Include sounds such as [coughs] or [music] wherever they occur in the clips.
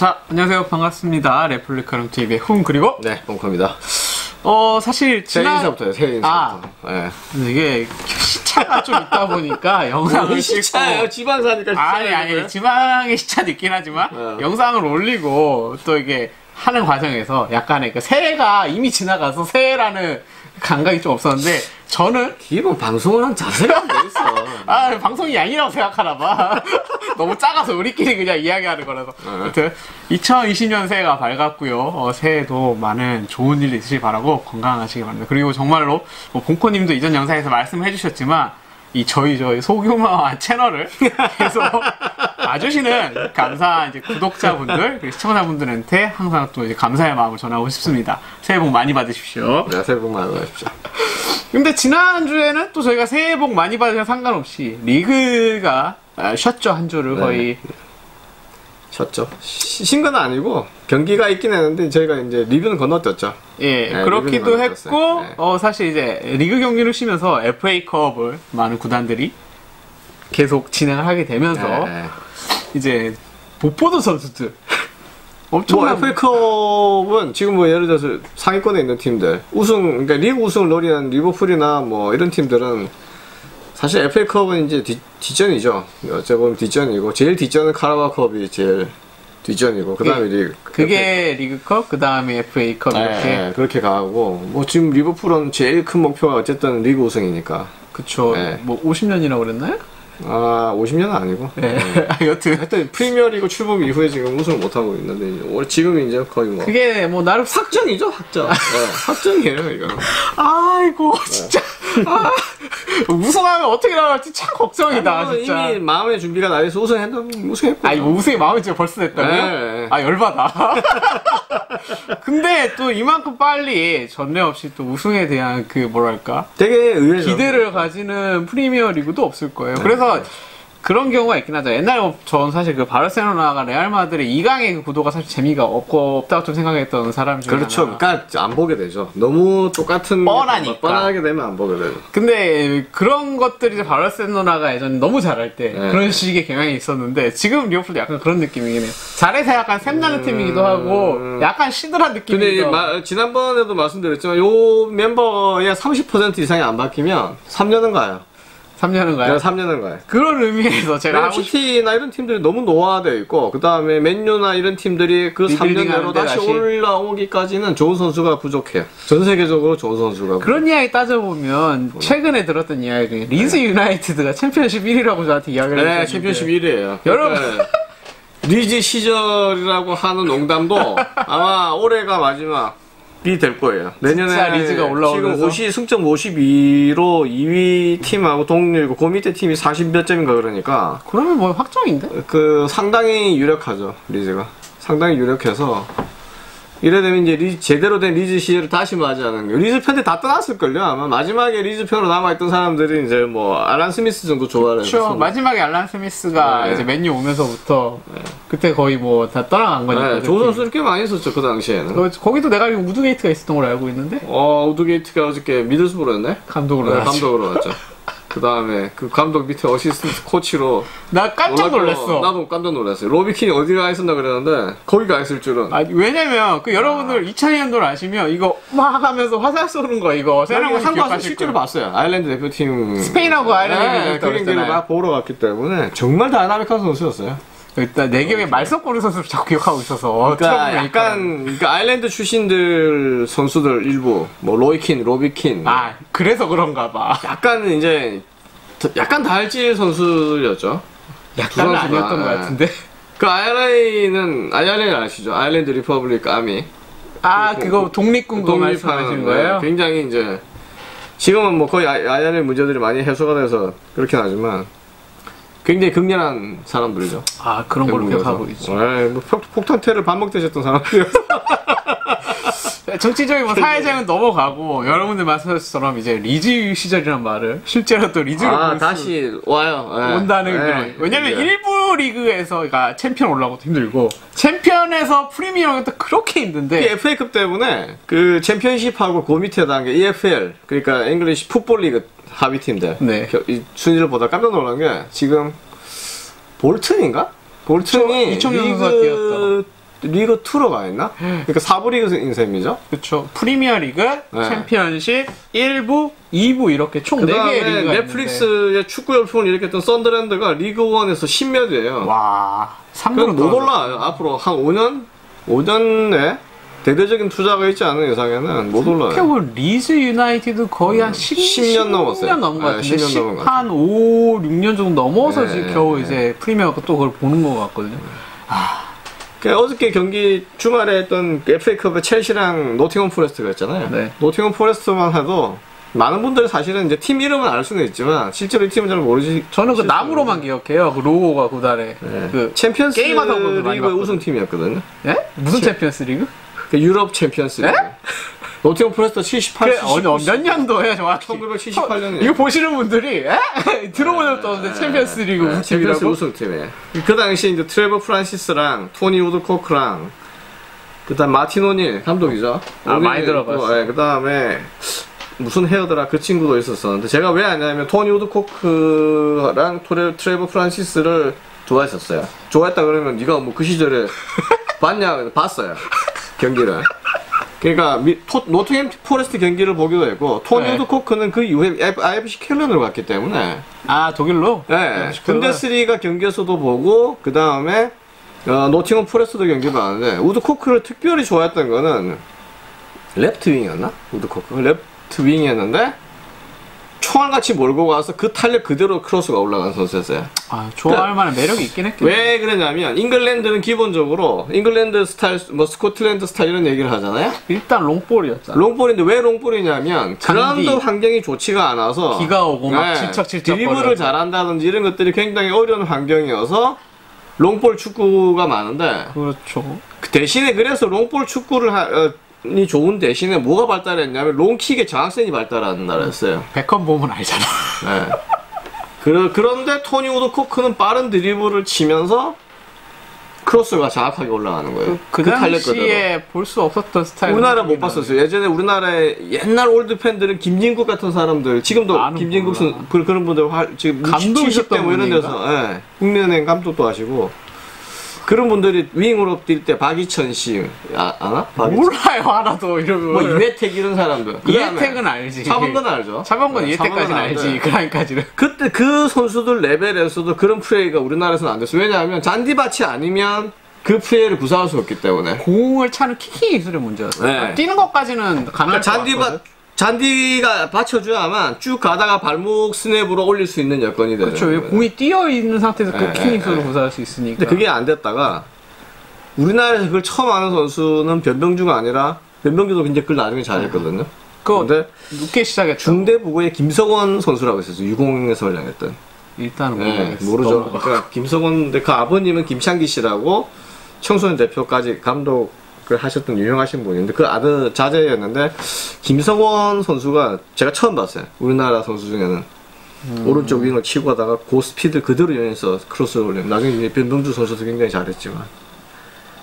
자, 안녕하세요. 반갑습니다. 레플리카룸 TV의 훈 그리고 네, 벙커입니다. 어 사실 새 지난 인사부터요, 새 인사부터. 예. 이게 시차가 좀 있다 보니까 [laughs] 영상을 시차예요, 지방 사니까 아니 아니 지방의 시차도 있긴 하지만 어. 영상을 올리고 또 이게 하는 과정에서 약간의 그 새해가 이미 지나가서 새해라는 감각이 좀 없었는데 저는 기본 방송을 한 자세가 안 돼 있어. 아 방송이 아니라고 생각하나 봐. [laughs] 너무 작아서 우리끼리 그냥 이야기하는 거라서. 아무튼 2020년 새해가 밝았고요. 어, 새해도 많은 좋은 일 있으시길 바라고 건강하시길 바랍니다. 그리고 정말로 뭐 봉코님도 이전 영상에서 말씀해 주셨지만 이 저희 저희 소규모한 채널을 [laughs] 계속 봐주시는 감사한 이제 구독자분들 그리고 시청자분들한테 항상 또 이제 감사의 마음을 전하고 싶습니다 새해 복 많이 받으십시오 네, 새해 복 많이 받으십시오. 근데 지난주에는 또 저희가 새해 복 많이 받으셔 상관없이 리그가 아, 쉬었죠 한 주를 네. 거의 셨죠? 신건 아니고, 경기가 있긴 했는데, 저희가 이제 리뷰는 건너뛰었죠. 예 네, 그렇기도 했고 네. 어 사실 이제 리그 경기를 쉬면서 FA컵을 많은 구단들이 계속 진행을 하게 되면서 네. 이제 못 보던 선수들 [laughs] 뭐 엄청난 FA컵은 지금 뭐 예를 들어서 상위권에 있는 팀들 우승 그러니까 리그 우승을 노리는 리버풀이나 뭐 이런 팀들은 사실 FA컵은 이제 뒷, 뒷전이죠. 어째 보면 뒷전이고 제일 뒷전은 카라바컵이 제일 뒷전이고 그 다음에 리그 그게 리그컵 그 다음에 FA컵 네, 이렇게. 네, 그렇게 가고 뭐 지금 리버풀은 제일 큰 목표가 어쨌든 리그 우승이니까. 그쵸. 네. 뭐 50년이라고 그랬나요? 아 50년은 아니고. 네. [laughs] 여튼. 하여튼 프리미어리그 출범 이후에 지금 우승을 못 하고 있는데 지금 이제 거의 뭐. 그게 뭐 나름 확정. 네, [laughs] 확정이에요 이거 [laughs] 아이고 진짜 아, 우승하면 어떻게 나갈지 참 걱정이다 뭐 진짜 이미 마음의 준비가 나 돼서 우승했다 우승했고. 아니 뭐 우승의 마음이 지금 벌써 됐다고요? 네. 아 열받아 [laughs] 근데 또 이만큼 빨리 전례 없이 또 우승에 대한 그 뭐랄까 되게 의외죠. 기대를 가지는 프리미어 리그도 없을 거예요 그래서 그런 경우가 있긴 하죠 옛날에 전 사실 그 바르셀로나가 레알 마드의 2강의 그 구도가 사실 재미가 없고 없다고 좀 생각했던 사람 중에 그렇죠. 하나가. 그러니까 안 보게 되죠. 너무 똑같은 뻔하니까. 게 뻔하게 되면 안 보게 되죠. 근데 그런 것들이 이제 바르셀로나가 예전에 너무 잘할 때 네. 그런 식의 경향이 있었는데 지금 리버풀도 약간 그런 느낌이긴 해요. 잘해서 약간 샘나는 팀이기도 하고 약간 시들한 음. 근데 느낌이기도 하고 마- 지난번에도 말씀드렸지만 요 멤버의 30% 이상이 안 바뀌면 3년은 가요. 3년은 가요. 내가 3년은 가요. 그런 의미에서 제가 하고. 시티나 이런 팀들이 너무 노화되어 있고 그 다음에 맨유나 이런 팀들이 그 리빌딩 3년 내로 다시, 다시. 올라오기까지는 좋은 선수가 부족해요. 전 세계적으로 좋은 선수가 그런 이야기 따져보면 최근에 들었던 이야기 중에 리즈 유나이티드가 챔피언십 1위라고 저한테 이야기를 네, 해주셨는데 챔피언십 1위에요. 여러분. 리즈 시절이라고 하는 농담도 [laughs] 아마 올해가 마지막 이될 거예요. 내년에 리즈가 올라오면서? 지금 50, 승점 52로 2위 팀하고 동률이고 그 밑에 팀이 40몇 점인가 그러니까 그러면 뭐 확정인데? 그 상당히 유력하죠 리즈가 상당히 유력해서 이래 되면 이제 리- 제대로 된 리즈 시절을 다시 맞이하는 거예요. 리즈 팬이 다 떠났을걸요 아마 마지막에 리즈 팬으로 남아있던 사람들이 이제 뭐 알란 스미스 정도 좋아하는 그렇죠. 마지막에 알란 스미스가 네. 이제 맨유 오면서부터 그때 거의 뭐 다 떠나간 거니까. 네, 그 좋은 팀이. 선수를 꽤 많이 썼죠 그 당시에는 거- 거기도 내가 알기로 우드게이트가 있었던 걸로 알고 있는데 어, 우드게이트가 어저께 미들스브로였네? 감독으로 네. 감독으로 왔죠. [laughs] 그 다음에 그 감독 밑에 assistant 코치로 나 깜짝 놀랐어. 나도 깜짝 놀랐어요. 로비킨이 어디 가 있었나 그랬는데 거기 가 있을 줄은. 아, 왜냐면 그 여러분들 2002년도를 아시면 이거 막 하면서 화살 쏘는 거 이거 세랑 세랑 상관 기억하실 실제로. 봤어요. 아일랜드 대표팀 스페인하고 아일랜드 네, 대표팀 그 경기를. 막 보러 갔기 때문에 정말 다이나믹한 선수였어요. 일단 내 기억에 말썽꼬리 선수를 자꾸 기억하고 있어서 어, 그러니까 트러블이 약간 그러니까 아일랜드 출신들 선수들 일부 뭐 로이킨, 로비킨 아 그래서 그런가 봐. 약간 이제 더- 약간 다혈질 선수였죠. 약간은 선수가, 아니었던 것 예. 같은데. 그 IRA는 IRA 아시죠? 아일랜드 Republic Army. 아 그- 그거 독립군거 말씀하시는 거예요? 네, 굉장히 이제 지금은 뭐 거의 IRA 문제들이 많이 해소가 돼서 그렇긴 하지만 굉장히 극렬한 사람들이죠. 아 그런 걸로. 기억하고 있죠. 네, 뭐 폭, 폭탄테러를 밥 먹듯이 했던 사람들이어서 [laughs] 정치적인 뭐 사회적은 넘어가고 여러분들 말씀하셨처럼 이제 리즈 시절이란 말을 실제로 또 리즈로 아 다시 와요. 네. 온다는 네, 그런 왜냐면 이제. 일부 리그에서 그러니까 챔피언 올라가도 힘들고 챔피언에서 프리미어가 또 그렇게 이 힘든데 FA컵 때문에 그 챔피언십하고 그 밑에 단계 EFL 그러니까 잉글리시 풋볼 리그 하위 팀들 네. 순위를 보다 깜짝 놀란 게 지금 볼튼인가? 볼튼이 이청용 선수가 리그 리그 2로 가 있나? 그러니까 4부 리그인 셈이죠. 그렇죠. 프리미어 리그, 네. 챔피언십, 1부, 2부 이렇게 총그 4개의 다음에 리그가 있는데 넷플릭스의 축구 열풍을 일으켰던 선덜랜드가 리그 1에서 10몇이에요. 와, 3부는 그럼 못 올라요. 앞으로 한 5년? 5년 내 대대적인 투자가 있지 않은 예상에는 못 올라요. 결국 리즈 유나이티드 거의 한 10, 10년 넘었어요. 10년 넘은 것 네, 같은데 10년 넘은 것한 5, 6년 정도 넘어서 네, 겨우 네. 이제 프리미어가 또 그걸 보는 것 같거든요. 그 어저께 경기 주말에 했던 FA컵의 첼시랑 노팅엄 포레스트가 있잖아요. 네. 노팅엄 포레스트만 해도 많은 분들이 사실은 이제 팀 이름은 알 수는 있지만 실제로 이 팀은 잘 모르지. 저는 그 나무로만 기억해요. 그 로고가 구단에. 네. 그 챔피언스 게임하다 보면 리그 봤거든요. 우승 팀이었거든요. 예? 무슨 챔피언스 리그? 그 유럽 챔피언스 리그. 노팅엄 포레스트 78, 그 어느 몇 년도에 정확히 1978년에. 이거 보시는 분들이 적도 없는데 챔피언스 리그 네, 챔피언스 우승팀이라고? 우승팀에. 그 당시 이제 트레버 프란시스랑 토니 우드코크랑 그다음 마틴 오닐 감독이죠. 아, 많이 들어봤어요. 그 다음에 무슨 헤어더라 그 친구도 있었었는데 제가 왜 아냐면 토니 우드코크랑 토레, 트레버 프란시스를 좋아했었어요. 좋아했다 그러면 네가 뭐 그 시절에 [laughs] 봤냐? 봤어요 경기를. 그러니까 미, 토, 노팅엄 포레스트 경기를 보기도 했고 토니 네. 우드코크는 그 이후에 1. FC 쾰른으로 갔기 때문에 아 독일로? 네. 분데스리가 경기에서도 보고 그 다음에 어, 노팅엄 포레스트도 경기도 하는데 우드코크를 특별히 좋아했던 거는 레프트 윙이었나? 우드코크 레프트 윙이었는데 총알같이 몰고 가서 그 탄력 그대로 크로스가 올라간 선수였어요. 아 좋아할 만한 매력이 있긴 했겠네. 왜 그러냐면 잉글랜드는 기본적으로 잉글랜드 스타일, 뭐 스코틀랜드 스타일 이런 얘기를 하잖아요. 일단 롱볼이었잖아. 롱볼인데 왜 롱볼이냐면. 그라운드 환경이 좋지가 않아서 비가 오고 막 질척질척 드리블을. 잘한다든지 이런 것들이 굉장히 어려운 환경이어서 롱볼 축구가 많은데 그렇죠. 그 대신에 그래서 롱볼 축구를 하, 어, 이 좋은 대신에 뭐가 발달했냐면 롱킥의 정확성이 발달한 나라였어요. 베컴 보면 알잖아. 네. 그, 그런데 토니 우드코크는 빠른 드리블을 치면서 크로스가 정확하게 올라가는 거예요. 그 탄력 그대로. 당시에 볼 수 없었던 스타일. 우리나라 못 봤었어요. 예전에 우리나라의 옛날 올드 팬들은 김진국 같은 사람들, 지금도 김진국. 선 그, 그런 분들 화, 지금 감독이셨던 70대 뭐 이런 데서 예, 국민은행 감독도 하시고 그런 분들이 윙으로 뛸 때 박이천 씨 아, 아나? 박이천. 몰라요 하나도 이런 뭐 거. 이회택 이런 사람들. 그다음에 이회택은 알지. 차범근 알죠? 차범근 네, 이회택까지는 알지. 아는데 그 라인까지는. 그때 그 선수들 레벨에서도 그런 플레이가 우리나라에서는 안 됐어요. 왜냐하면 잔디밭이 아니면 그 플레이를 구사할 수 없기 때문에. 공을 차는 키킹 기술의 문제였어. 네. 뛰는 것까지는 가능할 그러니까 것 잔디밭. 잔디가 받쳐줘야만 쭉 가다가 발목 스냅으로 올릴 수 있는 여건이 되는 그렇죠. 왜 거예요. 공이 뛰어 있는 상태에서 그 네, 키킹 네, 기술을 네. 구사할 수 있으니까. 근데 그게 안 됐다가 우리나라에서 그걸 처음 하는 선수는 변병주가 아니라 변병주도 굉장히 그걸 나중에 잘했거든요. 그거 근데 늦게 시작했죠. 중대부고의 김석원 선수라고 있었어요. 유공에서 활약했던. 일단은 네. 모르죠. 그러니까 김석원, 근데 그 아버님은 김창기 씨라고 청소년 대표까지 감독 을 하셨던 유명하신 분인데 그 아들 자제였는데 김석원 선수가 제가 처음 봤어요. 우리나라 선수 중에는 음. 오른쪽 윙을 치고 가다가 고 스피드 그대로 연해서 크로스를 올린. 나중에 변병주 선수도 굉장히 잘했지만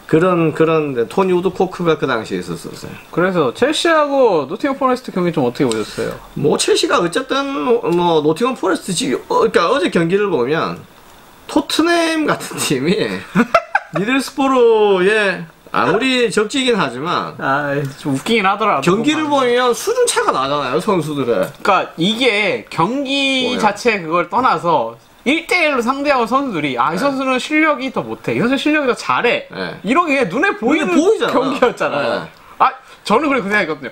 그런 그런 토니 우드코크가 그 당시에 있었었어요. 그래서 첼시하고 노팅엄 포레스트 경기 좀 어떻게 보셨어요? 뭐 첼시가 어쨌든 뭐 노팅엄 포레스트 지 어, 그러니까 어제 경기를 보면 토트넘 같은 [laughs] 팀이 [laughs] 미들스브로에 아무리 적지긴 하지만 아, 좀 웃기긴 하더라고. 경기를 보면 수준 차가 나잖아요 선수들의. 그러니까 이게 경기 뭐예요? 자체 그걸 떠나서 1대1로 상대하고 선수들이 아 이 선수는 실력이 더 못해 이 선수 실력이 더 잘해 네. 이런 게 눈에 보이는 보이잖아. 경기였잖아요 네. 아 저는 그래 그 생각했거든요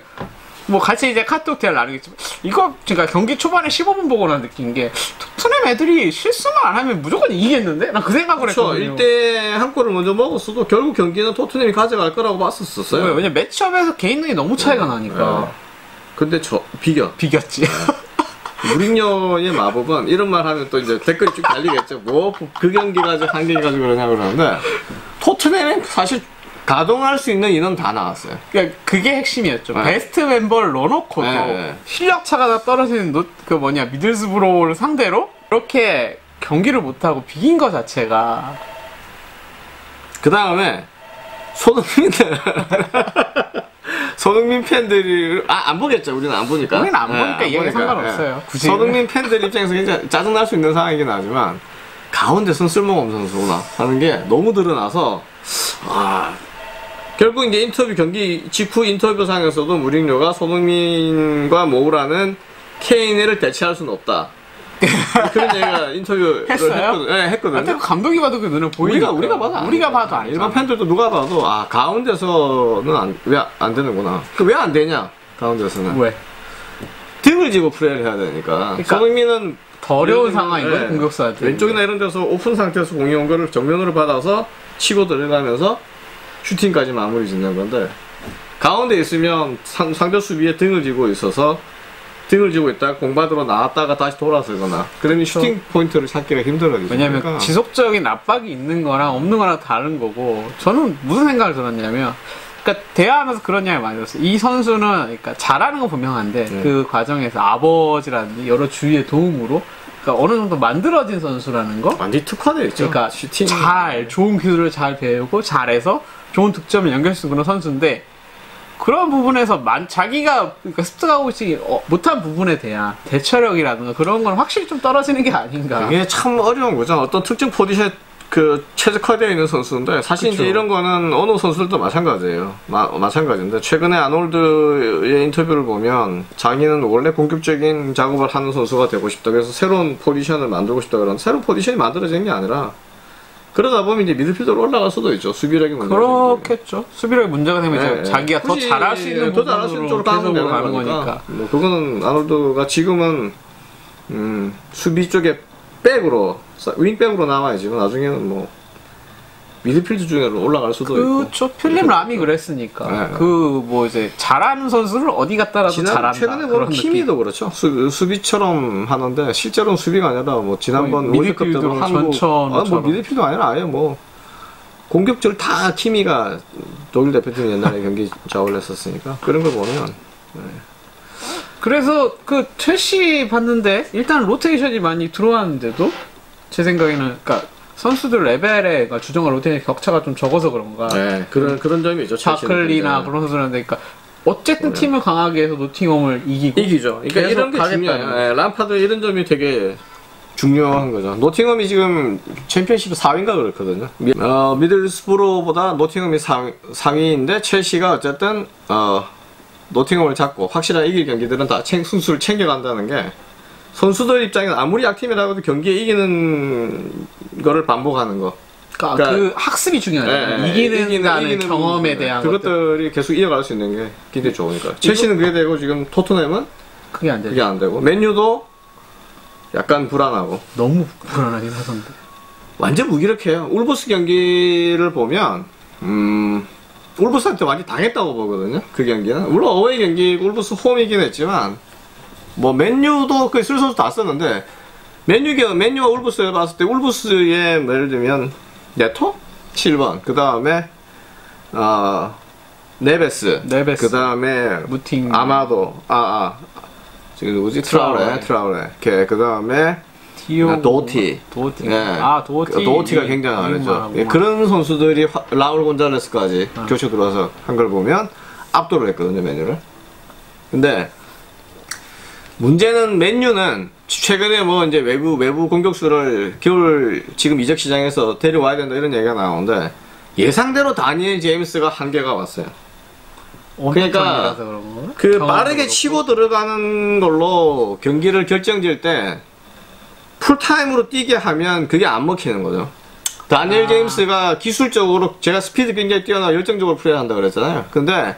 뭐 같이 이제 카톡 대화를 나누겠지만 이거 그러니까 경기 초반에 15분 보고 나 느낀 게 토트넘 애들이 실수만 안 하면 무조건 이기겠는데? 난 그 생각을 그렇죠. 했거든요 1대 한 골을 먼저 먹었어도 결국 경기는 토트넘이 가져갈 거라고 봤었어요. 왜냐면 왜냐면 매치업에서 개인 능이 너무 차이가 나니까 네. 근데 저 비겨. 비겼지 무리뉴의 마법은 이런 말 하면 또 이제 댓글이 쭉 달리겠죠. 뭐 그 경기 가지고 한 경기 가지고 그러냐 그러는데 토트넘은 사실 가동할 수 있는 인원 다 나왔어요. 그러니까 그게 핵심이었죠. 네. 베스트 멤버를 넣어놓고도 네, 네. 실력 차가 다 떨어지는 노, 그 뭐냐 미들스브로를 상대로 이렇게 경기를 못하고 비긴 거 자체가 그 다음에 손흥민들 [laughs] 손흥민 팬들이 아 안 보겠죠. 우리는 안 보니까. 우리는 안 보니까 안 이해가 보니까. 상관없어요. 예. 굳이. 손흥민 팬들 입장에서 굉장히 짜증 날 수 있는 상황이긴 하지만 가운데선 쓸모없는 선수구나 하는 게 너무 드러나서 아 결국 이제 인터뷰 경기 직후 인터뷰상에서도 무링료가 손흥민과 모우라는 케인을 대체할 수는 없다. [laughs] 그런 얘기가 인터뷰를 했어요? 했거든. 네, 했거든요. 감독이 봐도 그 눈에 보이니까 우리가 우리가 봐도 우리가. 봐도 알죠. 일반 팬들도 누가 봐도 아 가운데서는 왜안 되는구나. 그 왜 안 되냐? 가운데서는 왜? 등을 지고 플레이를 해야 되니까. 그러니까 손흥민은 더 어려운 네. 상황인 거죠 공격수한테. 왼쪽이나 이런 데서 오픈 상태에서 공이 온 거를 정면으로 받아서 치고 들어가면서 슈팅까지 마무리 짓는 건데 가운데 있으면 상, 상대 수비에 등을 지고 있어서 등을 지고 있다가 공 받으러 나왔다가 다시 돌아서거나 그러면 슈팅 포인트를 찾기가 힘들어지죠. 왜냐면 그러니까 지속적인 압박이 있는 거랑 없는 거랑 다른 거고 저는 무슨 생각을 들었냐면 그러니까 대화하면서 그런 이야기 많이 들었어요. 이 선수는 그러니까 잘하는 건 분명한데 네. 그 과정에서 아버지라든지 여러 주위의 도움으로 그러니까 어느 정도 만들어진 선수라는 거 완전히 특화되어 있죠. 그러니까 슈팅 잘 좋은 기술을 잘 배우고 잘해서 좋은 득점을 연결할 수 있는 그런 선수인데 그런 부분에서 만, 자기가 그러니까 습득하고 있지 어, 못한 부분에 대한 대처력이라든가 그런 건 확실히 좀 떨어지는 게 아닌가. 이게 참 어려운 거죠. 어떤 특정 포지션에 그 최적화되어 있는 선수인데 사실 그쵸. 이제 이런 거는 어느 선수들도 마찬가지예요. 마, 마찬가지인데 최근에 아놀드의 인터뷰를 보면 자기는 원래 공격적인 작업을 하는 선수가 되고 싶다. 그래서 새로운 포지션을 만들고 싶다 그러는 새로운 포지션이 만들어지는 게 아니라 그러다 보면 이제 미드필더로 올라갈 수도 있죠. 수비력이 문제가 생기면. 그렇겠죠. 수비력이 문제가 되면 이제 네, 네. 자기가 더 잘할 수 있는 더 잘할 수 있는 쪽으로 되는 가는 거니까. 거니까. 뭐 그거는 아놀드가 지금은 음, 수비 쪽에 백으로 사- 윙백으로 나와야지만 나중에는 뭐 미드필드 중에로 올라갈 수도 있고. 그렇죠. 필립 람이 그랬으니까. 네. 그뭐 이제 잘하는 선수를 어디 갖다라도 지난 잘한다. 최근에 보면 느낌. 키미도 그렇죠. 수, 수비처럼 하는데 실제로는 수비가 아니라 뭐 지난번 월드컵 때도 한국 전천후처럼. 아, 뭐 미드필드 아니라 아예 뭐 공격적으로 다 키미가 독일 대표팀 옛날에 경기 좌우를 했었으니까 그런 걸 보면 그래서 그 첼시 봤는데 일단 로테이션이 많이 들어왔는데도 제 생각에는 그러니까 선수들 레벨에 그러니까 주전과 로테이션 격차가 좀 적어서 그런가. 네, 그런 그런 점이 있죠. 바클리나 그런 선수들한테 그러니까 어쨌든 팀을 강하게 해서 노팅엄을 이기고 이기죠. 그러니까 이런 게 중요해요. 거. 예, 람파드 이런 점이 되게 중요한 거죠. 노팅엄이 지금 챔피언십 4위인가 그렇거든요. 미, 어, 미들스브로보다 노팅엄이 4, 4위인데 첼시가 어쨌든 어, 노팅엄을 잡고 확실하게 이길 경기들은 다 챙, 순수를 챙겨간다는 게 선수들 입장에서 아무리 약팀이라고도 경기에 이기는 거를 반복하는 거. 그러니까 그 그러니까- 학습이 중요해요. 예, 예, 이기는다는 이기는- 경험에 네, 대한 것들. 그것들이 계속 이어갈 수 있는 게 굉장히 좋으니까. 첼시는 그게 되고 지금 토트넘은 그게 안 되죠. 그게 안 되고 맨유도 약간 불안하고 너무 불안하긴 하던데. 완전 무기력해요. 울버스 경기를 보면 음 울버스한테 완전 당했다고 보거든요. 그 경기는 물론 어웨이 경기 울버스 홈이긴 했지만 뭐 맨유도 그쓸 선수 다 썼는데 맨유가 맨유와 울버스를 봤을 때 울버스의 뭐 예를 들면 네토 7번 그 다음에 어 네베스 네베스. 그 다음에 무팅요 아다마 아아 지금 누구지 트라우레 트라우레 그 다음에 디오 아, 도티. 도티. 예. 아 도티. 그 도티가 굉장히 잘했죠. 예, 그런 선수들이 화- 라울 곤잘레스까지 아. 교체 들어와서 한 걸 보면 압도를 했거든요, 맨유를. 근데 문제는 맨유는 최근에 뭐 이제 외부 외부 공격수를 겨울 지금 이적 시장에서 데려와야 된다 이런 얘기가 나오는데 예상대로 다니엘 제임스가 한계가 왔어요. 그러니까. 그 빠르게. 치고 들어가는 걸로 경기를 결정질 때 풀타임으로 뛰게 하면 그게 안 먹히는 거죠. 다니엘 아. 제임스가 기술적으로 제가 스피드 굉장히 뛰어나 열정적으로 플레이한다 그랬잖아요. 근데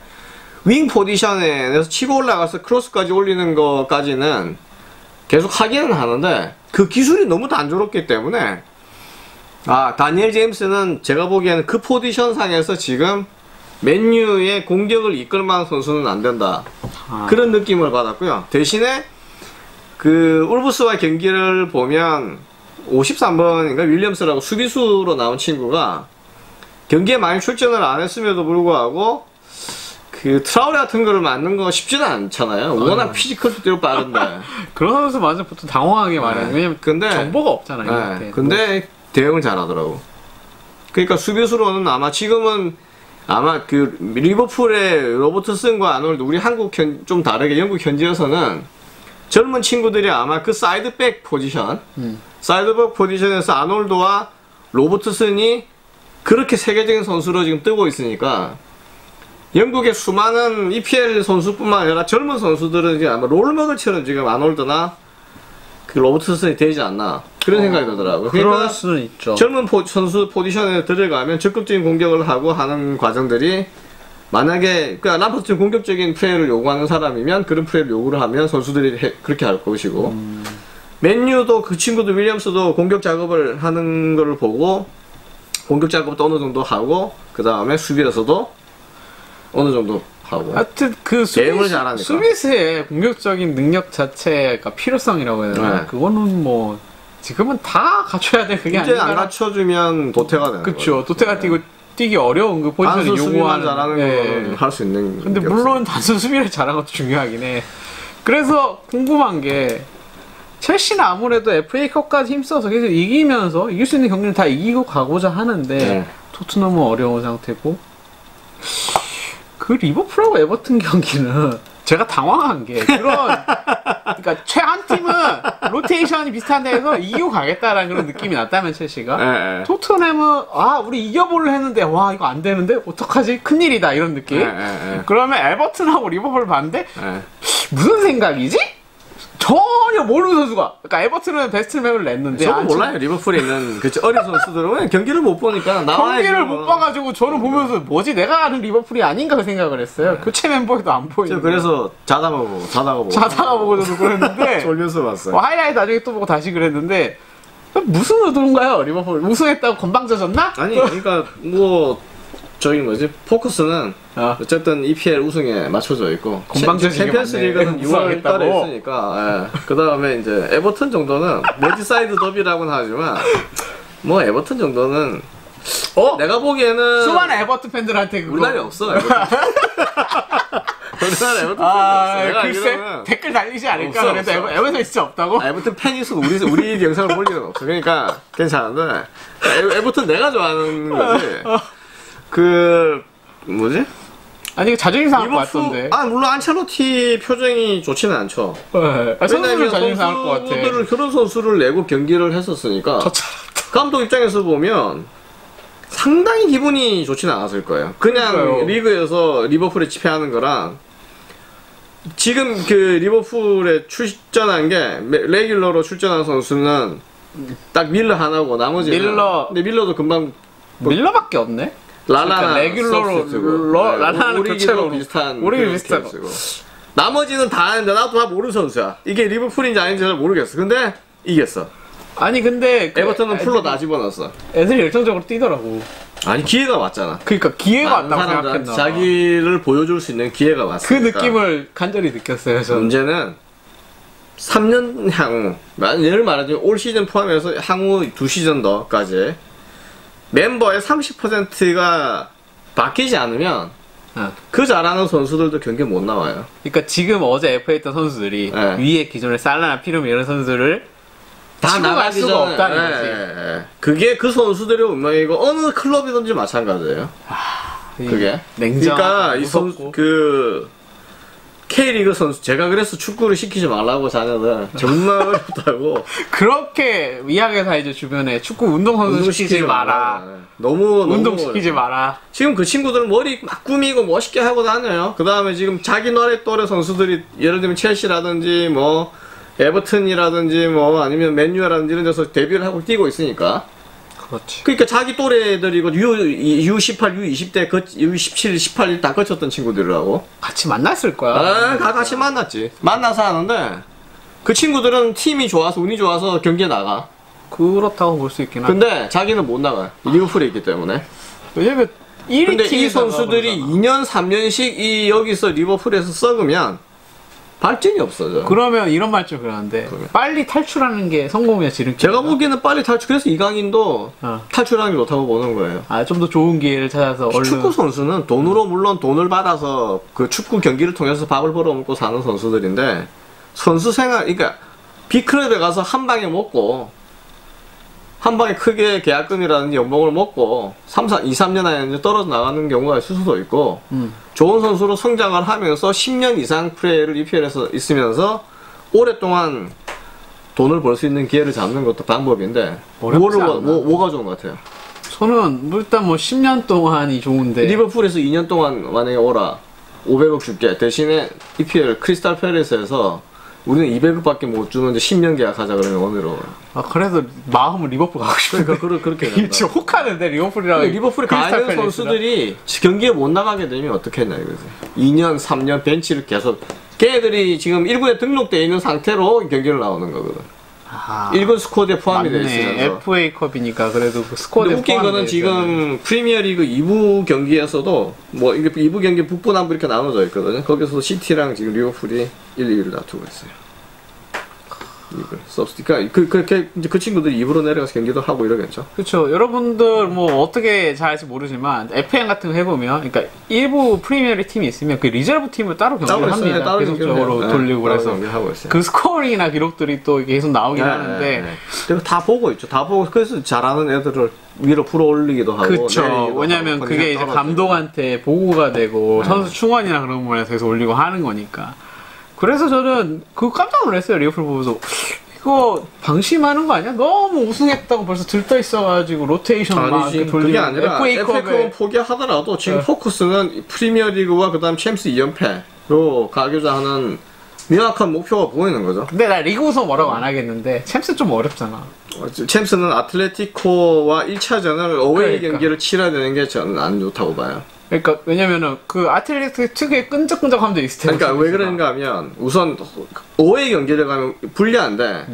윙 포지션에서 치고 올라가서 크로스까지 올리는 것까지는 계속 하기는 하는데 그 기술이 너무 단조롭기 때문에 아 다니엘 제임스는 제가 보기에는 그 포지션 상에서 지금 맨유의 공격을 이끌 만한 선수는 안 된다. 아. 그런 느낌을 받았고요. 대신에 그 울브스와 경기를 보면 53번인가 윌리엄스라고 수비수로 나온 친구가 경기에 많이 출전을 안 했음에도 불구하고 그 트라우레 같은 거를 막는 거 쉽지는 않잖아요. 워낙 physical도 뛰고 빠른데. 그런 선수 막으면 보통 당황하게 마련이에요. 왜냐면 근데 정보가 없잖아요. 네. 근데 대응을 잘하더라고. 그러니까 수비수로는 아마 지금은 아마 그 리버풀의 로버트슨과 아놀드 우리 한국 현, 좀 다르게 영국 현지에서는 젊은 친구들이 아마 그 사이드백 포지션, 음. 사이드백 포지션에서 아놀드와 로버트슨이 그렇게 세계적인 선수로 지금 뜨고 있으니까 영국의 수많은 EPL 선수뿐만 아니라 젊은 선수들은 이제 아마 롤모델처럼 지금 아놀드나 그 로버트슨이 되지 않나 그런 생각이 들더라고요. 그러니까. 젊은 포- 선수 포지션에 들어가면 적극적인 공격을 하고 하는 과정들이 만약에 그 람퍼스처럼 공격적인 플레이를 요구하는 사람이면 그런 플레이를 요구를 하면 선수들이 해- 그렇게 할 것이고 맨유도 그 친구도 윌리엄스도 공격 작업을 하는 걸 보고 공격 작업도 어느 정도 하고 그 다음에 수비에서도 어느 정도 하고 하여튼 그 잘하니까. 수비수의 공격적인 능력 자체가 필요성이라고 해야 되나? 네. 그거는 뭐 지금은 다 갖춰야 돼 그게 이제 안? 갖춰주면 도태가 되는 그쵸. 도태가 뛰고 뛰기 어려운 그 포지션을 요구하는. 잘하는 예. 거는 할수 있는 근데 게 물론 단순 수비를 잘하는 것도 중요하긴 해. 그래서 궁금한 게 첼시는 아무래도 FA컵까지 힘써서 계속 이기면서 이길 수 있는 경기는 다 이기고 가고자 하는데 네. 토트넘은 어려운 상태고 그 리버풀하고 에버튼 경기는 제가 당황한 게 그런 [laughs] 그러니까 최한 팀은 로테이션이 비슷한 데에서 이기고 가겠다라는 그런 느낌이 났다면 첼시가 예, 예. 토트넘은 아 우리 이겨볼려 했는데 와 이거 안 되는데 어떡하지 큰일이다 이런 느낌 예, 예, 예. 그러면 에버튼하고 리버풀 봤는데 예. 무슨 생각이지? 전혀 모르는 선수가. 그러니까 에버튼은 베스트 멤버를 냈는데 저도 안 몰라요 리버풀에 있는 그 어린 선수들은. 그냥 경기를 못 보니까 경기를 뭐. 못 봐가지고 저는 보면서 뭐지 내가 아는 리버풀이 아닌가 그 생각을 했어요. 교체 멤버에도 안 보이는 저 그래서 자다가 보고 자다가 보고. 자다가 보고 저도 그랬는데. [laughs] 졸면서 봤어요. 뭐 하이라이트 나중에 또 보고 다시 그랬는데 무슨 의도인가요 리버풀? 우승했다고 건방져졌나? 아니 그러니까 뭐 저기 뭐지 포커스는 아. 어쨌든 EPL 우승에 맞춰져 있고 건방져지게 챔피언스. 리그는 6월 우승하겠다고. 달에 있으니까 그 다음에 이제 에버튼 정도는 머지사이드 더비라고는 하지만 뭐 에버튼 정도는 어? 내가 보기에는 수많은 에버튼 팬들한테 그거 우리나라에 없어 에버튼 [laughs] 우리나라 에버튼 아 팬이 없어 글쎄 댓글 달리지 않을까 없어, 그래서 없어. 에버, 에버튼 진짜 없다고? 아, 에버튼 팬이 있어도 우리, 우리 영상을 볼 일은 없어. 그러니까 괜찮은데. 에, 에버튼 내가 좋아하는 거지. [laughs] 그, 뭐지? 아니 이거 자존심 상할 것 리버풀, 같던데 아, 물론 안첼로티 표정이 좋지는 않죠. 네. 아, 선수는 왜냐면 자존심 상 할 것 같아 선수들을, 그런 선수를 내고 경기를 했었으니까. 감독 입장에서 보면 상당히 기분이 좋지는 않았을 거예요. 그냥 그러니까요. 리그에서 리버풀에 집회하는 거랑 지금 그 리버풀에 출전한 게 메- 레귤러로 출전한 선수는 딱 밀러 하나고 나머지는 밀러. 근데 밀러도 금방 밀러밖에 없네 라라나 그러니까 레귤러로 네, 오리기도 교체로 비슷한 그런 비슷하고. 케이스고. 나머지는 다 아는데 나도 다 모르는 선수야. 이게 리버풀인지 아닌지 잘 모르겠어. 근데 이겼어. 아니 근데 그 에버턴은 풀로 다 집어넣었어. 애들이 열정적으로 뛰더라고 아니 기회가 왔잖아. 그러니까 기회가 왔다고 생각했나 봐. 자기를 보여줄 수 있는 기회가 그 왔으니까 느낌을 간절히 느꼈어요 저는 문제는 3년 향후 만- 예를 말하자면 올 시즌 포함해서 향후 두 시즌 더까지 멤버의 30%가 바뀌지 않으면 어. 그 잘하는 선수들도 경기 못 나와요. 그러니까 지금 어제 F에 있던 선수들이 네. 위에 기존에 살라나 피름 이런 선수를 치고 갈 수가 없다는 거지. 예, 예. 그게 그 선수들의 운명이고 어느 클럽이든지 마찬가지예요. 그게. 냉정 그러니까 이 무섭고 선수 그 K리그 선수 제가 그래서 축구를 시키지 말라고 자녀들 정말 [laughs] 어렵다고. 그렇게 이야기해서 이제 주변에 축구 운동 선수 시키지 마라. 너무 너무 운동 시키지 어려워. 마라. 지금 그 친구들은 머리 막 꾸미고 멋있게 하고 다녀요. 그 다음에 지금 자기 나라의 또래 선수들이 예를 들면 첼시라든지 뭐 에버튼이라든지 뭐 아니면 맨유라든지 이런 데서 데뷔를 하고 뛰고 있으니까 그렇지 그러니까 자기 또래들이고 U, U18, U20대, U17, 18다 거쳤던 친구들이라고. 같이 만났을 거야 아, 다 같이 만났지. 만나서 하는데 그 친구들은 팀이 좋아서 운이 좋아서 경기에 나가. 그렇다고 볼 수 있긴 한데 근데 자기는 못 나가. 리버풀에 있기 때문에. 왜냐면 1위 근데 이 팀에다가 선수들이 그러잖아. 2년, 3년씩 이 여기서 리버풀에서 썩으면 발전이 없어져. 그러면 이런 말좀 그러는데 빨리 탈출하는 게 성공이야 지름길 제가 보기에는 빨리 탈출. 그래서 이강인도 어. 탈출하는 게 좋다고 보는 거예요. 아 좀 더 좋은 기회를 찾아서 얼른 축구 선수는 돈으로 물론 돈을 받아서 그 축구 경기를 통해서 밥을 벌어 먹고 사는 선수들인데 선수 생활 그러니까 B클럽에 가서 한 방에 먹고 한 방에 크게 계약금이라든지 연봉을 먹고 3, 4, 2, 3년 안에 떨어져 나가는 경우가 있을 수도 있고 음. 좋은 선수로 성장을 하면서 10년 이상 플레이를 EPL에서 있으면서 오랫동안 돈을 벌 수 있는 기회를 잡는 것도 방법인데 뭐를 않나? 뭐, 뭐가 좋은 것 같아요? 저는 뭐 일단 뭐 10년 동안이 좋은데 리버풀에서 2년 동안 만약에 오라 500억 줄게 대신에 EPL 크리스탈 팰리스에서 우리는 200억밖에 못 주는데 10년 계약하자 그러면 어디로? 아 그래서 마음은 리버풀 가고 싶은데 그러니까 그러- 그렇게 된다. 진짜 혹하는데 리버풀이랑 리버풀에 가 크리스탈 있는 팰리스랑. 선수들이 경기에 못 나가게 되면 어떻게 했냐 이거지. 2년, 3년 벤치를 계속 걔들이 지금 1군에 등록돼 있는 상태로 경기를 나오는 거거든. 아, 1군 squad에 포함이 돼 맞네. 있으면서. FA컵이니까 그래도 그 squad에 웃긴 거는. 지금 프리미어리그 2부 경기에서도 뭐 이게 2부 경기 북부 남부 이렇게 나눠져 있거든요. 거기서 시티랑 지금 리버풀이 1, 2위를 다투고 있어요. substi 그러니까 그 그렇게 이제 그 친구들이 2부로 내려가서 경기도 하고 이러겠죠. 그렇죠. 여러분들 뭐 어떻게 잘할지 모르지만 FM 같은 거 해보면, 그러니까 1부 프리미어리 팀이 있으면 그 reserve 팀을 따로 경기를 따로. 합니다. 따로 계속적으로. 돌리고 네, 따로 그래서. 그 scoring이나 기록들이 또 계속 나오긴 네, 하는데, 네, 네. 그리고 다 보고 있죠. 다 보고 그래서 잘하는 애들을 위로 끌어 올리기도 하고. 그렇죠. 왜냐면 그게 이제. 감독한테 보고가 되고 네. 선수 충원이나 그런 부분에서 계속 올리고 하는 거니까. 그래서 저는 그 깜짝 놀랐어요 리버풀 보면서 이거 방심하는 거 아니야? 너무 우승했다고 벌써 들떠 있어가지고 로테이션 막 아니지 그게 아니라 FA컵은 포기하더라도 지금 네. 포커스는 프리미어리그와 그다음 챔스 2연패로 가고자 하는 명확한 목표가 보이는 거죠. 근데 나 리그 우승 뭐라고 안 하겠는데 챔스 좀 어렵잖아. 어, 챔스는 아틀레티코와 1차전을 어웨이 그러니까. 경기를 치러야 되는 게 저는 안 좋다고 봐요. 그러니까 왜냐면은 그 아틀레틱 특유의 끈적끈적함도 있을 텐데. 그러니까 왜 그런가 하면 우선 어웨이 경기를 가면 불리한데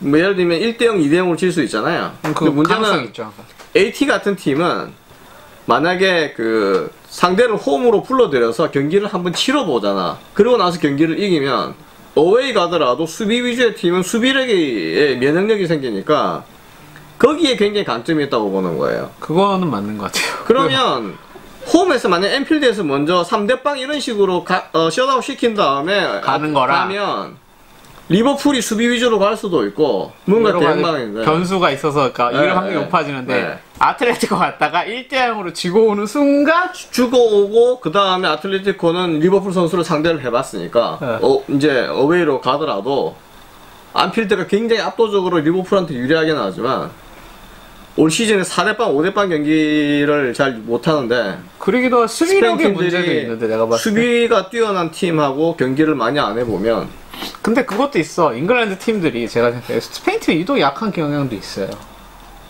뭐 예를 들면 1대0, 2대0으로 질 수 있잖아요. 음, 근데 그 문제는. AT 같은 팀은 만약에 그 상대를 홈으로 불러들여서 경기를 한번 치러보잖아. 그러고 나서 경기를 이기면 어웨이 가더라도 수비 위주의 팀은 수비력에 면역력이 생기니까 거기에 굉장히 강점이 있다고 보는 거예요. 그거는 맞는 것 같아요. 그러면 홈에서 만약 안필드에서 먼저 3대빵 이런 식으로 가, 어, 셧아웃 시킨 다음에 가는 거라. 가면 리버풀이 수비 위주로 갈 수도 있고 뭔가 대망인데 변수가 있어서 그러니까 네, 이길 확률이 네. 높아지는데 네. 아틀레티코 갔다가 1대 0으로 지고 오는 순간 주고 오고 그 다음에 아틀레티코는 리버풀 선수를 상대를 해봤으니까 네. 어, 이제 어웨이로 가더라도 안필드가 굉장히 압도적으로 리버풀한테 유리하게 나왔지만 올 시즌에 4대빵 5대빵 경기를 잘 못하는데 그러기도 수비력의 문제도 있는데 내가 봤을 때. 수비가 뛰어난 팀하고 경기를 많이 안 해보면 근데 그것도 있어. 잉글랜드 팀들이 제가 생각해 스페인 팀이 유독 약한 경향도 있어요.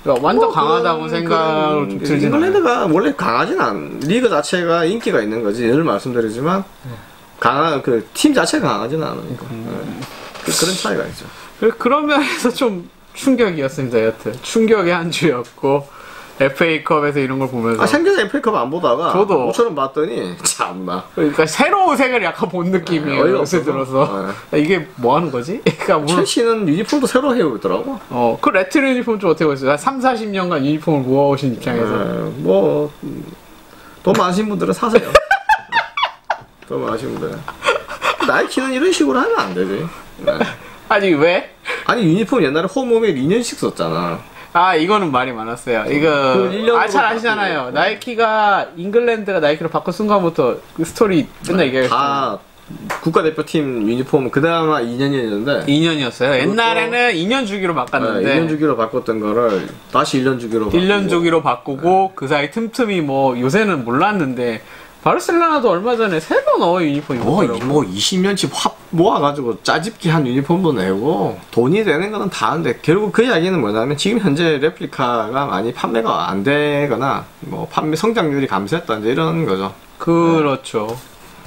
그러니까 완전 뭐 강하다고 그런- 생각을 그런- 좀 들진 않아요. 잉글랜드가 원래 강하진 않 리그 자체가 인기가 있는 거지. 늘 말씀드리지만 강한 그 팀 자체가 강하진 않으니까. 음. 네. 그, 그런 차이가 있죠. 면에서 좀 충격이었습니다 여튼 충격의 한 주였고 FA컵에서 이런 걸 보면서 아 생겨서 FA컵 안 보다가 저도. 모처럼 봤더니 참나 그러니까 새로운 색을 약간 본 느낌이에요 어이가 요새. 들어서 이게 뭐 하는 거지? [laughs] 그러니까 물론 첼시는 유니폼도 새로 해오더라고 어, 그 레트로 유니폼 좀 어떻게 보셨어요? 3, 40년간 유니폼을 모아오신 입장에서. 네, 뭐돈 많으신 분들은 사세요 [laughs] 돈 많으신 분들은 나이키는 이런 식으로 하면 안 되지 네. 아니, 왜? 아니 유니폼 옛날에 홈홈에 2년씩 썼잖아 아, 이거는 말이 많았어요. 이거, 아, 잘 아시잖아요. 바뀌고. 나이키가, 잉글랜드가 나이키로 바꾼 순간부터 그 스토리 맨날 얘기했어요. 다 국가대표팀 유니폼 그나마 2년이었는데 2년이었어요. 옛날에는 2년 주기로 바꿨는데. 2년 주기로 바꿨던 거를 다시 1년 주기로 1년 바꾸고. 주기로 바꾸고, 그 사이 틈틈이 뭐, 요새는 몰랐는데, 바르셀로나도 얼마 전에 새로 넣어 유니폼 뭐, 입었더라고. 이- 뭐 20년치 확 모아가지고 짜집기 한 유니폼도 내고 돈이 되는 거는 다 하는데 결국 그 이야기는 뭐냐면 지금 현재 레플리카가 많이 판매가 안 되거나 뭐 판매 성장률이 감소했다 이제 이런 거죠. 그렇죠.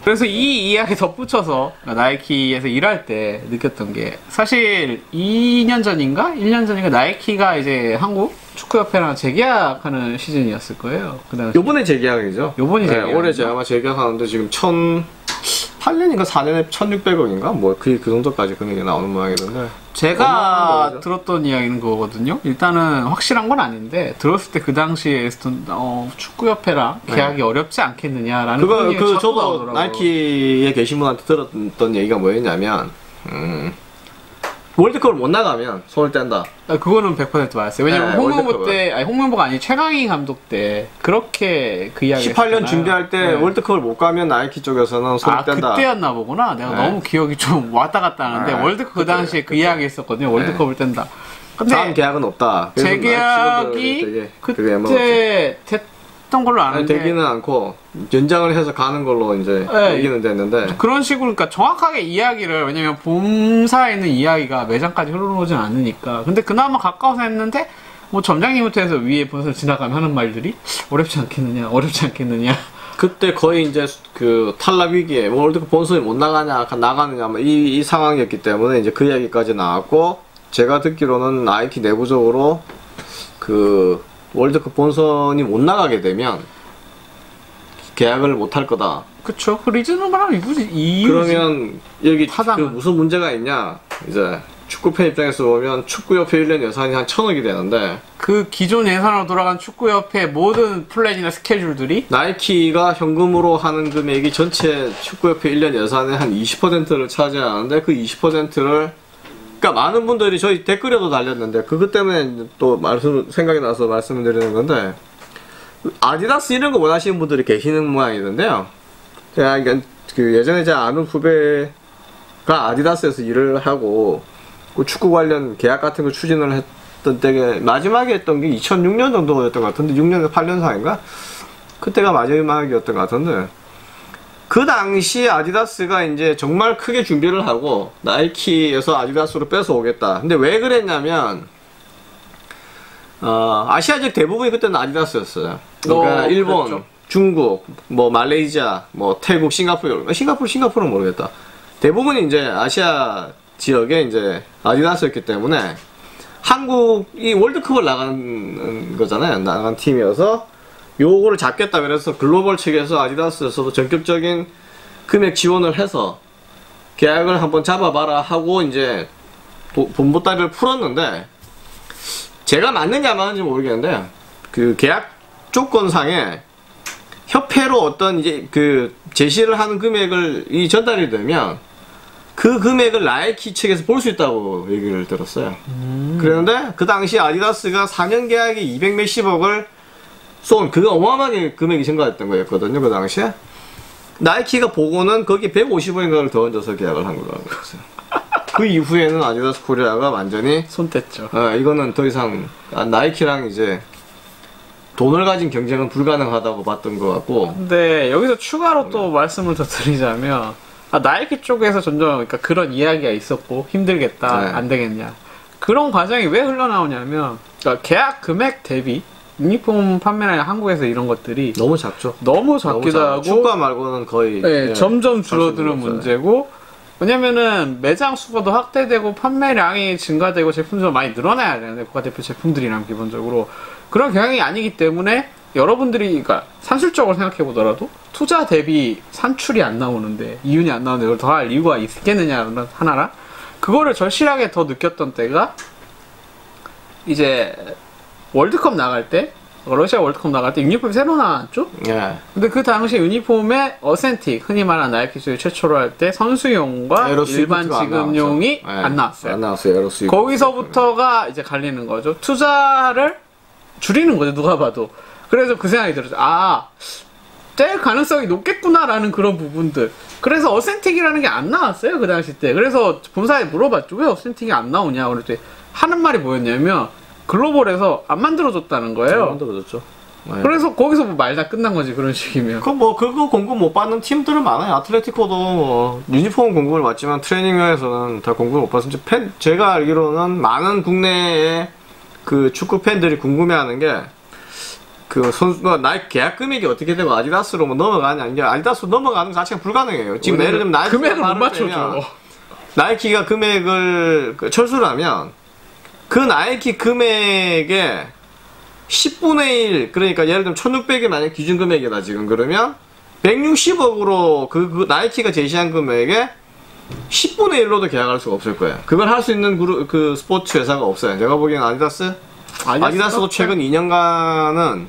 그래서 이 이야기 덧붙여서 나이키에서 일할 때 느꼈던 게 사실 2년 전인가 1년 전인가 나이키가 이제 한국 축구협회랑 재계약하는 시즌이었을 거예요. 그다음에 요번에 재계약이죠. 요번이 네, 재계약. 올해 제 아마 재계약하는데 지금 천 8년인가 4년에 1600억인가 뭐그그 정도까지 금액이 나오는 모양이던데 제가. 들었던 이야기는 그거거든요. 일단은 확실한 건 아닌데 들었을 때 그 당시에 에스톤 어, 축구협회랑 계약이 어렵지 않겠느냐라는 네. 그거 그 저도. 나이키에 계신 분한테 들었던 얘기가 뭐였냐면 음, 월드컵을 못 나가면 손을 뗀다. 아, 그거는 100% 맞았어요. 왜냐면 네, 홍명보. 때, 아니 홍명보가 아니 최강희 감독 때 그렇게 그 이야기 18년 준비할 때 월드컵을 못 가면 나이키 쪽에서는 손을 아 뗀다. 그때였나 보구나. 내가 네. 너무 기억이 좀 왔다 갔다 하는데 네, 월드컵 그 당시에 그 이야기 했었거든요. 월드컵을 뗀다. 근데 다음 계약은 없다. 재계약이. 그때 됐 던 걸로 아니, 아는데 되기는 않고 연장을 해서 가는 걸로 이제 네. 얘기는 됐는데. 그런 식으로 그러니까 정확하게 이야기를 왜냐면 본사에 있는 이야기가 매장까지 흘러오진 않으니까. 근데 그나마 가까워서 했는데 뭐 점장님부터 해서 위에 본사를 지나가면 하는 말들이 어렵지 않겠느냐 어렵지 않겠느냐. 그때 거의 이제 그 탈락 위기에 뭐 월드컵 본선이 못 나가냐 나가느냐 뭐 이, 이 상황이었기 때문에 이제 그 이야기까지 나왔고 제가 듣기로는 나이키 내부적으로 그 월드컵 본선이 못 나가게 되면 계약을 못 할 거다. 그쵸 그 리즈너블한 이유지 이유지 그러면 여기 그. 무슨 문제가 있냐? 이제 축구팬 입장에서 보면 축구협회 1년 예산이 한 천억이 되는데 그 기존 예산으로 돌아간 축구협회 모든 플랜이나 스케줄들이 나이키가 현금으로 하는 금액이 전체 축구협회 1년 예산의 한 20%를 차지하는데 그 20%를 그러니까 많은 분들이 저희 댓글에도 달렸는데 그것 때문에 또 말씀 생각이 나서 말씀을 드리는 건데 아디다스 이런 거 원하시는 분들이 계시는 모양이던데요. 제가 그 예전에 제가 아는 후배가 아디다스에서 일을 하고 그 축구 관련 계약 같은 거 추진을 했던 때에 마지막에 했던 게 2006년 정도였던 것 같은데 6년에서 8년 사이인가? 그때가 마지막이었던 것 같은데 그 당시 아디다스가 이제 정말 크게 준비를 하고 나이키에서 아디다스로 뺏어오겠다. 근데 왜 그랬냐면 어, 아시아적 대부분이 그때는 아디다스였어요. 그러니까 어, 일본, 그랬죠. 중국, 뭐 말레이시아, 뭐 태국, 싱가포르, 싱가포르, 싱가포르는 모르겠다. 대부분이 이제 아시아 지역에 이제 아디다스였기 때문에 한국이 월드컵을 나간 거잖아요. 나간 팀이어서 요거를 잡겠다 그래서 글로벌 측에서 아디다스에서도 전격적인 금액 지원을 해서 계약을 한번 잡아봐라 하고 이제 도- 돈보따리를 풀었는데 제가 맞느냐 안 맞는지 모르겠는데 그 계약 조건상에 협회로 어떤 이제 그 제시를 하는 금액을 이 전달이 되면 그 금액을 나이키 측에서 볼 수 있다고 얘기를 들었어요. 그랬는데 그 당시 아디다스가 4년 계약에 200 몇십억을 쏜 그거 어마어마하게 금액이 증가했던 거였거든요 그 당시에. 나이키가 보고는 거기 150억인가를 더 얹어서 계약을 한 걸로 알고 있어요. [laughs] 그 이후에는 아디다스 코리아가 완전히 손 뗐죠. 어, 이거는 더 이상 아, 나이키랑 이제 돈을 가진 경쟁은 불가능하다고 봤던 것 같고. 근데 여기서 추가로 또 말씀을 더 드리자면 아, 나이키 쪽에서 점점 그러니까 그런 이야기가 있었고 힘들겠다 네. 안 되겠냐. 그런 과정이 왜 흘러나오냐면 그러니까 계약 금액 대비 유니폼 판매나 한국에서 이런 것들이 너무 작죠. 너무 너무 작기도 작아. 하고 축구 말고는 거의 네, 예, 점점 줄어드는. 문제고 왜냐면은 매장 수가 더 확대되고 판매량이 증가되고 제품도 많이 늘어나야 되는데 국가대표 제품들이랑 기본적으로 그런 경향이 아니기 때문에 여러분들이 그러니까 산술적으로 생각해 보더라도 투자 대비 산출이 안 나오는데 이윤이 안 나오는데 이걸 더 할 이유가 있겠느냐 하나랑 그거를 절실하게 더 느꼈던 때가 이제 월드컵 나갈 때 러시아 월드컵 나갈 때 유니폼이 새로 나왔죠? 예. 근데 그 당시 유니폼에 어센틱 흔히 말하는 나이키 수 최초로 할 때 선수용과 일반 안 지급용이 나왔죠. 예. 안 나왔어요. 안 나왔어요. 스위프트. 거기서부터가 이제 갈리는 거죠. 투자를 줄이는 거죠. 누가 봐도. 그래서 그 생각이 들었죠. 아, 뗄 가능성이 높겠구나라는 그런 부분들. 그래서 어센틱이라는 게 안 나왔어요. 그 당시 때. 그래서 본사에 물어봤죠. 왜 어센틱이 안 나오냐. 그랬더니 하는 말이 뭐였냐면 글로벌에서 안 만들어줬다는 거예요. 만들어졌죠. 예. 그래서 거기서 뭐 말 다 끝난 거지 그런 식이면. 그뭐 그거 공급 못 받는 팀들은 많아요. 아틀레티코도 뭐 유니폼 공급을 받지만 트레이닝회에서는 다 공급을 못 받습니다. 팬 제가 알기로는 많은 국내의 그 축구 팬들이 궁금해하는 게 그 선수가 나이 계약 금액이 어떻게 되고 아디다스로 뭐 넘어가냐 이게 아디다스로 넘어가는 것 자체가 불가능해요. 지금 예를 들면 나이키가 금액을 못 맞춰줘. 나이키가 금액을 그 철수를 하면 그 나이키 금액의 10분의 1 그러니까 예를 들면 1600이 만약 기준 금액이다 지금 그러면 160억으로 그, 그 나이키가 제시한 금액의 10분의 1로도 계약할 수가 없을 거예요. 그걸 할 수 있는 그루, 그 스포츠 회사가 없어요. 내가 보기엔 아디다스 아디다스 도 최근 2년간은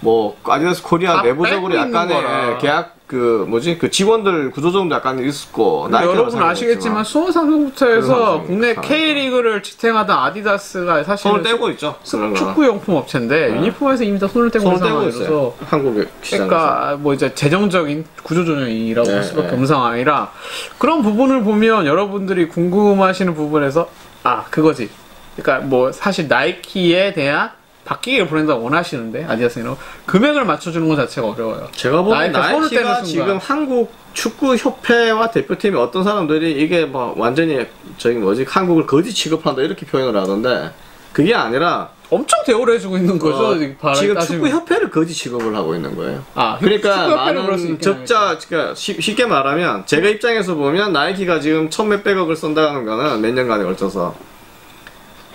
뭐 아디다스 코리아 다 내부적으로 약간의. 계약 그 뭐지 그 직원들 구조조정도 약간 있었고 여러분 아시겠지만 수원 삼성부터 그런 해서 상황이 국내 K리그를 지탱하던 아디다스가 사실 손을 떼고 있죠. 그런 거는. 축구 용품 업체인데 유니폼에서 이미 다 손을 떼고 손을 있는 떼고 있어요. 한국의. 그러니까 뭐 이제 재정적인 구조조정이라고 할 네, 수밖에 네. 없는 상황이라 그런 부분을 보면 여러분들이 궁금하시는 부분에서 아 그거지 그러니까 뭐 사실 나이키에 대한 바뀌기를 브랜드가 원하시는데 아디다스는 금액을 맞춰주는 것 자체가 어려워요. 제가 보기엔 나이키가. 지금 한국 축구 협회와 대표팀이 어떤 사람들이 이게 뭐 완전히 저기 뭐지 한국을 거지 취급한다 이렇게 표현을 하던데 그게 아니라 엄청 대우를 해주고 있는 거죠. 어, 지금. 축구 협회를 거지 취급을 하고 있는 거예요. 아, 그러니까 많은 적자 그러니까 쉽- 쉽게 말하면 제가 입장에서 보면 나이키가 지금 천 몇백억을 쓴다는 거는 몇 년간에 걸쳐서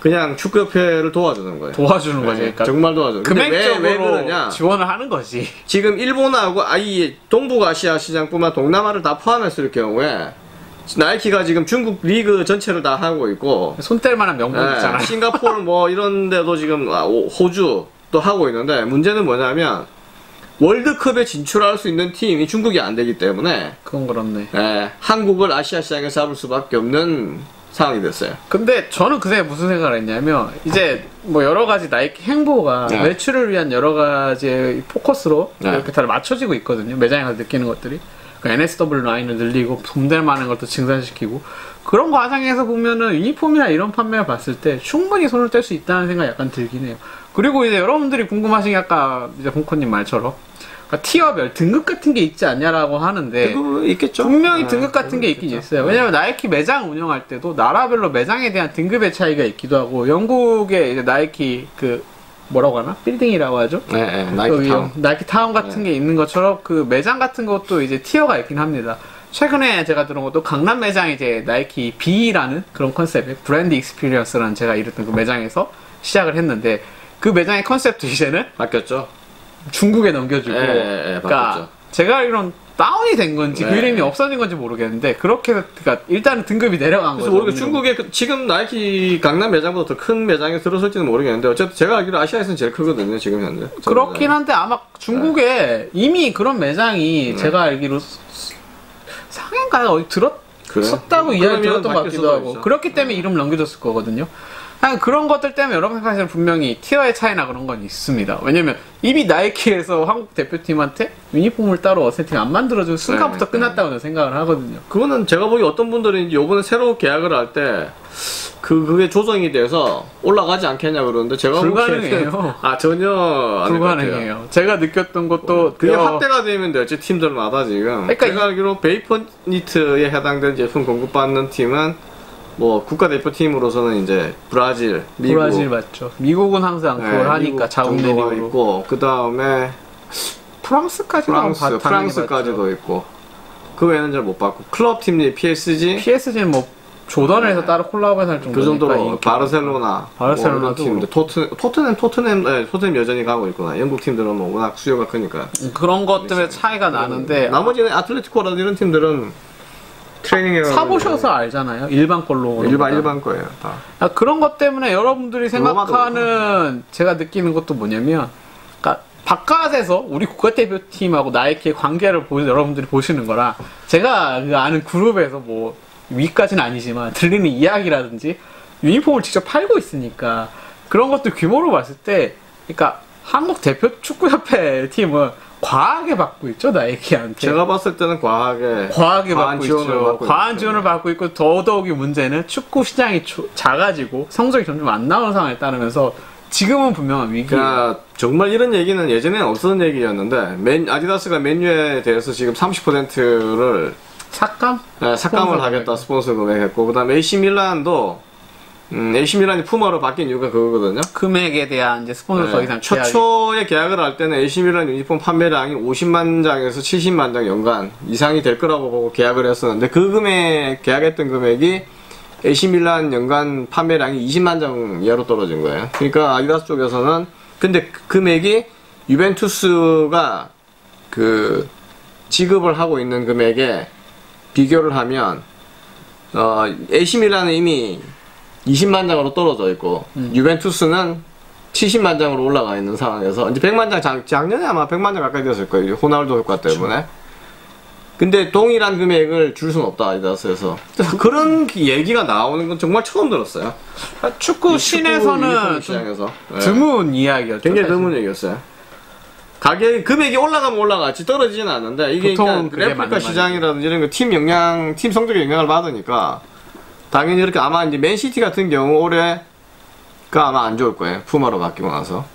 그냥 축구협회를 도와주는 거예요. 도와주는 거지. 네, 그러니까 정말 도와줘. 왜, 금액적으로 왜 그러냐? 지원을 하는 거지. 지금 일본하고 아예 동북아시아 시장뿐만 동남아를 다 포함했을 경우에 나이키가 지금 중국 리그 전체를 다 하고 있고 손뗄 만한 명분 예, 있잖아요. 싱가포르 뭐 이런 데도 지금 아, 오- 호주 또 하고 있는데 문제는 뭐냐면 월드컵에 진출할 수 있는 팀이 중국이 안 되기 때문에 그건 그렇네. 예, 한국을 아시아 시장에 잡을 수밖에 없는 상황이 됐어요. 근데 저는 그새 무슨 생각을 했냐면 이제 뭐 여러 가지 나이키 행보가 네. 매출을 위한 여러 가지 포커스로 네. 이렇게 다 맞춰지고 있거든요. 매장에 가서 느끼는 것들이. 그 NSW 라인을 늘리고 돈될 만한 것도 증산시키고 그런 과정에서 보면은 유니폼이나 이런 판매를 봤을 때 충분히 손을 뗄 수 있다는 생각이 약간 들긴 해요. 그리고 이제 여러분들이 궁금하신 게 아까 이제 홍코님 말처럼 그러니까 티어별 등급 같은 게 있지 않냐라고 하는데 그거 있겠죠? 분명히 예, 등급 같은 게 있긴 있겠죠. 있어요. 왜냐면 나이키 매장 운영할 때도 나라별로 매장에 대한 등급의 차이가 있기도 하고 영국의 이제 나이키 그 뭐라고 하나 빌딩이라고 하죠. 예, 예, 나이키 여기 타운. 나이키 타운 같은 게 있는 것처럼 그 매장 같은 것도 이제 tier가 있긴 합니다. 최근에 제가 들은 것도 강남 매장 이제 나이키 B라는 그런 concept의 brand experience라는 제가 이랬던 그 매장에서 시작을 했는데 그 매장의 concept도 [laughs] 이제는 바뀌었죠? 중국에 넘겨주고 예, 예, 예, 그러니까 바뀌었죠. 제가 알기로는 다운이 된 건지 그 네. 이름이 없어진 건지 모르겠는데 그렇게 그러니까 일단 등급이 내려간 그래서 거죠. 모르겠 중국의 그- 지금 나이키 강남 매장보다 더 큰 매장에 들어설지는 모르겠는데 어쨌든 제가 알기로 아시아에서는 제일 크거든요 지금 현재. 저 그렇긴 매장이. 한데 아마 중국에 이미 그런 네. 매장이 제가 알기로 상해가 어디 들었 그래? 썼다고 이야기 그러면 들었던 것 같기도 하고 있죠. 그렇기 때문에 이름 넘겨줬을 거거든요. 아니, 그런 것들 때문에 여러분 생각하시는 분명히 티어의 차이나 그런 건 있습니다. 왜냐면 이미 나이키에서 한국 대표팀한테 유니폼을 따로 어센팅 안 만들어준 순간부터 네, 끝났다고 저는 생각을 하거든요. 그거는 제가 보기 어떤 분들은 요번에 새로 계약을 할 때 그 그게 조정이 돼서 올라가지 않겠냐 그러는데 제가 불가능해요. [laughs] 아 전혀. 불가능해요. 제가 느꼈던 것도 그게 어, 확대가 되면 될지 팀들마다 지금 그러니까 제가 알기로 베이퍼니트에 해당된 제품 공급받는 팀은 뭐 국가대표팀으로서는 이제 브라질, 미국, 브라질 맞죠. 미국은 항상 네, 그걸 하니까 미국 자국 정도가 내리고 있고 그 다음에 프랑스까지도 프랑스, 프랑스까지도 있고. 그 외에는 잘 못 봤고. 클럽 팀이 PSG. PSG는 뭐 조던에서 따로 콜라보해서 할 정도니까 그 정도로 인기가 바르셀로나, 바르셀로나도 뭐 팀들, 토트, 토트넘, 토트넘, 네, 토트넘 여전히 가고 있구나. 영국 팀들은 뭐 워낙 수요가 크니까. 그런 것 때문에 차이가 나는데 나머지는 아틀레티코라든 이런 팀들은 트레이닝에 사보셔서 알잖아요. 일반 걸로 일반 일반 거예요. 다. 아, 그런 것 때문에 여러분들이 생각하는 제가 느끼는 것도 뭐냐면 그러니까 바깥에서 우리 국가대표팀하고 나이키의 관계를 보, 여러분들이 보시는 거라 제가 그 아는 그룹에서 뭐 위까지는 아니지만 들리는 이야기라든지 유니폼을 직접 팔고 있으니까 그런 것들 규모로 봤을 때 그러니까 한국 대표 축구협회 [laughs] 팀은 과하게 받고 있죠 나이키한테 제가 봤을 때는 과하게 과하게 받고 있죠. 받고 과한 있기 지원을. 받고 있고 더더욱이 문제는 축구 시장이 조- 작아지고 성적이 점점 안 나오는 상황에 따르면서 지금은 분명한 위기. 그러니까 정말 이런 얘기는 예전에는 없었던 얘기였는데 맨, 아디다스가 맨유에 대해서 지금 30%를 삭감? 네, 삭감을 스폰서 하겠다. 스폰서 금액했고 그다음에 AC 밀란도 음, AC 밀란이 푸마로 바뀐 이유가 그거거든요. 금액에 대한 이제 스폰서 더 이상 네. 최초에 계약을 할 때는 AC 밀란 유니폼 판매량이 50만 장에서 70만 장 연간 이상이 될 거라고 보고 계약을 했었는데 그 금액 계약했던 금액이 AC 밀란 연간 판매량이 20만 장 이하로 떨어진 거예요. 그러니까 아디다스 쪽에서는 근데 그 금액이 유벤투스가 그 지급을 하고 있는 금액에 비교를 하면 어, AC 밀란은 이미 20만 장으로 떨어져 있고 유벤투스는 70만 장으로 올라가 있는 상황에서 이제 100만 장 작, 작년에 아마 100만 장 가까이 됐을 거예요. 호날두 효과 때문에. 근데 동일한 금액을 줄 수는 없다 아디다스에서 그런 얘기가 나오는 건 정말 처음 들었어요. 축구 유니폼 좀 시장에서 네. 드문 이야기였죠. 굉장히 사실. 드문 얘기였어요. 가격 금액이 올라가면 올라갔지 떨어지지는 않는데 이게 보통 그러니까 레플리카 시장이라든지 이런 거 팀 영향 팀 성적에 영향을 받으니까 당연히 이렇게 아마 이제 맨시티 같은 경우 올해 아마 안 좋을 거예요. 푸마로 바뀌고 나서.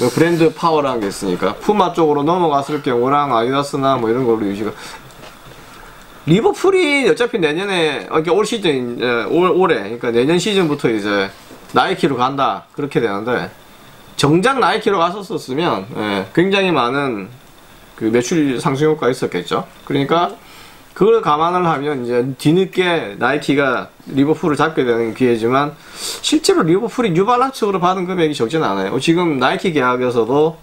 뭐 브랜드 파워라는 게 있으니까 푸마 쪽으로 넘어갔을 경우랑 아디다스나 뭐 이런 걸로 유지가 리버풀이 어차피 내년에 어, 이게 올 시즌 이제 올 올해 그러니까 내년 시즌부터 이제 나이키로 간다 그렇게 되는데 정작 나이키로 갔었었으면 예, 굉장히 많은 그 매출 상승 효과가 있었겠죠. 그러니까 그걸 감안을 하면 이제 뒤늦게 나이키가 리버풀을 잡게 되는 기회지만 실제로 리버풀이 뉴발란스로 받은 금액이 적지는 않아요. 지금 나이키 계약에서도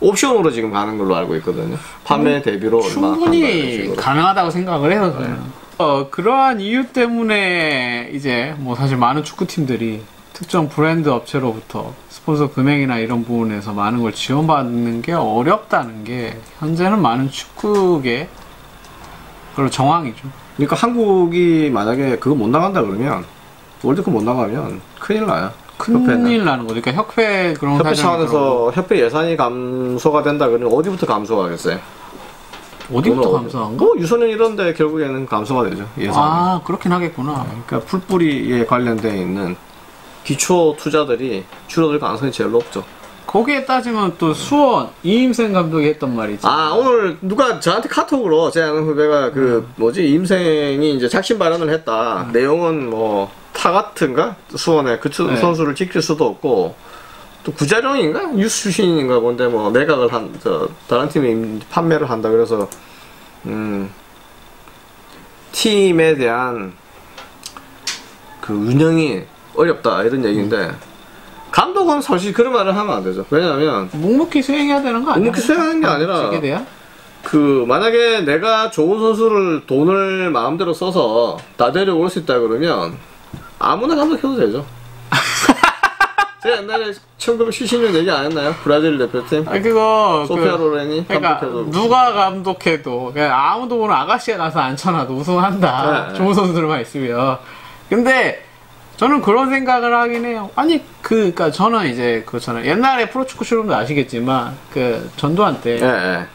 옵션으로 지금 가는 걸로 알고 있거든요. 판매 대비로 충분히. 가능하다고 생각을 해서 저는. 어, 그러한 이유 때문에 이제 뭐 사실 많은 축구팀들이 특정 브랜드 업체로부터 스폰서 금액이나 이런 부분에서 많은 걸 지원받는 게 어렵다는 게 현재는 많은 축구계 그런 정황이죠. 그러니까 한국이 만약에 그거 못 나간다 그러면 월드컵 못 나가면 큰일 나요. 협회는. 큰일 나는 거죠. 그러니까 협회 그런 협회 차원에서 협회 예산이 감소가 된다 그러면 어디부터 감소하겠어요? 어디부터 감소한 거? 뭐 유소년 이런데 결국에는 감소가 되죠 예산. 아 그렇긴 하겠구나. 그러니까 풀뿌리에 관련되어 있는 기초 투자들이 줄어들 가능성이 제일 높죠. 거기에 따지면 또 수원 이임생 감독이 했던 말이 있죠. 아 오늘 누가 저한테 카톡으로 제 아는 후배가 그 뭐지 임생이 이제 작심 발언을 했다. 내용은 뭐 타 같은가 수원에 그 수- 네. 선수를 지킬 수도 없고 또 구자룡인가 뉴스 출신인가 본데 뭐 매각을 한 저 다른 팀에 임- 판매를 한다 그래서 음 팀에 대한 그 운영이 어렵다 이런 얘기인데 감독은 사실 그런 말을 하면 안 되죠. 왜냐하면 묵묵히 수행해야 되는 거 아니야? 묵묵히 수행하는 게 아니라 지게 돼야? 그 만약에 내가 좋은 선수를 돈을 마음대로 써서 다 데려올 수 있다 그러면 아무나 감독해도 되죠. [laughs] 제가 옛날에 1970년 얘기 안 했나요? 브라질 대표팀 아 그거 소피아 그, 로렌이 그러니까 감독해도 누가 감독해도 그냥 아무도 모르는 아가씨가 가서 앉혀놔도 우승한다. 네. 좋은 선수들만 있으면. 근데 저는 그런 생각을 하긴 해요. 아니 그 그러니까 저는 이제 그렇잖아요. 옛날에 프로축구 실험도 아시겠지만 그 전두환 때 예, 예.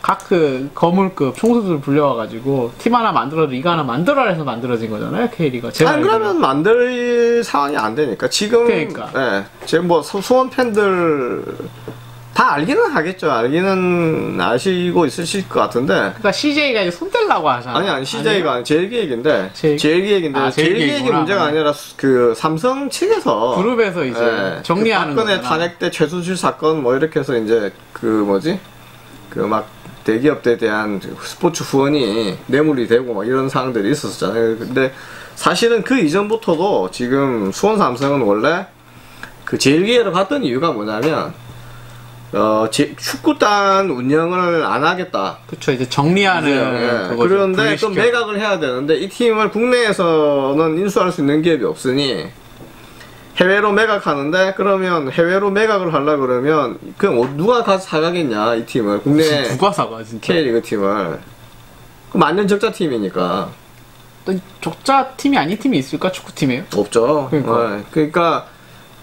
각그 거물급 총수들 불려와가지고 팀 하나 만들어도 이거 하나 만들어라 해서 만들어진 거잖아요 K리가 알기로는. 그러면 만들 상황이 안 되니까 지금 그러니까. 예, 지금 뭐 수- 수원 팬들 다 알기는 하겠죠. 알기는 아시고 있으실 것 같은데 그러니까 CJ가 이제 손 떼려고 하잖아 아니 아니 CJ가 아니 제일 기획인데 제일- 제일 기획인데 아, 제일기획이 제일 기획이구나. 문제가 아니라 수- 그 삼성 측에서 그룹에서 이제 예, 정리하는 그 박근혜. 탄핵 때 최순실 사건 뭐 이렇게 해서 이제 그 뭐지 그 막 대기업에 대한 스포츠 후원이 뇌물이 되고 막 이런 상황들이 있었잖아요. 근데 사실은 그 이전부터도 지금 수원 삼성은 원래 그 제일기회로 갔던 이유가 뭐냐면 어 제- 축구단 운영을 안 하겠다. 그쵸 이제 정리하는 예, 그거죠. 그런데 또 분리시켜. 매각을 해야 되는데 이 팀을 국내에서는 인수할 수 있는 기업이 없으니 해외로 매각하는데 그러면 해외로 매각을 하려 그러면 그럼 어- 누가 가서 사가겠냐 이 팀을 국내 누가 사가 진짜 K리그 팀을 그 만년 적자 팀이니까 또 적자 팀이 아닌 팀이 있을까 축구팀이에요? 없죠. 그러니까. 네, 그러니까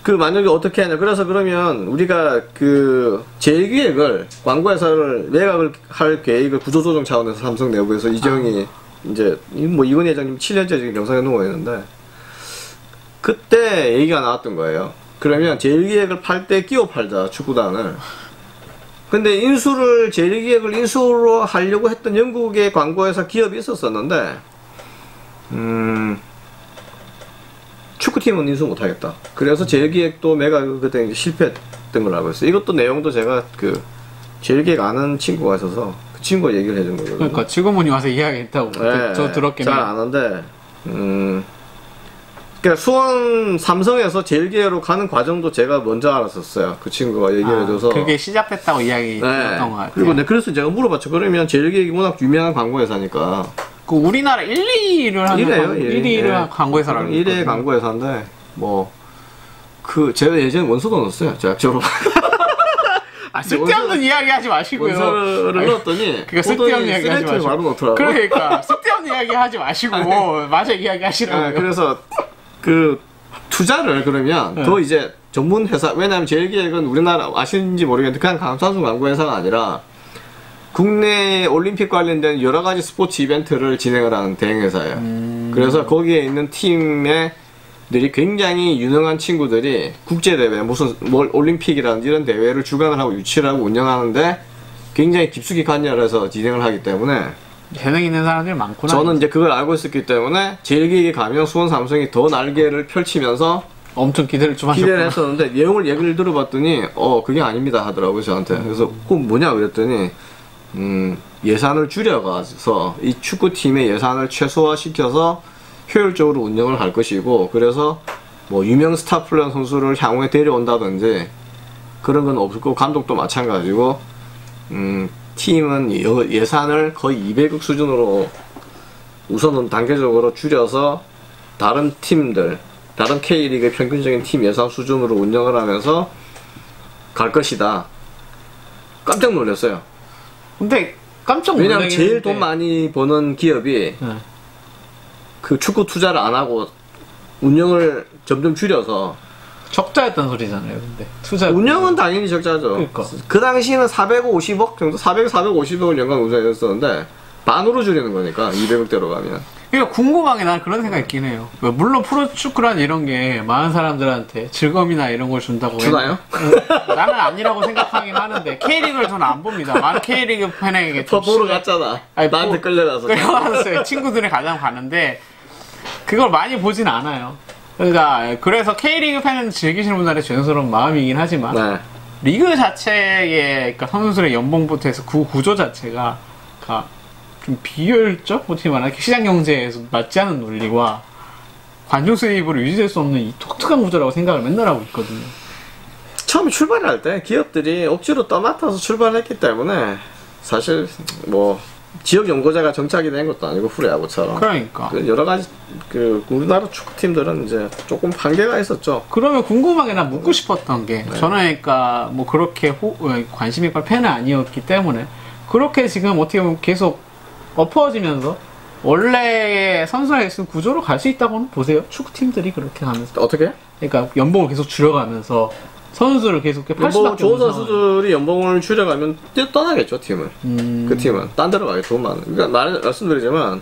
그 만약에 어떻게 하냐. 그래서 그러면 우리가 그 제일기획을 광고회사를 매각을 할 계획을 구조조정 차원에서 삼성 내부에서 이정이 이제 이- 뭐 이건 회장님 7년째 지금 영상에 놓고 있는데 그때 얘기가 나왔던 거예요. 그러면 제일기획을 팔 때 끼워 팔자 축구단을. 근데 인수를 제일기획을 인수로 하려고 했던 영국의 광고회사 기업이 있었었는데 음. 축구팀은 인수 못하겠다. 그래서 제일기획도 매각 그때 실패했던 걸로 알고 있어요. 이것도 내용도 제가 그 제일기획 아는 친구가 있어서 그 친구가 얘기를 해준 거거든요. 그러니까 직원분이 와서 이야기했다고 네, 저 들었긴 잘. 아는데, 음, 그러니까 수원 삼성에서 제일기획으로 가는 과정도 제가 먼저 알았었어요. 그 친구가 얘기해줘서. 아, 그게 시작됐다고 이야기 네. 것 같아요. 그리고 네, 그래서 제가 물어봤죠. 그러면 제일기획이 워낙 유명한 광고회사니까. 그 우리나라 1, 2위를 하는 이래요, 광- 일. 1위를 예. 한 광고회사라고 1회 광고회사인데 뭐 그 제가 예전에 원서도 넣었어요. 제가 졸업 아, 쓸데없는 이야기 하지 마시고요. 원서를 아니, 넣었더니 그러니까 쓸데없는 이야기 하지 마시고. 바로 넣더라고. 그러니까 [laughs] 쓸데없는 이야기 하지 마시고 맞아 이야기 아, 하시라고요. 그래서 그 투자를 그러면 네. 더 이제 전문 회사 왜냐하면 제일기획은 우리나라 아시는지 모르겠는데 그냥 강산수 광고 회사가 아니라 국내 올림픽 관련된 여러 가지 스포츠 이벤트를 진행을 하는 대행 회사예요. 음. 그래서 거기에 있는 팀의 들이 굉장히 유능한 친구들이 국제 대회 무슨 뭘 올림픽이라든지 이런 대회를 주관을 하고 유치를 하고 운영하는데 굉장히 깊숙이 관여를 해서 진행을 하기 때문에 재능 있는 사람들이 많구나. 저는 이제 그걸 알고 있었기 때문에 제일기획에 가면 수원 삼성이 더 날개를 펼치면서 엄청 기대를 좀 하셨구나. 기대를 했었는데 내용을 얘기를 들어봤더니 어 그게 아닙니다 하더라고요 저한테 그래서 그거 뭐냐 그랬더니 음 예산을 줄여가서 이 축구팀의 예산을 최소화시켜서 효율적으로 운영을 할 것이고 그래서 뭐 유명 스타 플레이어 선수를 향후에 데려온다든지 그런 건 없을 거고 감독도 마찬가지고 음 팀은 여- 예산을 거의 200억 수준으로 우선은 단계적으로 줄여서 다른 팀들, 다른 K리그의 평균적인 팀 예산 수준으로 운영을 하면서 갈 것이다. 깜짝 놀랐어요. 근데 깜짝 왜냐면 놀라긴 제일 했는데. 돈 많이 버는 기업이 네. 그 축구 투자를 안 하고 운영을 점점 줄여서 적자였단 소리잖아요. 근데 투자 운영은 당연히 적자죠. 그러니까. 그 당시에는 450억 정도, 400, 450억을 연간 운영했었는데 반으로 줄이는 거니까 200억대로 가면. 그러니까 궁금한 게난 그런 생각 있긴 해요. 물론 프로축구란 이런 게 많은 사람들한테 즐거움이나 이런 걸 준다고 주나요? 해- 나는 아니라고 생각하긴 하는데 K리그를 저는 안 봅니다. 많은 K리그 팬에게 더좀 보러 갔잖아. 아니, 나한테 뭐- 끌려가서. 끌려가서 친구들이 가장 가는데 그걸 많이 보진 않아요. 그러니까 그래서 K리그 팬은 즐기시는 분들의 죄송스러운 마음이긴 하지만 네. 리그 자체의 그러니까 선수들의 연봉부터 해서 그 구조 자체가 그러니까 좀 비효율적? 어떻게 말하나? 시장 경제에서 맞지 않은 논리와 관중 수입으로 유지될 수 없는 이 독특한 구조라고 생각을 맨날 하고 있거든요. 처음에 출발을 할때 기업들이 억지로 떠맡아서 출발했기 때문에 사실 뭐 지역 연고자가 정착이 된 것도 아니고 프로야구처럼. 그러니까. 그 여러 가지 그 우리나라 축구팀들은 이제 조금 한계가 있었죠. 그러면 궁금한 게난 묻고 싶었던 게 저는 그러니까 뭐 그렇게 호- 어, 관심 있고 팬은 아니었기 때문에 그렇게 지금 어떻게 보면 계속 엎어지면서 원래의 선수의 수 구조로 갈 수 있다고는 보세요. 축구팀들이 그렇게 가면서 어떻게? 그러니까 연봉을 계속 줄여가면서 선수를 계속 팔뭐 수밖에 좋은. 선수들이 연봉을 줄여가면 떠나겠죠 팀을. 음, 그 팀은 딴 데로 가겠죠 돈 많은. 그러니까 말, 말씀드리지만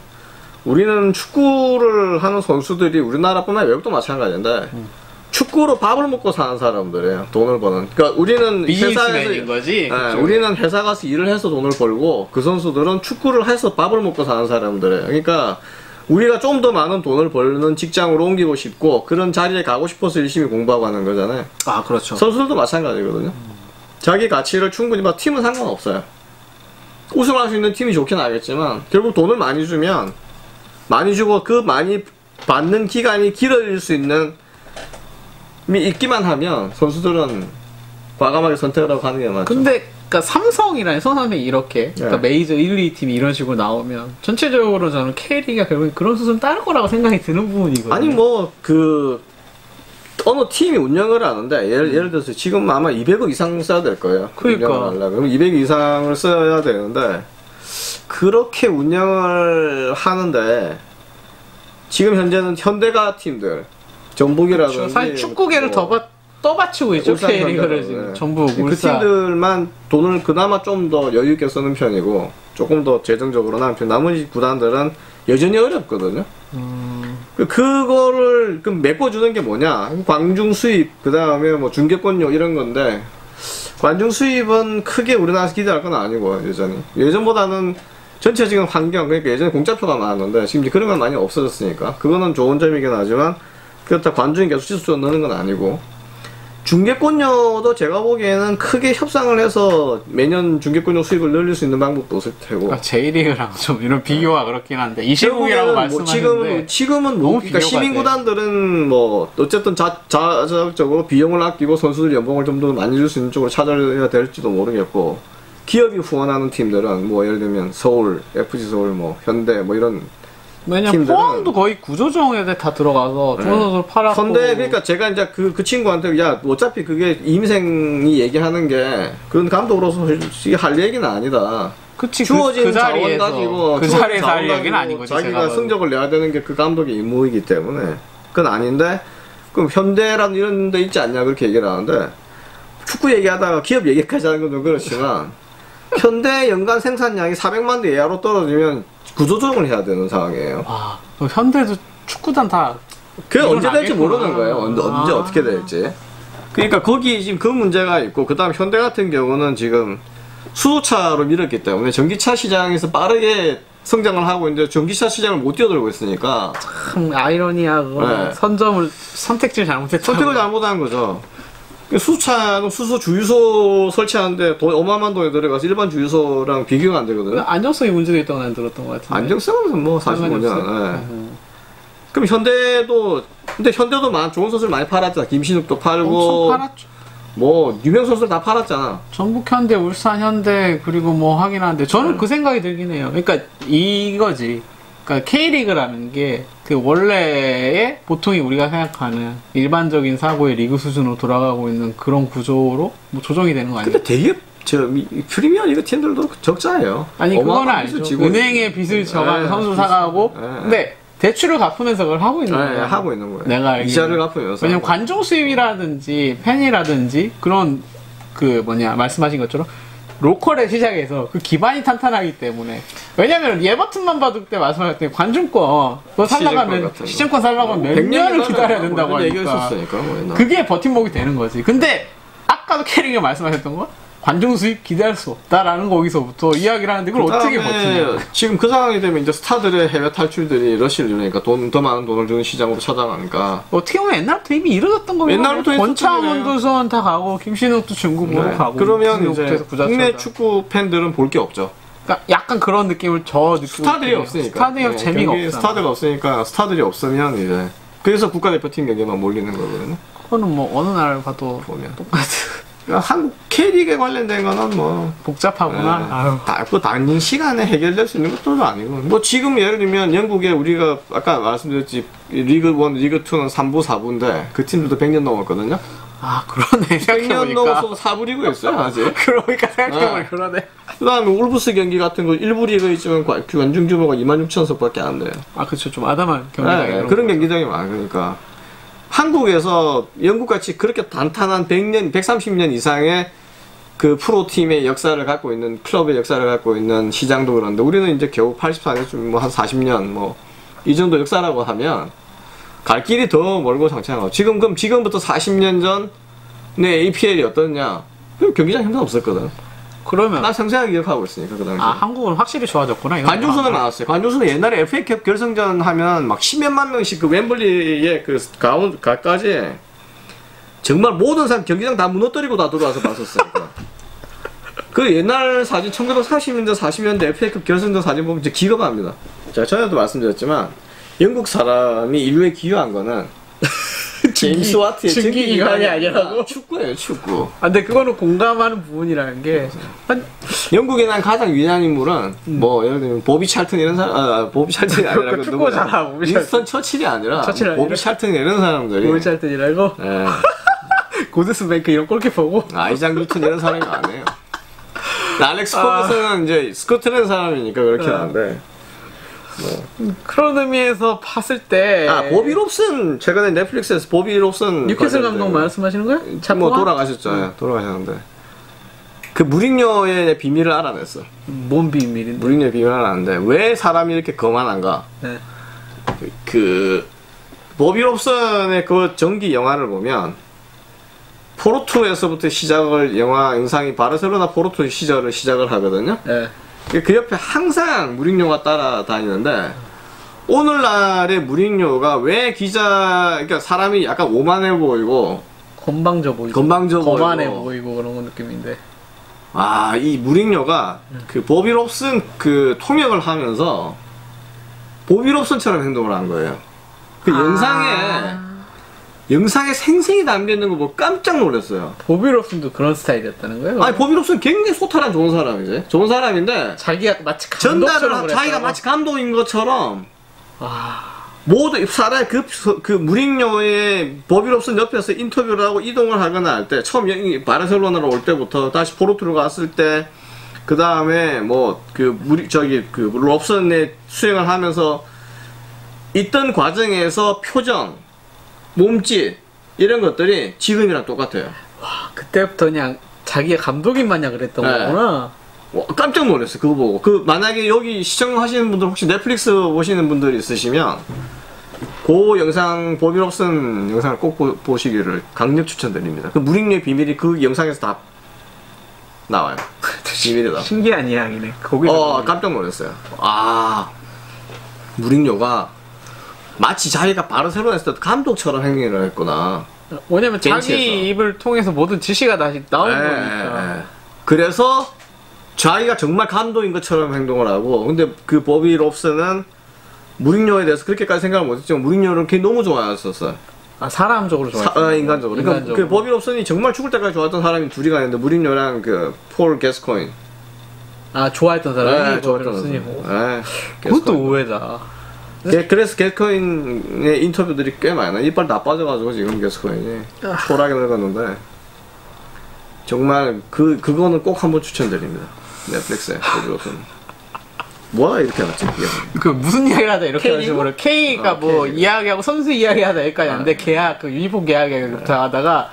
우리는 축구를 하는 선수들이 우리나라뿐만 아니라 외국도 마찬가지인데 음. 축구로 밥을 먹고 사는 사람들이에요. 돈을 버는. 그러니까 우리는 회사에서 거지. 네. 우리는 회사 가서 일을 해서 돈을 벌고 그 선수들은 축구를 해서 밥을 먹고 사는 사람들이에요. 그러니까 우리가 좀 더 많은 돈을 벌는 직장으로 옮기고 싶고 그런 자리에 가고 싶어서 열심히 공부하고 하는 거잖아요. 아 그렇죠. 선수들도 마찬가지거든요. 자기 가치를 충분히 막 팀은 상관없어요. 우승할 수 있는 팀이 좋긴 하겠지만 결국 돈을 많이 주면 많이 주고 그 많이 받는 기간이 길어질 수 있는 미 있기만 하면 선수들은 과감하게 선택을 하고 가는 게 맞죠. 근데 그러니까 삼성이랑 손삼성이 이렇게 그러니까 네. 메이저 1, 2팀이 이런 식으로 나오면 전체적으로 저는 K리그가 결국 그런 수순 따를 거라고 생각이 드는 부분이거든요. 아니 뭐 그 어느 팀이 운영을 하는데 예를, 예를 들어서 지금 아마 200억 이상 써야 될 거예요. 그러니까. 운영을 하려면. 그럼 200억 이상을 써야 되는데 그렇게 운영을 하는데 지금 현재는 현대가 팀들 전북이라든지 그렇죠. 사실 축구계를 뭐더 바, 떠받치고 있죠 K리그를. 지금 전부 그 울산. 팀들만 돈을 그나마 좀 더 여유 있게 쓰는 편이고 조금 더 재정적으로 나은 편. 나머지 구단들은 여전히 어렵거든요. 음, 그 그거를 그 메꿔주는 게 뭐냐? 광중 수입, 그 다음에 뭐 중계권료 이런 건데 관중 수입은 크게 우리나라에서 기대할 건 아니고 여전히 예전보다는 전체적인 환경 그러니까 예전에 공짜표가 많았는데 지금 이제 그런 건 많이 없어졌으니까 그거는 좋은 점이긴 하지만 그렇다 관중이 계속 지수적으로 느는 건 아니고. 중계권료도 제가 보기에는 크게 협상을 해서 매년 중계권료 수입을 늘릴 수 있는 방법도 없을 테고. 그러니까 J리그랑 좀 이런 비교가 그렇긴 한데 이 시국이라고 결국에는 뭐 지금은 지금은 뭐 그러니까 시민 돼. 구단들은 뭐 어쨌든 자 자적으로 비용을 아끼고 선수들 연봉을 좀 더 많이 줄 수 있는 쪽으로 찾아야 될지도 모르겠고 기업이 후원하는 팀들은 뭐 예를 들면 서울 FC 서울 뭐 현대 뭐 이런 왜냐면 포항도 거의 구조정에 다 들어가서 좋은 선수를 팔았고. 근데 그러니까 제가 이제 그, 그 친구한테 야 어차피 그게 임생이 얘기하는 게 그건 감독으로서 솔직히 할 얘기는 아니다. 그치 주어진 그, 그 자리에서 가지고 그 자리에서 할 얘기는 아닌 거지 자기가. 성적을 내야 되는 게 그 감독의 임무이기 때문에. 그건 아닌데 그럼 현대라는 이런 데 있지 않냐 그렇게 얘기를 하는데. 축구 얘기하다가 기업 얘기까지 하는 건좀 그렇지만 현대 연간 생산량이 400만 대 이하로 떨어지면 구조조정을 해야 되는 상황이에요. 와, 그 현대도 축구단 다 그게 언제 될지. 모르는 거예요. 언제, 언제 아. 어떻게 될지. 그러니까 거기 지금 그 문제가 있고 그 다음 현대 같은 경우는 지금 수소차로 밀었기 때문에 전기차 시장에서 빠르게 성장을 하고 있는데 전기차 시장을 못 뛰어들고 있으니까 참 아이러니야 그거 네. 선점을 선택지를 잘못했다 선택을 잘못한 거죠. 수소차는 수소 주유소 설치하는데 돈 어마어마한 돈이 들어가서 일반 주유소랑 비교가 안 되거든요. 안정성이 문제가 있다고 난 들었던 것 같은데 안정성은 뭐 45년. 없어요? 예. 음. 그럼 현대도 근데 현대도 많 좋은 선수를 많이 팔았잖아. 김신욱도 팔고 엄청 팔았죠 뭐 유명 선수를 다 팔았잖아. 전북 현대, 울산 현대 그리고 뭐 하긴 하는데 저는 네. 그 생각이 들긴 해요. 그러니까 이거지. 그러니까 K리그라는 게그 원래의 보통이 우리가 생각하는 일반적인 사고의 리그 수준으로 돌아가고 있는 그런 구조로 뭐 조정이 되는 거 아니에요? 근데 대기업 저 미- 프리미어 리그 팀들도 적자예요. 아니 그건 알죠. 은행에 있- 빚을 져가면 예, 선수 사가고 예, 근데 대출을 갚으면서 그걸 하고 있는 예, 거예요. 하고 있는 거예요. 내가. 이자를 갚으면서. 왜냐면 관중 수입이라든지 팬이라든지 그런 그 뭐냐 말씀하신 것처럼 로컬의 시장에서 그 기반이 탄탄하기 때문에. 왜냐면 에버튼만 봐도 그때 말씀하셨더니 관중권. 사려면 같은 거. 시즌권 사려면 몇100 년을 기다려야 된다고 하니까. 했었으니까 뭐. 그게 버팀목이 되는 거지. 근데 아까도 캐릭이 말씀하셨던 거 관중 수입 기대할 수 없다라는 거기서부터 이야기를 하는데 그걸 어떻게 그다음에 버티냐 지금 그 상황이 되면 이제 스타들의 해외 탈출들이 러시를 이루니까 돈 더 많은 돈을 주는 시장으로 찾아가니까 어떻게 보면 옛날부터 이미 이루어졌던 거예요 옛날부터 권창훈도 수원 다 가고 김신욱도 중국으로 네. 가고 그러면 이제 국내 다. 축구 팬들은 볼 게 없죠. 그러니까 약간 그런 느낌을 저 느끼고 스타들이. 없으니까. 스타들이 네, 재미가 없어. 스타들이 없으니까 스타들이 없으면 이제 그래서 국가대표팀 경기만 몰리는 거거든요. 그거는 뭐 어느 나라를 봐도 보면. 똑같은 한국 K리그에 관련된 거는 뭐 복잡하구나. 네. 아유. 다, 그 당긴 시간에 해결될 수 있는 것도 아니고 뭐 지금 예를 들면 영국에 우리가 아까 말씀드렸지 리그 1, 리그 2는 3부 4부인데 그 팀들도 100년 넘었거든요. 아 그러네 100년 생각해보니까. 넘어서도 4부 리그 있어요 아직. [laughs] 그러니까 생각해보니까 네. 그러네. 그 다음에 울브스 경기 같은 거 일부 리그 있지만 관- 그 관중 규모가 2만 6천 석 밖에 안 돼요. 아 그쵸 좀 아담한 경기장 네, 그런 경기장이 많으니까 한국에서 영국같이 그렇게 단단한 100년, 130년 이상의 그 프로팀의 역사를 갖고 있는 클럽의 역사를 갖고 있는 시장도 그런데 우리는 이제 겨우 84년쯤 뭐한 40년 뭐 이 정도 역사라고 하면 갈 길이 더 멀고 장창하고 지금 그럼 지금부터 40년 전내 APL이 어떻냐? 그 경기장 형편 없었거든 그러면 난 생생하게 기억하고 있으니까 그 당시 아 한국은 확실히 좋아졌구나. 관중수는 아, 나왔어요. 관중수는 옛날에 FA컵 결승전 하면 막 10몇만 명씩 그 웸블리의 그 가운 가까지 정말 모든 사람 경기장 다 무너뜨리고 다 들어와서 봤었어요. [laughs] 그 옛날 사진 1940년대 40년대 FA컵 결승전 사진 보면 진짜 기가 납니다. 제가 전에도 말씀드렸지만 영국 사람이 인류에 기여한 거는 [laughs] 제임스 와트의 증기기관이 증기 기관이 아니라고? 축구예요 축구. 아, 근데 그거는 공감하는 부분이라는 게 한, 영국에 난 가장 위대한 인물은 뭐 예를 들면 보비 찰튼 이런 사람 아, 보비 [laughs] 찰튼이 아니라 그그 축구? 잘하, 보비 윈스턴 처칠이 아니라 처칠 아니라? 보비 찰튼 이런 사람들이 골잘 때이라고 예. [laughs] 고든 뱅크스 이런 골키퍼고 아이작 뉴튼 이런 사람이 아니에요. 알렉스 아. 퍼거슨은 이제 스코틀랜드 사람이니까 그렇게 네. 하는 데 그런 의미에서 봤을 때 아 보비 롭슨 최근에 넷플릭스에서 보비 롭슨 뉴캐슬 감독 말씀하시는 거예요? 뭐? 돌아가셨죠 예, 돌아가셨는데 그 무링뇨의 비밀을 알아냈어 뭔 비밀인데? 무링뇨의 비밀을 알아냈는데 왜 사람이 이렇게 거만한가 네. 그 보비 롭슨의 그 전기 영화를 보면 포르투에서부터 시작을 영화 영상이 바르셀로나 포르투 시절을 시작을 하거든요. 네. 그 옆에 항상 무링요가 따라다니는데 오늘날의 무링요가 왜 기자 그러니까 사람이 약간 오만해 보이고 건방져 보이고 건방져 보이고 거만해 보이고 그런 거 느낌인데 아 이 무링요가 그 보비 롭슨 그 통역을 하면서 보비 롭슨처럼 행동을 한 거예요. 그 아. 영상에 영상에 생생히 담겨 있는 거 보고 깜짝 놀랐어요. 보비 롭슨도 그런 스타일이었다는 거예요? 아니 보비 롭슨 굉장히 소탈한 좋은 사람이지. 좋은 사람인데 자기가 마치 전달을 자기가? 마치 감독인 것처럼 아, 모두 사람 그, 그 무링요의 버비 롭슨 옆에서 인터뷰를 하고 이동을 하거나 할 때 처음 여- 바르셀로나로 올 때부터 다시 포르투로 갔을 때 그 다음에 뭐 그 무리 저기 그 롭슨의 수행을 하면서 있던 과정에서 표정, 몸짓 이런 것들이 지금이랑 똑같아요. 그때부터 그냥 자기가 감독인 마냥 그랬던 네. 거구나 와, 깜짝 놀랐어요. 그거 보고. 그, 만약에 여기 시청하시는 분들 혹시 넷플릭스 보시는 분들이 있으시면, 그 영상 보비 롭슨 영상을 꼭 보, 시기를 강력 추천드립니다. 그 무링류의 비밀이 그 영상에서 다 나와요. [laughs] 비밀이다. 신기한 이야기네. 거기 어 깜짝 놀랐어요. 아 무링류가 마치 자기가 바르셀로나에서 감독처럼 행위를 했구나. 왜냐면 자기 벤치에서. 입을 통해서 모든 지시가 다시 나오는 예, 거니까. 예, 예. 그래서 자기가 정말 감독인 것처럼 행동을 하고 근데 그 버비 롭스는 무링요에 대해서 그렇게까지 생각을 못했지만 무링요를 걔 너무 좋아했었어요. 아 사람적으로 사, 좋아했어요. 아, 인간적으로. 그러니까 인간적으로. 그 버비 롭슨이 정말 죽을 때까지 좋아했던 사람이 둘이가 있는데 무링요랑 그 폴 게스코인. 아 좋아했던 사람이 네, 네, 좋아했던. 사람. 네, 그것도. 오해다. 게- 그래서 게스코인의 인터뷰들이 꽤 많아. 이빨 다 빠져가지고 지금 게스코인이 아. 초라하게 늙었는데 정말 그 그거는 꼭 한번 추천드립니다. 넷플릭스에 롭슨. 뭐야 이렇게 해놨지? 이게. 그 무슨 이야기를 하다 이렇게 K 하시고 모르 K가 아, 뭐 K. 이야기하고 선수 이야기하다 여기까지 하는데 계약 그 유니폼 계약부터 하다가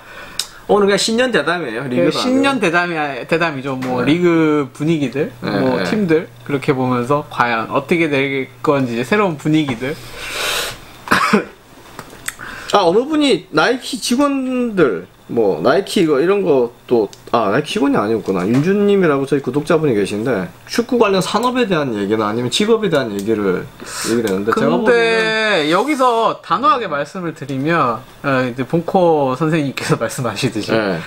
오늘 그냥 신년 대담이에요. 그 리뷰도 신년 대담이 대담이죠. 뭐 리그 분위기들, 네, 뭐 네. 팀들 그렇게 보면서 과연 어떻게 될 건지 새로운 분위기들. [coughs] 아 어느 분이 나이키 직원들 뭐 나이키 이거 이런 것도 아 나이키 직원이 아니었구나 윤주님이라고 저희 구독자분이 계신데 축구 관련 산업에 대한 얘기나 아니면 직업에 대한 얘기를 얘기를 했는데 제가 근데 여기서 단호하게 말씀을 드리면 어, 이제 본코 선생님께서 [laughs] 말씀하시듯이 네.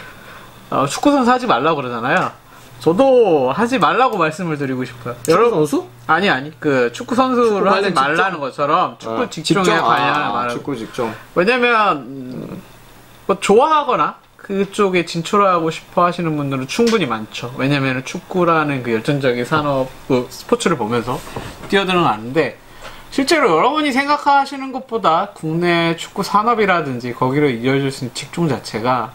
어, 축구 선수 하지 말라고 그러잖아요. 저도 하지 말라고 말씀을 드리고 싶어요. 여러 선수? 아니 아니 그 축구 선수를 축구 하지 말라는 직종? 것처럼 축구 아, 직종에 직종? 관련한 아, 말을 축구 직종 왜냐면 음, 뭐 좋아하거나 그쪽에 진출하고 싶어 하시는 분들은 충분히 많죠. 왜냐면 축구라는 그 열정적인 산업 그 스포츠를 보면서 뛰어들어가는데 실제로 여러분이 생각하시는 것보다 국내 축구 산업이라든지 거기로 이어질 수 있는 직종 자체가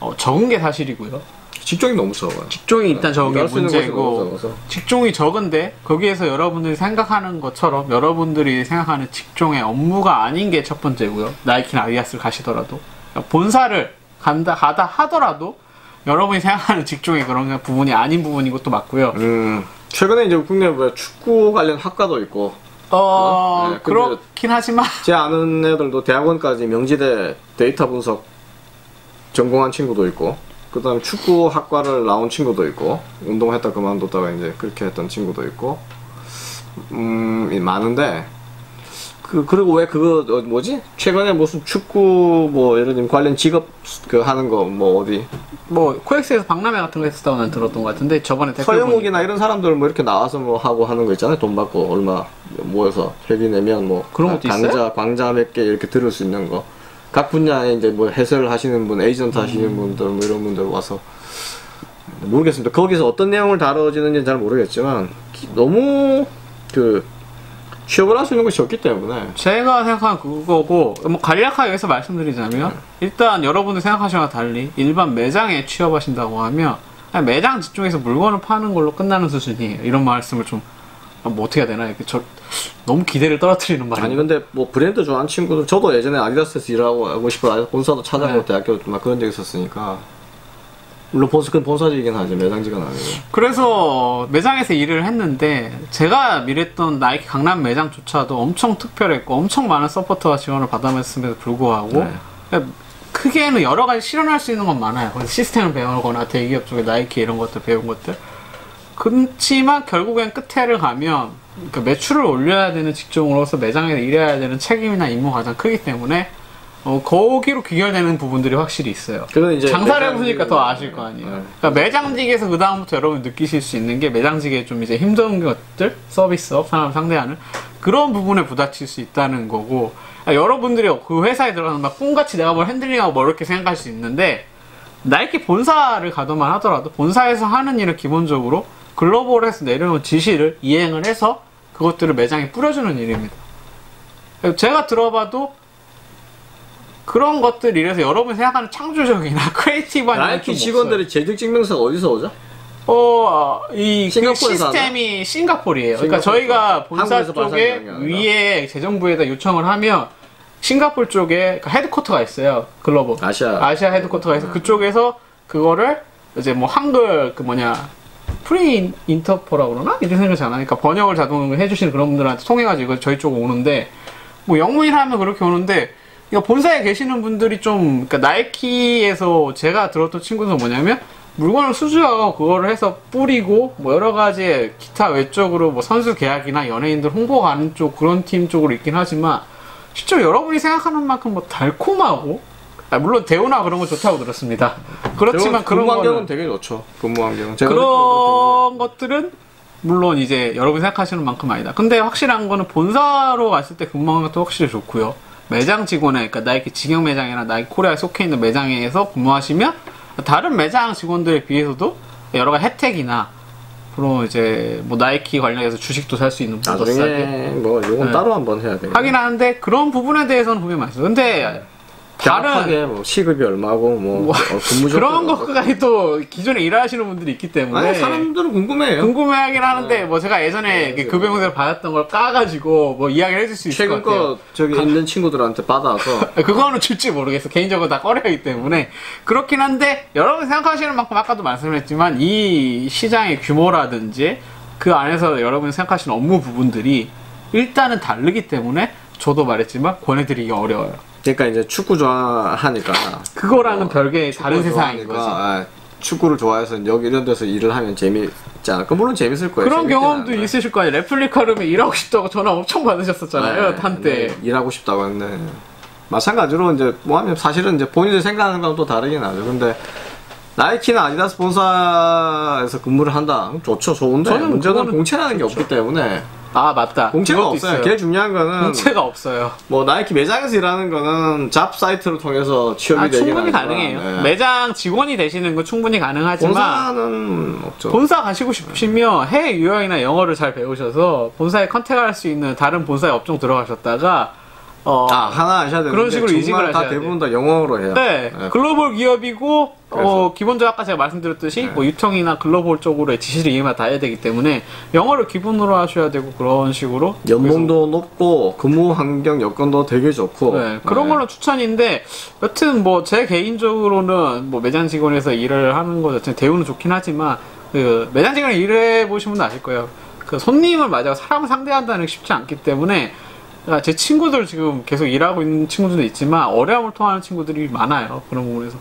어, 적은 게 사실이고요. 직종이 너무 적어요 직종이 일단 적은 게 문제고. 직종이 적은데 거기에서 여러분들이 생각하는 것처럼 여러분들이 생각하는 직종의 업무가 아닌 게 첫 번째고요. 나이키나 아디다스를 가시더라도 본사를 간다 가다 하더라도 여러분이 생각하는 직종의 그런 부분이 아닌 부분인 것도 맞고요. 음 최근에 이제 국내 뭐 축구 관련 학과도 있고. 어 네, 근데- 그렇긴 하지만. 제 아는 애들도 대학원까지 명지대 데이터 분석 전공한 친구도 있고 그 다음에 축구 학과를 나온 친구도 있고 운동했다 그만뒀다가 이제 그렇게 했던 친구도 있고 음 이- 많은데 그 그리고 왜 그거 어, 뭐지? 최근에 무슨 축구 뭐 예를 들면 관련 직업 그 하는 거 뭐 어디? 뭐 코엑스에서 박람회 같은 거 했었다고 난 들었던 것 같은데 저번에 댓글 서영욱이나 이런 사람들 뭐 이렇게 나와서 뭐 하고 하는 거 있잖아요. 돈 받고 얼마 모여서 회비 내면 뭐 그런 것도 강좌 있어요? 광자 몇 개 이렇게 들을 수 있는 거. 각 분야에 이제 뭐 해설을 하시는 분 에이전트 하시는 음. 분들 뭐 이런 분들 와서 모르겠습니다. 거기서 어떤 내용을 다뤄지는지는 잘 모르겠지만 기- 너무 그 취업을 할 수 있는 것이 없기 때문에. 제가 생각한 그거고 뭐 간략하게 여기서 말씀드리자면 일단 여러분들 생각하시는 거와 달리 일반 매장에 취업하신다고 하면 매장 직종에서 물건을 파는 걸로 끝나는 수준이에요. 이런 말씀을 좀 뭐 어떻게 해야 되나? 이렇게 저 너무 기대를 떨어뜨리는 말이 아니 근데 뭐 브랜드 좋아하는 친구들 저도 예전에 아디다스에서 일하고 하고 싶어 아디다스 본사도 찾아가고 네. 대학교 막 그런 적 있었으니까 물론 본사 큰 본사직이긴 하지 매장직은 아니고 그래서 매장에서 일을 했는데 제가 일했던 나이키 강남 매장조차도 엄청 특별했고 엄청 많은 서포터와 지원을 받아냈음에도 불구하고 네. 그냥 크게는 여러 가지 실현할 수 있는 건 많아요. 그래서 시스템을 배우거나 대기업 쪽에 나이키 이런 것들 배운 것들. 그렇지만 결국엔 끝에를 가면 그 매출을 올려야 되는 직종으로서 매장에서 일해야 되는 책임이나 임무가 가장 크기 때문에 어, 거기로 귀결되는 부분들이 확실히 있어요. 그건 이제 장사를 해보니까. 더 아실 거 아니에요. 네. 그러니까 매장직에서 그 다음부터 여러분 느끼실 수 있는 게 매장직에 좀 이제 힘든 것들, 서비스업, 사람 상대하는 그런 부분에 부딪힐 수 있다는 거고 그러니까 여러분들이 그 회사에 들어가서 막 꿈같이 내가 뭘 핸들링하고 뭐 이렇게 생각할 수 있는데 나이키 본사를 가더만 하더라도 본사에서 하는 일은 기본적으로 글로벌에서 내려온 지시를 이행을 해서 그것들을 매장에 뿌려주는 일입니다. 제가 들어봐도 그런 것들 이래서 여러분이 생각하는 창조적이나 [laughs] creative한 나이키. 직원들의 재직 증명서가 어디서 오죠? 어, 이그 싱가포르에서 시스템이 싱가포르예요. 그러니까. 저희가 본사 쪽에. 위에 재정부에다 요청을 하면 싱가포르 쪽에 그 headquarter가 있어요. 글로벌. 아시아. 아시아 headquarter가 있어. 그쪽에서 그거를 이제 뭐 한글 그 뭐냐 free interpreter라고 그러나? 이런 생각이 안 하니까 번역을 자동으로 해주시는 그런 분들한테 통해가지고 저희 쪽으로 오는데 뭐 영문이라 하면 그렇게 오는데 그러니까 본사에 계시는 분들이 좀 그러니까 나이키에서 제가 들었던 친구는 뭐냐면 물건을 수주하고 그거를 해서 뿌리고 뭐 여러 가지 기타 외적으로 뭐 선수 계약이나 연예인들 홍보 가는 쪽 그런 팀 쪽으로 있긴 하지만 실제로 여러분이 생각하는 만큼 뭐 달콤하고 아, 물론 대우나 그런 거 좋다고 들었습니다. 그렇지만 그런 근무 환경은 거는 되게 좋죠. 근무 환경은 그런 것들은 물론 이제 여러분이 생각하시는 만큼 아니다. 근데 확실한 거는 본사로 갔을 때 근무하는 것도 확실히 좋고요. 매장 직원에, 그러니까 나이키 직영 매장이나 나이키 코리아에 속해 있는 매장에서 근무하시면 다른 매장 직원들에 비해서도 여러 가지 혜택이나 그런 이제 뭐 나이키 관련해서 주식도 살 수 있는 나중에 뭐 요건 네. 따로 한번 해야 돼요. 하긴 하는데 그런 부분에 대해서는 분명히 많습니다. 근데 다른 뭐 시급이 얼마고 뭐, 뭐 어, 근무 [laughs] 그런 것까지 또 기존에 일하시는 분들이 있기 때문에 아니 사람들은 궁금해요. 궁금해하긴 하는데 뭐 제가 예전에 네, 급여명세를 받았던 걸 까가지고 뭐 이야기를 해줄 수 있을 최근 것 같아요. 거 저기 있는 친구들한테 받아서 [laughs] 그거는 줄지 모르겠어. 개인적으로 다 꺼려하기 때문에 그렇긴 한데 여러분 생각하시는 만큼 아까도 말씀했지만 이 시장의 규모라든지 그 안에서 여러분이 생각하시는 업무 부분들이 일단은 다르기 때문에 저도 말했지만 권해드리기 어려워요. 그러니까 이제 축구 좋아하니까 그거랑은 별개의 다른 세상인 거지. 아, 축구를 좋아해서 여기 이런 데서 일을 하면 재미있지 않을까? 물론 재밌을 거예요. 그런 경험도. 있으실 거 아니에요. 레플리카룸에 일하고 싶다고 전화 엄청 받으셨었잖아요. 네, 한때. 네, 일하고 싶다고 했는데 마찬가지로 이제 뭐 하면 사실은 이제 본인이 생각하는 거랑 또 다르긴 하죠. 근데 나이키나 아디다스 본사에서 근무를 한다. 좋죠, 좋은데 저는 문제는 공채라는 게 없기 때문에 아 맞다. 공채가 없어요. 있어요. 제일 중요한 거는 공채가 없어요. 뭐 나이키 매장에서 일하는 거는 job 사이트를 통해서 취업이 아, 되긴 충분히 하지만, 가능해요. 네. 매장 직원이 되시는 건 충분히 가능하지만 본사는 없죠. 본사 가시고 싶으시면 해외 유학이나 영어를 잘 배우셔서 본사에 contact할 수 있는 다른 본사의 업종 들어가셨다가 어, 아 하나 하셔야 되는데 그런 식으로 이직을 다 대부분 다 영어로 해요. 네, 네. 글로벌 기업이고 어, 기본적으로 아까 제가 말씀드렸듯이 네. 뭐 유통이나 글로벌 쪽으로의 지시를 이행만 다 해야 되기 때문에 영어를 기본으로 하셔야 되고 그런 식으로 연봉도 높고 근무 환경 여건도 되게 좋고 네, 그런 네. 걸로 추천인데 여튼 뭐 제 개인적으로는 뭐 매장 직원에서 일을 하는 거 자체는 대우는 좋긴 하지만 그 매장 직원 일해 보신 분은 아실 거예요. 그 손님을 맞아 사람 상대한다는 게 쉽지 않기 때문에 그러니까 제 친구들 지금 계속 일하고 있는 친구들도 있지만 어려움을 통하는 친구들이 많아요. 그런 부분에서.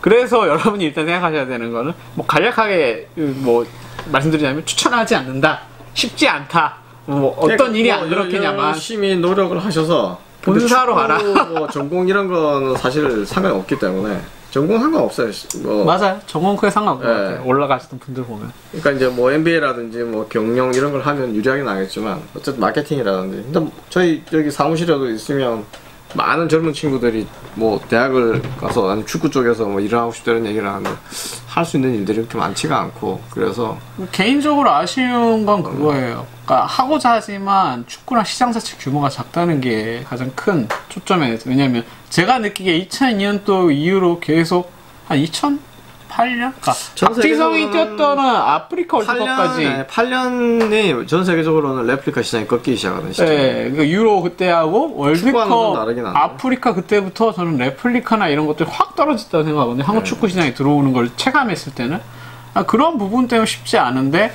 그래서 [laughs] 여러분이 일단 생각하셔야 되는 거는 뭐 간략하게 뭐 말씀드리자면 추천하지 않는다. 쉽지 않다. 뭐 어떤 일이 안뭐 그렇겠냐만 열심히 노력을 하셔서 본사로 가라. 뭐 전공 이런 거는 사실 상관이 없기 때문에 전공 상관없어요. 뭐 맞아요. 정원 크게 상관없는 것 네. 같아요. 올라가시던 분들 보면. 그러니까 이제 뭐 MBA라든지 뭐 경영 이런 걸 하면 유리하긴 하겠지만 어쨌든 마케팅이라든지 근데 뭐 저희 여기 사무실에도 있으면 많은 젊은 친구들이 뭐 대학을 가서 아니 축구 쪽에서 뭐 일을 하고 싶다는 얘기를 하는데 할 수 있는 일들이 그렇게 많지가 않고 그래서 개인적으로 아쉬운 건 그거예요. 그러니까 하고자 하지만 축구랑 시장 자체 규모가 작다는 게 가장 큰 초점이에요. 왜냐면 제가 느끼기에 2002년도 이후로 계속 한 2008년? 그러니까 전 박지성이 뛰었던 아프리카 8년, 월드컵까지 네, 8년이 전 세계적으로는 레플리카 시장이 꺾이기 시작하던 시점. 네, 그 유로 그때 하고 축구하는 건 월드컵. 아프리카 그때부터 저는 레플리카나 이런 것들이 확 떨어졌다고 생각하거든요. 한국 네. 축구 시장에 들어오는 걸 체감했을 때는 아, 그런 부분 때문에 쉽지 않은데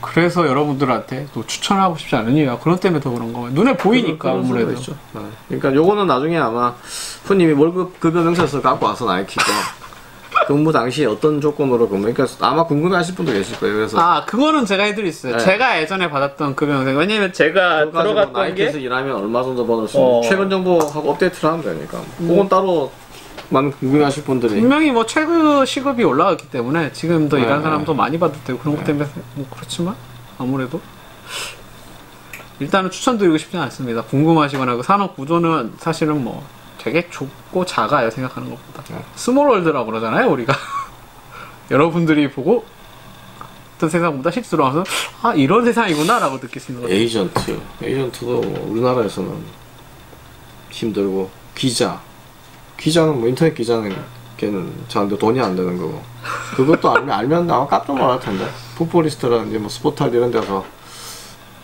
그래서 여러분들한테 또 추천하고 싶지 않은 이유가 그런 때문에 더 그런 거예요. 눈에 보이니까 그런 수가 아무래도. 있죠. 네. 그러니까 요거는 나중에 아마 후님이 월급 급여 명세서 갖고 와서 나이키가 [laughs] 근무 당시에 어떤 조건으로 근무 그러니까 아마 궁금해하실 분도 계실 거예요. 그래서 아 그거는 제가 해드렸어요. 네. 제가 예전에 받았던 급여 명세 왜냐면 제가 그거 가지고 들어갔던 나이키에서 게 일하면 얼마 정도 받을 수 어. 있는 최근 정보하고 업데이트를 하면 되니까 그건 따로 많은 궁금해하실 분들이 분명히 뭐 최고 시급이 올라갔기 때문에 지금 더 네. 일하는 사람도 많이 받을 테고 그런 것 때문에 뭐 그렇지만 아무래도 일단은 추천드리고 싶지는 않습니다. 궁금하시거나 그 산업 구조는 사실은 뭐 되게 좁고 작아요 생각하는 것보다 네. small world라고 그러잖아요 우리가 [laughs] 여러분들이 보고 어떤 세상보다 실수로 와서 아 이런 세상이구나라고 느낄 수 있는 거죠. 에이전트 에이전트도 우리나라에서는 힘들고 기자 기자는 뭐 인터넷 기자는 걔는 저한테 돈이 안 되는 거고 그것도 알면 알면 아마 깜짝 놀랄 텐데 풋볼리스트라든지 뭐 스포탈 이런 데서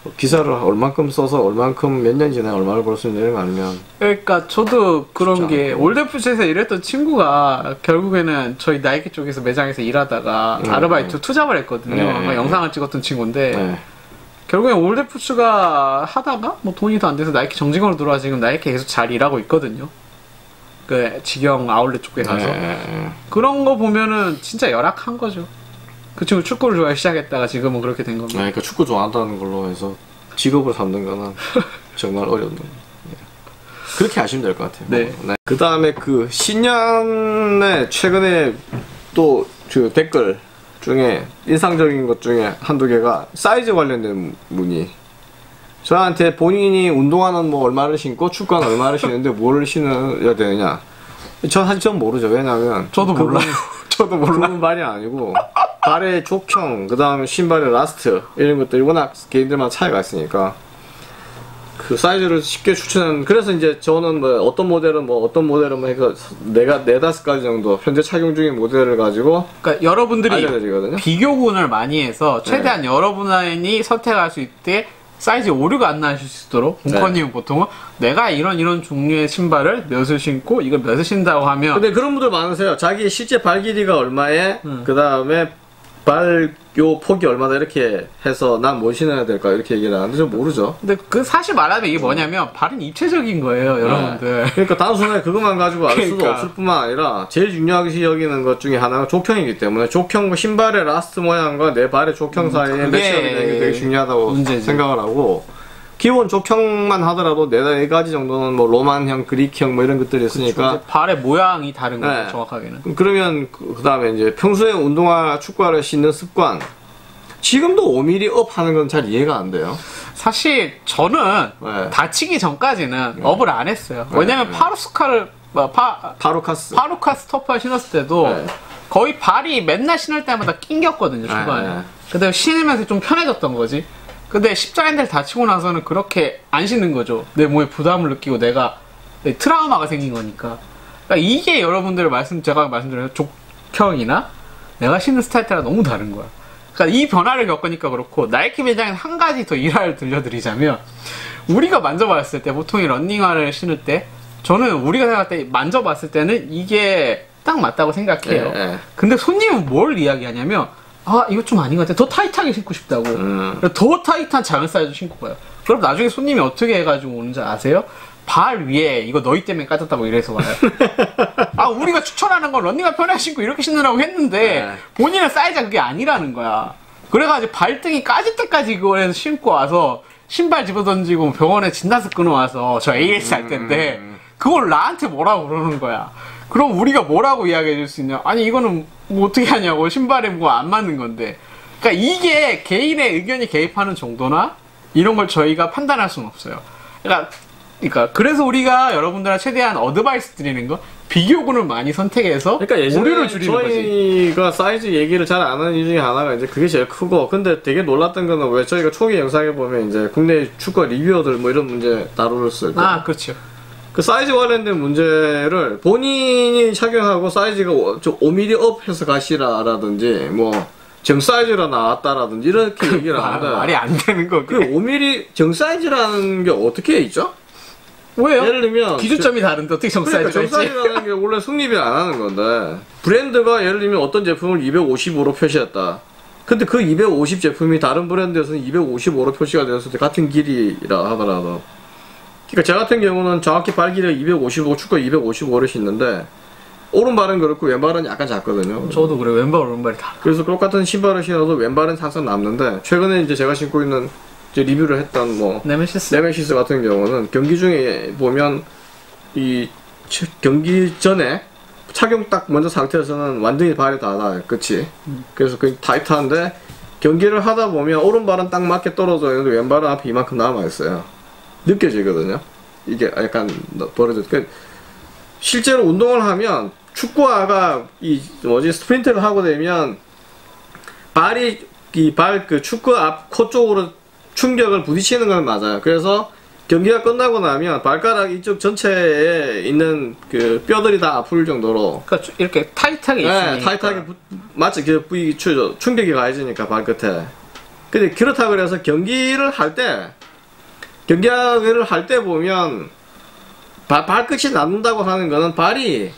뭐 기사를 얼만큼 써서 얼만큼 몇 년 지나야 얼마를 벌 수 있는 이런 거 알면 그러니까 저도 그런 게. 올드푸시에서 일했던 친구가 결국에는 저희 나이키 쪽에서 매장에서 일하다가 네, 아르바이트 투잡을 했거든요. 네, 네. 영상을 찍었던 친구인데 네. 결국에 올데푸츠가 하다가 뭐 돈이 더 안 돼서 나이키 정직원으로 들어와 지금 나이키 계속 잘 일하고 있거든요. 그 직영 아울렛 쪽에 가서 네. 그런 거 보면은 진짜 열악한 거죠. 그 친구 축구를 좋아해 시작했다가 지금은 그렇게 된 겁니다. 그러니까 축구 좋아한다는 걸로 해서 직업을 삼는 거는 [laughs] 정말 어려운 거. 그렇게 하시면 될 것 같아요. 네. 그 다음에 그 신년에 최근에 또 그 댓글 중에 인상적인 것 중에 한두 개가 사이즈 관련된 문의. 저한테 본인이 운동화는 뭐 얼마를 신고 축구는 얼마를 신는데 뭐를 신어야 되느냐. 전 사실 전 모르죠. 왜냐면 저도 그분- 몰라요. [laughs] 저도 몰라. 그런 말이 아니고 발의 족형, 그 다음에 신발의 last 이런 것들이 워낙 개인들마다 차이가 있으니까 그 사이즈를 쉽게 추천하는 그래서 이제 저는 뭐 어떤 모델은 뭐 어떤 모델은 뭐 해서 내가 네다섯 가지 정도 현재 착용 중인 모델을 가지고 그러니까 여러분들이 알려드리거든요. 비교군을 많이 해서 최대한 여러분이 선택할 수 있게 사이즈 오류가 안 나실 수 있도록 네. 공커님은 보통은 내가 이런 이런 종류의 신발을 몇을 신고 이걸 몇을 신다고 하면 근데 그런 분들 많으세요. 자기 실제 발 길이가 얼마에 음. 그 다음에 발 요 폭이 얼마다 이렇게 해서 난뭐 신어야 될까 이렇게 얘기를 하는데 좀 모르죠. 근데 그 사실 말하면 이게 뭐냐면 발은 입체적인 거예요 여러분들 그러니까 단순하게 그것만 가지고 알 수도 그러니까. 없을 뿐만 아니라 제일 중요하게 여기는 것 중에 하나가 족형이기 때문에 족형 신발의 last 모양과 내 발의 족형 사이에 그게 match up이 되게 중요하다고 문제지. 생각을 하고 기본 족형만 하더라도 네 가지 정도는 뭐 Roman형, Greek형 뭐 이런 것들이 있으니까 발의 모양이 다른 거죠 네. 정확하게는 그러면 그 다음에 이제 평소에 운동화 축구화를 신는 습관 지금도 5mm up 하는 건 잘 이해가 안 돼요. 사실 저는 네. 다치기 전까지는 업을 안 했어요 왜냐면 네. 파루카스를 뭐, 파, 파루카스. 파루카스 터프를 신었을 때도 네. 거의 발이 맨날 신을 때마다 낑겼거든요 네, 네. 근데 신으면서 좀 편해졌던 거지 근데 십자인대를 다치고 나서는 그렇게 안 신는 거죠 내 몸에 부담을 느끼고 내가 내 트라우마가 생긴 거니까 그러니까 이게 여러분들 말씀 제가 말씀드린 족형이나 내가 신는 스타일 따라 너무 다른 거야 그러니까 이 변화를 겪으니까 그렇고 나이키 매장에 한 가지 더 일화를 들려드리자면 우리가 만져봤을 때 보통 이 런닝화를 신을 때 저는 우리가 생각할 때 만져봤을 때는 이게 딱 맞다고 생각해요. 예, 예. 근데 손님은 뭘 이야기하냐면 아 이거 좀 아닌 것 같아. 더 타이트하게 신고 싶다고. 음. 더 타이트한 작은 사이즈 신고 가요. 그럼 나중에 손님이 어떻게 해가지고 오는지 아세요? 발 위에 이거 너희 때문에 까졌다고 이래서 와요. [laughs] 아 우리가 추천하는 건 런닝화 편하게 신고 이렇게 신으라고 했는데 네. 본인의 사이즈가 그게 아니라는 거야. 그래가지고 발등이 까질 때까지 해서 신고 와서 신발 집어던지고 병원에 진단서 끊어와서 저 AS 할 때인데 그걸 나한테 뭐라고 그러는 거야. 그럼 우리가 뭐라고 이야기해 줄 수 있냐? 아니 이거는 뭐 어떻게 하냐고 신발에 뭐 안 맞는 건데. 그러니까 이게 개인의 의견이 개입하는 정도나 이런 걸 저희가 판단할 수는 없어요. 그러니까 그러니까 그래서 우리가 여러분들한테 최대한 어드바이스 드리는 거 비교군을 많이 선택해서 그러니까 오류를 줄이는 거지. 저희가 사이즈 얘기를 잘 안 하는 이유 중에 하나가 이제 그게 제일 크고 근데 되게 놀랐던 거는 왜 저희가 초기 영상에 보면 이제 국내 축구 리뷰어들 뭐 이런 문제 다루었을 때 아 그렇죠. 그 사이즈 관련된 문제를 본인이 착용하고 사이즈가 오- 좀 5mm up 해서 가시라라든지 뭐 정 사이즈라 나왔다라든지 이렇게 얘기를 아, 하는데 말이 안 되는 거. 그 5mm 정 사이즈라는 게 어떻게 있죠? 왜요? 예를 들면 기준점이 다른데 어떻게 그러니까 정사이즈가 있지? 정사이즈라는 게 원래 성립이 안 하는 건데 브랜드가 예를 들면 어떤 제품을 255로 표시했다. 근데 그 250 제품이 다른 브랜드에서는 255로 표시가 되었을 때 같은 길이라 하더라도 그러니까 저 같은 경우는 정확히 발 길이가 255, 축구 255를 신는데 오른발은 그렇고 왼발은 약간 작거든요. 저도 그래 왼발 오른발이 다. 그래서 똑같은 신발을 신어도 왼발은 항상 남는데 최근에 이제 제가 신고 있는 리뷰를 했던 뭐 네메시스. 네메시스 같은 경우는 경기 중에 보면 이 치- 경기 전에 착용 딱 먼저 상태에서는 완전히 발이 닿아요 끝이 그래서 그 타이트한데 경기를 하다 보면 오른발은 딱 맞게 떨어져 있는데 왼발은 앞에 이만큼 남아 있어요 느껴지거든요 이게 약간 벌어져 그 실제로 운동을 하면 축구화가 이 뭐지 스프린트를 하고 되면 발이 이 발 그 축구 앞 코 쪽으로 충격을 부딪히는 건 맞아요. 그래서 경기가 끝나고 나면 발가락 이쪽 전체에 있는 그 뼈들이 다 아플 정도로 그러니까 주- 이렇게 타이트하게. 네, 타이트하게 부, 맞지 그 충격이 가해지니까 발끝에. 근데 그렇다 그래서 경기를 할때 경기를 할 때 보면 발, 발끝이 남는다고 하는 거는 발이.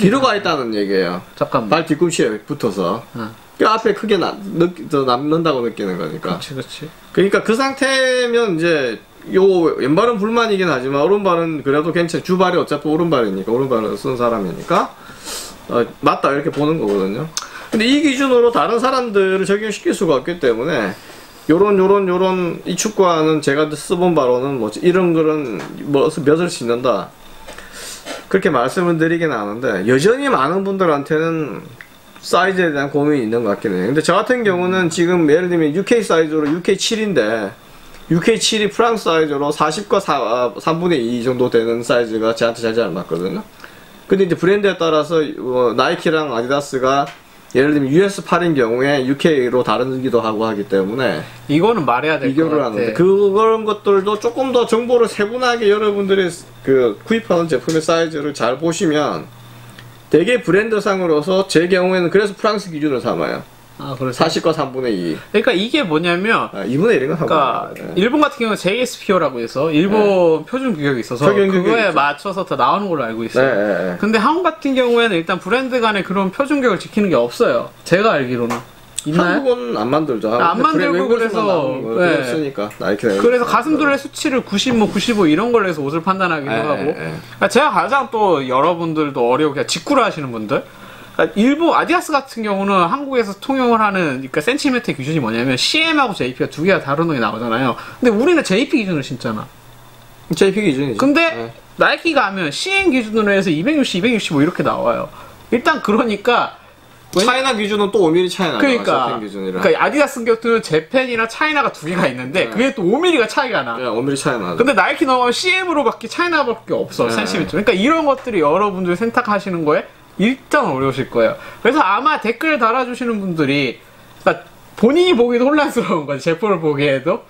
뒤로 가 있다는 얘기예요. 잠깐만. 발 뒤꿈치에 붙어서. 어. 그 앞에 크게 나, 느, 더 남는다고 느끼는 거니까. 그렇지, 그렇지. 그러니까 그 상태면 이제 요 왼발은 불만이긴 하지만 오른발은 그래도 괜찮. 주발이 어차피 오른발이니까 오른발을 쓴 사람이니까 어, 맞다 이렇게 보는 거거든요. 근데 이 기준으로 다른 사람들을 적용시킬 수가 없기 때문에 요런 요런 요런 이 축구화는 제가 써본 바로는 뭐 이런 거는 뭐 몇을 씻는다 그렇게 말씀을 드리긴 하는데 여전히 많은 분들한테는 사이즈에 대한 고민이 있는 것 같긴 해요. 근데 저 같은 경우는 지금 예를 들면 UK 사이즈로 UK 7인데 UK 7이 프랑스 사이즈로 40과 4, 3분의 2 정도 되는 사이즈가 저한테 잘 잘 맞거든요. 근데 이제 브랜드에 따라서 어, 나이키랑 아디다스가 예를 들면 US 8인 경우에 UK로 다르기도 하고 하기 때문에 이거는 말해야 될것 비교를 같아. 하는데 그런 것들도 조금 더 정보를 세분하게 여러분들이 그 구입하는 제품의 사이즈를 잘 보시면 되게 브랜드상으로서 제 경우에는 그래서 프랑스 기준을 삼아요. 아, 그래서 40과 3분의 2. 그러니까 이게 뭐냐면 아, 2분의 1인가 3분의 그러니까 1. 일본 같은 경우는 JSPO라고 해서 일본 표준 규격이 있어서 표준 그거에. 맞춰서 다 나오는 걸로 알고 네, 있어요. 네, 네. 근데 한국 같은 경우에는 일단 브랜드 간에 그런 표준 규격을 지키는 게 없어요. 제가 알기로는 있나요? 한국은 안 만들죠. 아, 안 만들고 그래서, 네. 쓰니까 나이키가 그래서 가슴둘레 수치를 90, 뭐 95 이런 걸로 해서 옷을 판단하기도 예, 하고. 예, 예. 그러니까 제가 가장 또 여러분들도 어려워 그냥 직구를 하시는 분들. 그러니까 일본 아디다스 같은 경우는 한국에서 통용을 하는 그러니까 센티미터 기준이 뭐냐면 CM하고 JP가 두 개가 다른 놈이 나오잖아요. 근데 우리는 JP 기준으로 신잖아. JP 기준이죠. 근데 네. 나이키가 하면 CM 기준으로 해서 260, 265 이렇게 나와요. 일단 그러니까 차이나 기준은 또 5mm 차이 나요. 그러니까. 그러니까 아디다스 경우는 재팬이나 차이나가 두 개가 있는데 네. 그게 또 5mm가 차이가 나. 네, 5mm 차이 나죠. 근데 나이키 넘어가면 CM으로밖에 차이나밖에 없어 네. 센티미터. 그러니까 이런 것들이 여러분들 이 선택하시는 거에 일단 어려우실 거예요. 그래서 아마 댓글 달아주시는 분들이 그러니까 본인이 보기도 혼란스러운 거지 제품을 보기에도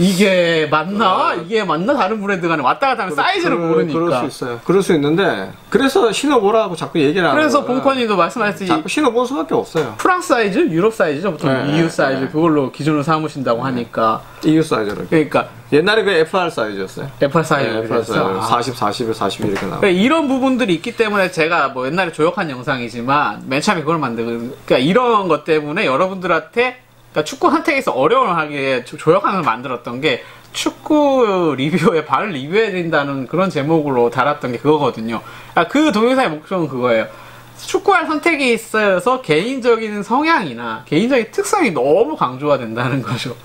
이게 맞나 네. 이게 맞나 다른 브랜드 간에 왔다 갔다 하면 사이즈를 그럴- 모르니까. 그럴 수 있어요. 그럴 수 있는데 그래서 신어보라고 자꾸 얘기를 하는 그래서. 봉퍼님도 말씀하셨듯이 자꾸 신어볼 수밖에 없어요. 프랑스 사이즈, 유럽 사이즈죠. 보통 네, EU 사이즈 네. 그걸로 기준으로 삼으신다고 하니까 EU 사이즈로. 그러니까 옛날에 그 FR 사이즈였어요. FR 사이즈 네, FR 사이즈. 아. 40, 40에 40 이렇게 나와. 그러니까 이런 부분들이 있기 때문에 제가 뭐 옛날에 조역한 영상이지만 맨 처음에 그걸 만들고 그러니까 이런 것 때문에 여러분들한테 그러니까 축구 선택에서 어려움을 하기에 조- 조역하면서 만들었던 게 축구 리뷰에 발을 리뷰해야 된다는 그런 제목으로 달았던 게 그거거든요. 그러니까 그 동영상의 목적은 그거예요. 축구할 선택이 있어서 개인적인 성향이나 개인적인 특성이 너무 강조가 된다는 거죠.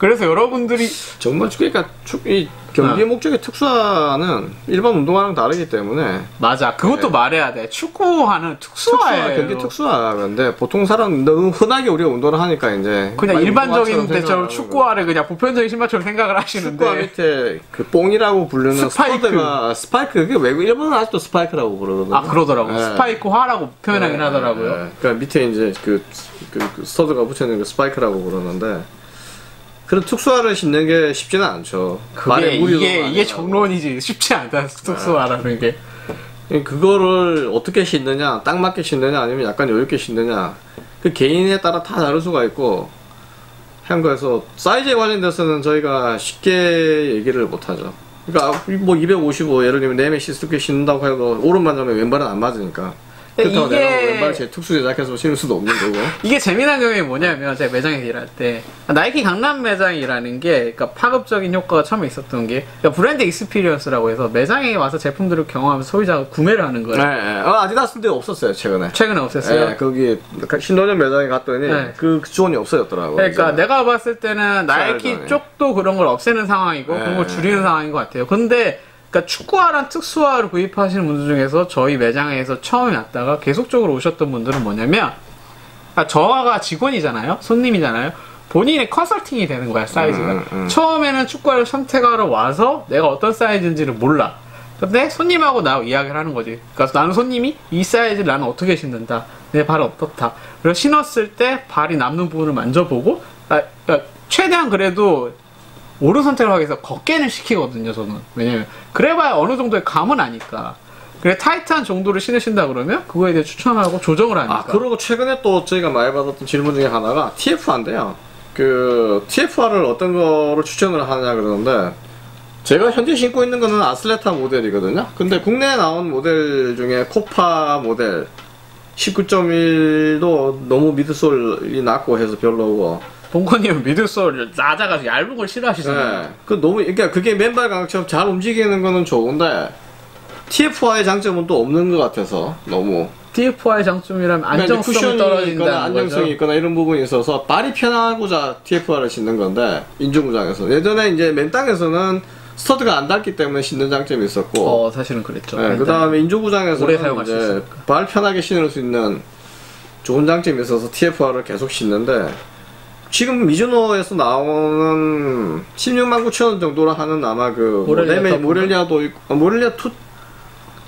그래서 여러분들이 정말 축- 그러니까 축, 이 경기 어. 목적의 특수화는 일반 운동화랑 다르기 때문에 맞아 그것도 네. 말해야 돼. 축구하는 특수화, 특수화예요. 경기 특수화인데 보통 사람 너무 흔하게 우리가 운동을 하니까 이제 그냥 일반적인 데처럼 생각하는 축구화를 그냥 보편적인 신발처럼 생각을. 하시는데 축구화 밑에 그 뽕이라고 부르는 스파이크. 스파이크가 스파이크 그게 외국 일본은 아직도 스파이크라고 그러거든요. 아 그러더라고 네. 스파이크화라고 표현하긴 네, 하더라고요. 네. 그러니까 밑에 이제 그, 그, 그 스터드가 붙여있는 그 스파이크라고 그러는데 그런 특수화를 신는 게 쉽지는 않죠. 그게 이게 이게. 정론이지 쉽지 않다 특수화라는 게. 그거를 어떻게 신느냐, 딱 맞게 신느냐, 아니면 약간 여유 있게 신느냐, 그 개인에 따라 다 다를 수가 있고, 한 거에서 사이즈에 관련돼서는 저희가 쉽게 얘기를 못 하죠. 그러니까 뭐 255, 예를 들면 4mm씩 이렇게 신는다고 해도 오른발 잡으면 왼발은 안 맞으니까. 그렇다고 이게- 내가 왼발 제 특수 제작해서 신을 수도 없는 거고. [laughs] 이게 재미난 경우에 뭐냐면 제가 매장에서 일할 때 나이키 강남 매장이라는 게 그러니까 파급적인 효과가 처음에 있었던 게 그러니까 brand experience라고 해서 매장에 와서 제품들을 경험하면서 소비자가 구매를 하는 거예요. 네, 네. 어, 아디다스인데 없었어요, 최근에. 최근에 없앴어요. 네, 거기 신도년 매장에 갔더니 네. 그 지원이 없어졌더라고요. 그러니까 이제. 내가 봤을 때는 나이키. 쪽도 그런 걸 없애는 상황이고 네. 그런 걸 줄이는 상황인 것 같아요. 근데 그러니까 축구화랑 특수화를 구입하시는 분들 중에서 저희 매장에서 처음에 왔다가 계속적으로 오셨던 분들은 뭐냐면 그러니까 저가 직원이잖아요. 손님이잖아요. 본인의 컨설팅이 되는 거야 사이즈가. 음, 음. 처음에는 축구화를 선택하러 와서 내가 어떤 사이즈인지를 몰라. 근데 손님하고 나 이야기를 하는 거지. 그러니까 나는 손님이 이 사이즈를 나는 어떻게 신는다. 내발 어떻다. 그리고 신었을 때 발이 남는 부분을 만져보고 아, 그러니까 최대한 그래도 옳은 선택을 하기 위해서 걷게는 시키거든요, 저는. 왜냐면, 그래봐야 어느 정도의 감은 아니까. 그래, 타이트한 정도를 신으신다 그러면, 그거에 대해 추천하고 조정을 하니까. 아, 그리고 최근에 또 저희가 많이 받았던 질문 중에 하나가 TF화인데요. 그, TF화를 어떤 거를 추천을 하냐 그러는데, 제가 현재 신고 있는 거는 아슬레타 모델이거든요. 근데 국내에 나온 모델 중에 코파 모델, 19.1도 너무 미드솔이 낮고 해서 별로고. 봉건님은 미드솔 낮아가지고 얇은 걸 싫어하시잖아요. 네. 그 너무 그러니까 그게 맨발 강처럼 잘 움직이는 거는 좋은데 TF와의 장점은 또 없는 것 같아서 너무 TF와의 장점이라면 그러니까 안정성이 있거나 안정성이 거죠. 있거나 이런 부분이 있어서 발이 편하고자 TFR을 신는 건데 인중구장에서 예전에 이제 맨땅에서는 스터드가 안 닿기 때문에 신는 장점이 있었고 어 사실은 그랬죠. 네, 그 다음에 오래 인조구장에서는 사용할 수 있으니까. 발 편하게 신을 수 있는 좋은 장점이 있어서 TF를 계속 신는데 지금 미즈노에서 나오는 16만 9천 원 정도로 하는 아마 그 모렐리아 모렐리아, 터프인가? 모렐리아도 있고 어, 모렐리아 2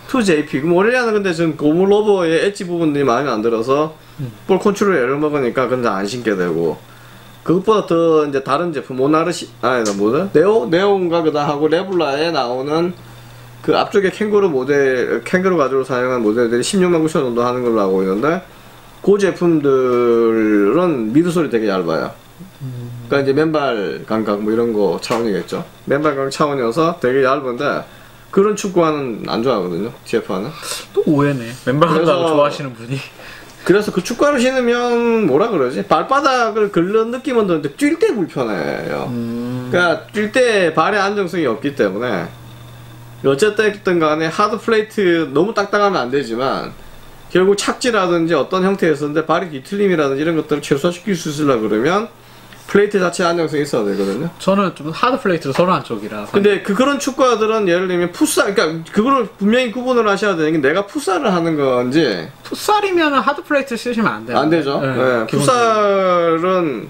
2 JP 그 모렐리아는 근데 지금 고무 rubber의 엣지 부분들이 마음에 안 들어서 음. 볼 컨트롤 에러 먹으니까 근데 안 신게 되고 그것보다 더 이제 다른 제품 모나르시 아니 나 뭐다 네오 네오인가 그다 하고 레블라에 나오는 그 앞쪽에 캥거루 모델 캥거루 가죽으로 사용한 모델들이 16만 9천 원 정도 하는 걸로 알고 있는데 그 제품들은 미드솔이 되게 얇아요. 그러니까 이제 맨발 감각 뭐 이런 거 차원이겠죠. 맨발 감각 차원이어서 되게 얇은데 그런 축구화는 안 좋아하거든요. TF화는. 또 오해네. 맨발 한다고 좋아하시는 분이. 그래서 그 축구화를 신으면 뭐라 그러지? 발바닥을 긁는 느낌은 드는데 뛸 때 불편해요. 음, 그러니까 뛸 때 발의 안정성이 없기 때문에 어쨌든 간에 hard plate 너무 딱딱하면 안 되지만 결국 착지라든지 어떤 형태였었는데 발이 뒤틀림이라든지 이런 것들을 최소화시킬 수 있으려 그러면 plate 자체 안정성이 있어야 되거든요. 저는 좀 hard plate를 선호한 쪽이라. 근데 그 그런 축구화들은 예를 들면 풋살 그러니까 그거를 분명히 구분을 하셔야 되는 게 내가 풋살을 하는 건지 풋살이면 hard plate 쓰시면 안 돼요. 안 되죠. 네, 네. 풋살은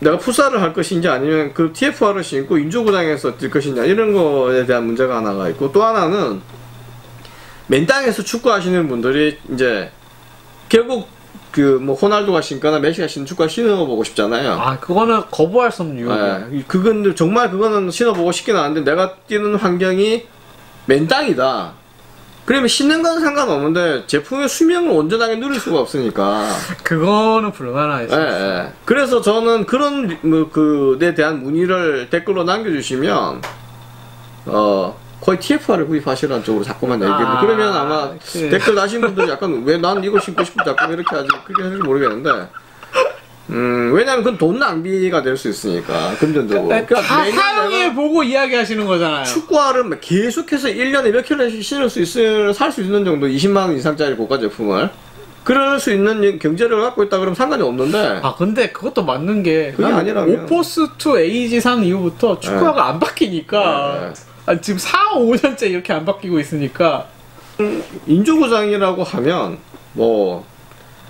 내가 풋살을 할 것인지 아니면 그 TFR을 신고 인조구장에서 뛸 것이냐 이런 거에 대한 문제가 하나가 있고 또 하나는 맨 땅에서 축구하시는 분들이 이제 결국 그 뭐 호날두가 신거나 메시가 신는 축구화 신어보고 싶잖아요. 아 그거는 거부할 수 없는 이유예요. 네, 그건 정말 그거는 신어보고 싶긴 한데 내가 뛰는 환경이 맨 땅이다. 그러면 신는 건 상관없는데 제품의 수명을 온전하게 누릴 수가 없으니까. [laughs] 그거는 불가능하죠. 예, 예. 그래서 저는 그런 뭐 그에 대한 문의를 댓글로 남겨주시면 어 거의 TFR을 구입하시라는 쪽으로 자꾸만 얘기해요. 아, 그러면 아마 그- 댓글 다신 분들이 약간 왜 난 이거 신고 싶고 자꾸 이렇게 하지 그렇게 하는지 모르겠는데. 음 왜냐면 그건 돈 낭비가 될 수 있으니까 금전적으로. 다 그러니까 매년 사용해 내가 보고 이야기하시는 거잖아요. 축구화를 막 계속해서 1년에 몇 킬로씩 신을 수 있을 살 수 있는 정도 20만 원 이상짜리 고가 제품을 그럴 수 있는 경제력을 갖고 있다 그러면 상관이 없는데 아 근데 그것도 맞는 게 그게 난 아니라면- 오포스 2 에이지 산 이후부터 축구화가 안 바뀌니까 네. 아, 지금 4, 5년째 이렇게 안 바뀌고 있으니까. 인조구장이라고 하면 뭐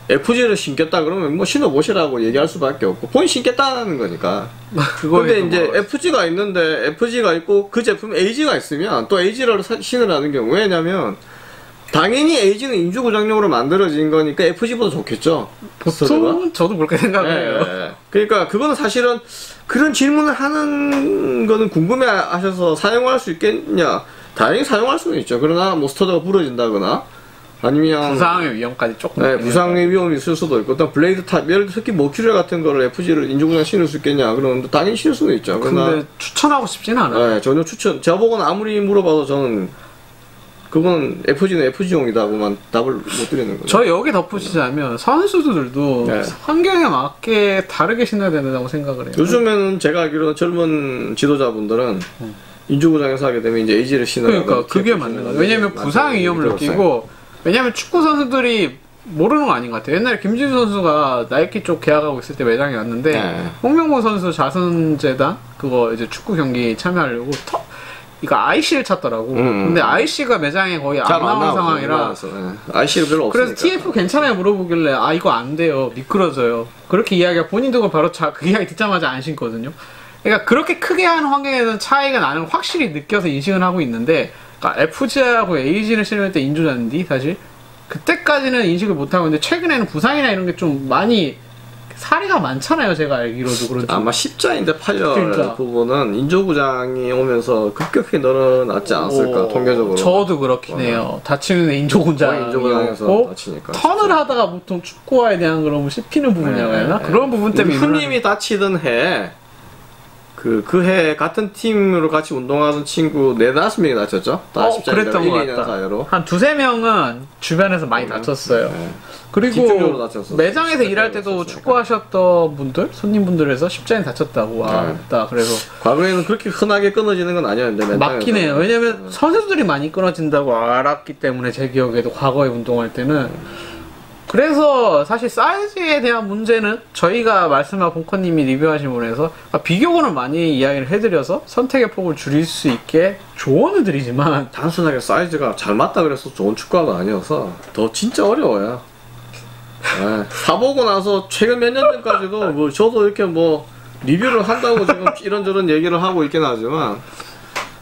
FG를 신겠다 그러면 뭐 신어보시라고 얘기할 수밖에 없고 본인 신겠다는 거니까. 그거에 근데 이제 FG가 있는데 FG가 있고 그 제품 AG가 있으면 또 AG를 신으라는 경우. 왜냐면 당연히 AG는 인조구장용으로 만들어진 거니까 FG보다 좋겠죠? 보통 저도 그렇게 생각해요. 예, 예. 그러니까 그거는 사실은 그런 질문을 하는 거는 궁금해 하셔서 사용할 수 있겠냐? 당연히 사용할 수는 있죠. 그러나 뭐 스터드가 부러진다거나 아니면 부상의 위험까지 조금 네. 부상의 위험이 있을 수도 있고, 또 blade 탑, 예를 들어 특히 머큐리얼 같은 거를 FG를 인조구장 신을 수 있겠냐? 그러는데 당연히 신을 수는 있죠. 그러나 근데 추천하고 싶지는 않아요. 네, 전혀 추천. 저보고는 아무리 물어봐도 저는 그건 FG는 FG용이다고만 답을 못 드리는 거죠. 저 여기 덧붙이자면 선수들도 네. 환경에 맞게 다르게 신어야 된다고 생각을 해요. 요즘에는 제가 알기로 젊은 지도자분들은 인조구장에서 하게 되면 이제 에이지를 신어야 그러니까 그게 맞는 거예요. 왜냐면 부상 위험을 느끼고 왜냐면 축구 선수들이 모르는 거 아닌 것 같아요. 옛날에 김진수 선수가 나이키 쪽 계약하고 있을 때 매장에 왔는데 네. 홍명보 선수 자선재단 그거 이제 축구 경기 참여하려고 터, 이거 IC를 찾더라고. 음. 근데 IC가 매장에 거의 안 나온 나오죠. 상황이라 나와서, 예. IC가 별로 없으니까. 그래서 TF 괜찮아요 물어보길래 아 이거 안 돼요 미끄러져요 그렇게 이야기가 본인도 그걸 바로 자, 그 이야기 듣자마자 안 신거든요 그러니까 그렇게 크게 하는 환경에는 차이가 나는 확실히 느껴서 인식은 하고 있는데 그러니까 FG하고 AG를 신을 때 인조잔디 사실 그때까지는 인식을 못 하고 있는데 최근에는 부상이나 이런 게 좀 많이 사례가 많잖아요 제가 알기로도 그런지 아마 십자인대 파열 그러니까. 부분은 인조구장이 오면서 급격히 늘어났지 않았을까 어, 통계적으로. 저도 그렇긴 해요 다치는 거의 인조군장이었고 인조구장에서 다치니까. 턴을 하다가 보통 축구화에 대한 그런 뭐 씹히는 부분이라고 해야 되나? 네. 그런 부분 때문에 훈님이 다치던 해 그, 그 해 같은 팀으로 같이 운동하던 친구 네 다섯 명이 다쳤죠? 다 어, 그랬던 1, 것 2년 같다. 사이로. 한 두세 명은 주변에서 많이 다쳤어요. 네. 그리고. 매장에서 일할 때도. 축구하셨던 분들, 손님분들에서 십자인 다쳤다고 네. 왔다. 그래서 과거에는 그렇게 흔하게 끊어지는 건 아니었는데 맨 맞긴 해요. 왜냐면 선수들이 많이 끊어진다고 알았기 때문에 제 기억에도 과거에 운동할 때는 그래서 사실 사이즈에 대한 문제는 저희가 말씀한 봉커님이 리뷰하신 분에서 아, 비교군을 많이 이야기를 해드려서 선택의 폭을 줄일 수 있게 조언을 드리지만 단순하게 사이즈가 잘 맞다 그래서 좋은 축구가 아니어서 더 진짜 어려워요. 네. 사보고 나서 최근 몇 년 전까지도 뭐 저도 이렇게 뭐 리뷰를 한다고 지금 이런저런 얘기를 하고 있긴 하지만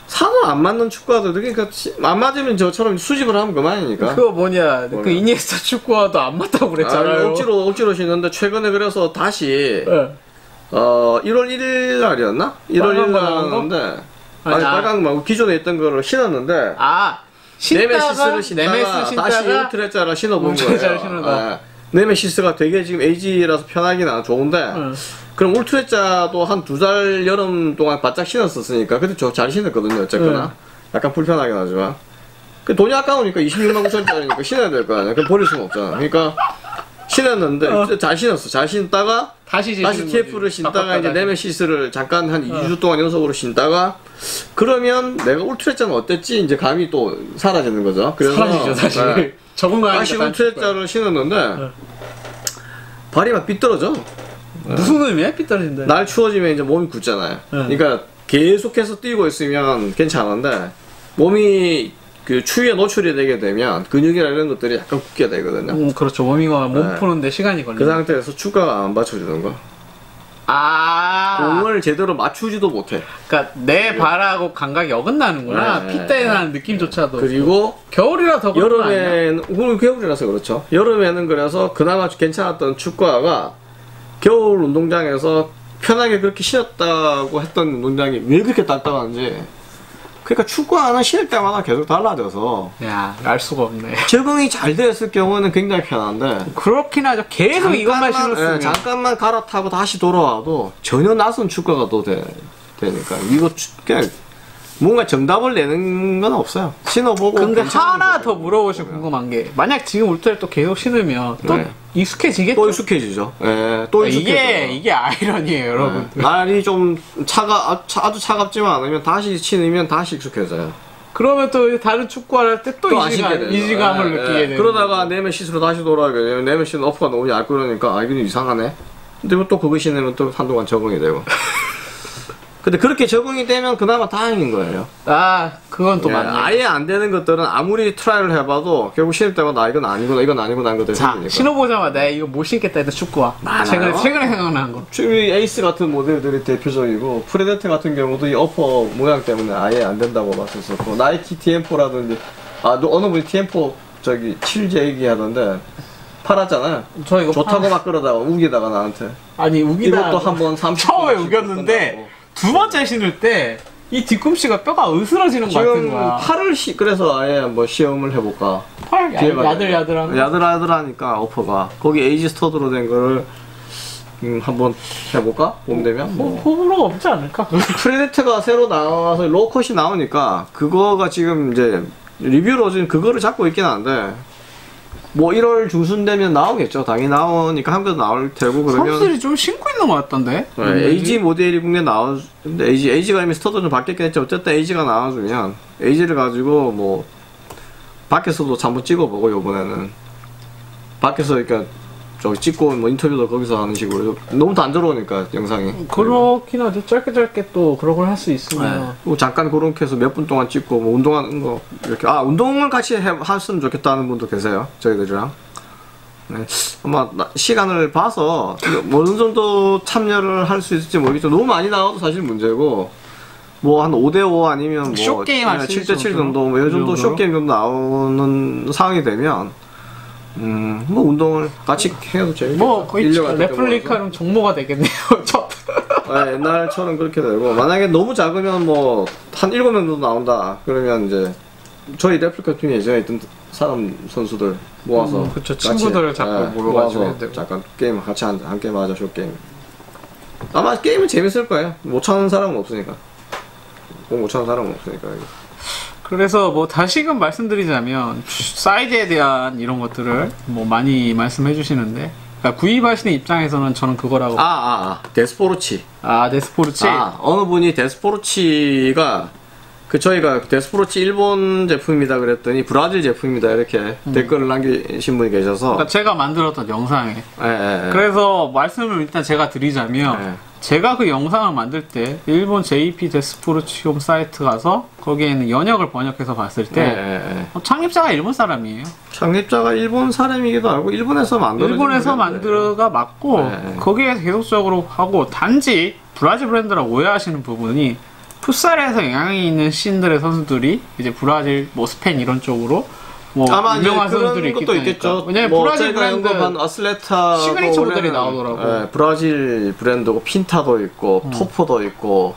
사도 안 맞는 축구화도 그러니까 치- 안 맞으면 저처럼 수집을 하면 그만이니까. 그거 뭐냐 그 뭐냐. 이니에스타 축구와도 안 맞다고 아, 그랬잖아요. 억지로 억지로 신는데 최근에 그래서 다시 네. 어 1월 1일 날이었나? 1월 1일 빨간 날 거? 나왔는데 아니, 아니, 아. 빨간 거 말고 기존에 있던 거를 신었는데 아 신다가 네메시스를 신다가 다시 울트레자를 신어본 거예요. 예. 네메시스가 되게 지금 AG라서 편하긴 하 좋은데 응. 그럼 울트레자도 한 두 달 여름 동안 바짝 신었었으니까 그때 저 잘 신었거든요 어쨌거나. 약간 불편하긴 하지만. 그 돈이 아까우니까 26만 9천짜리니까 신어야 될 거 아니야. 그럼 버릴 수는 없잖아. 그러니까 신었는데 어. 잘 신었어. 잘 신다가 다시 다시 TF를. 신다가 이제. 네메시스를 잠깐 한 2주 동안 연속으로 신다가 그러면 내가 울트레자는 어땠지? 이제 감이 또 사라지는 거죠. 그래서 사라지죠 사실. 네. [laughs] 적응하니까 다시. 울트레자를 신었는데 발이 막 삐뚤어져 무슨 의미야? 삐뚤어진다. 날 추워지면 이제 몸이 굳잖아요. 그러니까 계속해서 뛰고 있으면 괜찮은데 몸이 그 추위에 노출이 되게 되면 근육이나 이런 것들이 약간 굳게 되거든요. 음, 그렇죠. 워밍업 몸 네. 푸는데 시간이 그 걸려 상태에서 축가가 안 받쳐주는 거. 아! 공을 제대로 맞추지도 못해. 그러니까 내 발하고 감각이 어긋나는구나. 네, 핏대에 네. 느낌조차도. 그리고 겨울이라 더? 여름에는 오늘 겨울이라서 그렇죠. 여름에는 그래서 그나마 괜찮았던 축구화가 겨울 운동장에서 편하게 그렇게 신었다고 했던 운동장이 왜 그렇게 딱딱한지. 그러니까 축구화는 신을 때마다 계속 달라져서 야, 알 수가 없네. 적응이 잘 되었을 경우는 굉장히 편한데 그렇긴 하죠. 계속 이것만 신었으면. 예, 잠깐만 갈아타고 다시 돌아와도 전혀 낯선 축구가 또 돼, 되니까 이거 추- 그냥 뭔가 정답을 내는 건 없어요. 신어보고 근데 하나. 더 물어보시고 궁금한 게 만약 지금 울트라를 또 계속 신으면 또 네. 익숙해지겠죠? 또 익숙해지죠. 예, 또 익숙해져. 이게 이게 아이러니에요, 여러분. 네. 날이 좀 차가 아, 차- 아주 차갑지만 않으면 다시 신으면 다시 익숙해져요. 그러면 또 다른 축구를 할 때 또 또안 신게 이질감, 되죠. 이질감을 예, 느끼게 예. 되는. 그러다가 네메시스로 다시 돌아가게 되면 네메시스 어퍼가 너무 얇고 그러니까 아 이건 이상하네. 근데 또 그거 신으면 또 한동안 적응이 되고. [laughs] 근데 그렇게 적응이 되면 그나마 다행인 거예요. 아, 그건 또 예, 맞네. 아예 안 되는 것들은 아무리 try를 해봐도 결국 신을 때마다 아 이건 아니구나 이건 아니구나 하는 것들이 자, 생기니까. 신어보자마자 내가 이거 못 신겠다 했던 축구화. 많아요? 최근에, 최근에 생각나는 거. 지금 이 에이스 같은 모델들이 대표적이고 프레데터 같은 경우도 이 upper 모양 때문에 아예 안 된다고 봤었었고 나이키 TM4라든지 아 너- 어느 분이 TM4 저기 7제 얘기하던데 팔았잖아요 저 이거 좋다고 파- 막 그러다가 우기다가 나한테 아니, 우기다. 이것도 한번 30 처음에 우겼는데 두 번째 신을 때 이 뒤꿈치가 뼈가 으스러지는 것 같은 지금 거야. 팔을 시 그래서 아예 뭐 시험을 해볼까 팔 뒤에가 야들야들한 거. 야들야들하니까 어퍼가 거기 에이지 스터드로 된 거를 음, 한번 해볼까 봄 되면 뭐 뭐. 호불호가 없지 않을까? [laughs] 프레데트가 새로 나와서 로컷이 나오니까 그거가 지금 이제 리뷰로 지금 그거를 잡고 있긴 한데 뭐 1월 중순 되면 나오겠죠. 당연히 나오니까 한국에도 나올 테고 그러면 선수들이 좀 신고 있는 것 같던데. 네, AG 모델이 국내 나와 근데 AG AG가 이미 스터도 좀 바뀌었긴 했지 어쨌든 AG가 나와주면 AG를 가지고 뭐 밖에서도 한번 찍어보고 요번에는 밖에서 그러니까 저 찍고 뭐 인터뷰도 거기서 하는 식으로 너무 단조로우니까 영상이 그렇긴 하죠. 짧게 짧게 또 그런 걸 할 수 있으면. 뭐 잠깐 그렇게 해서 몇 분 동안 찍고 뭐 운동하는 거 이렇게 아 운동을 같이 해, 했으면 좋겠다는 분도 계세요 저희들이랑 네. 아마 나- 시간을 봐서 뭐 어느 정도 참여를 할 수 있을지 모르겠죠 너무 많이 나와도 사실 문제고 뭐 한 5대5 아니면 뭐 쇼게임 할수 있을 7대7 정도로? 정도 뭐 이 정도? 쇼게임 정도 나오는 상황이 되면 음 뭐 운동을 같이 해도 재밌겠다 뭐 거의. 레플리카랑 정모가 되겠네요. [laughs] 첫. 아, 옛날처럼 그렇게 되고 만약에 너무 작으면 뭐 한 일곱 명 정도 나온다 그러면 이제 저희 레플리카 팀에 예전에 있던 사람 선수들 모아서 음, 그쵸. 같이, 친구들 자꾸 예, 모아서. 잠깐 게임 같이 한, 한 게임 하자 쇼 게임 아마 게임은 재밌을 거예요. 못 차는 사람은 없으니까. 꼭못 차는 사람은 없으니까. 그래서 뭐 다시금 말씀드리자면 사이드에 대한 이런 것들을 뭐 많이 말씀해 주시는데 그러니까 구입하시는 입장에서는 저는 그거라고 아, 아, 아. 데스포르치. 아 데스포르치 아, 어느 분이 데스포르치가 그 저희가 데스포르치 일본 제품이다 그랬더니 브라질 제품이다 이렇게 댓글을 남기신 분이 계셔서 그러니까 제가 만들었던 영상에 예, 예, 예. 그래서 말씀을 일단 제가 드리자면 네. 제가 그 영상을 만들 때 일본 JP 데스포르치홈 사이트 가서 거기에 있는 연역을 번역해서 봤을 때 예, 예, 예. 어, 창립자가 일본 사람이에요. 창립자가 일본 사람이기도 하고 일본에서 만들어 일본에서 만들어가 맞고 네. 거기에서 계속적으로 하고 단지 브라질 브랜드라고 오해하시는 부분이 풋살에서 영향이 있는 신들의 선수들이 이제 브라질, 뭐 스페인 이런 쪽으로 뭐 아마 유명한 선수들이 것도 있겠죠. 왜냐면 뭐 브라질 브랜드 아슬레타 시그니처 모델이 나오더라고. 예, 브라질 브랜드고 핀타도 있고 음. 토포도 있고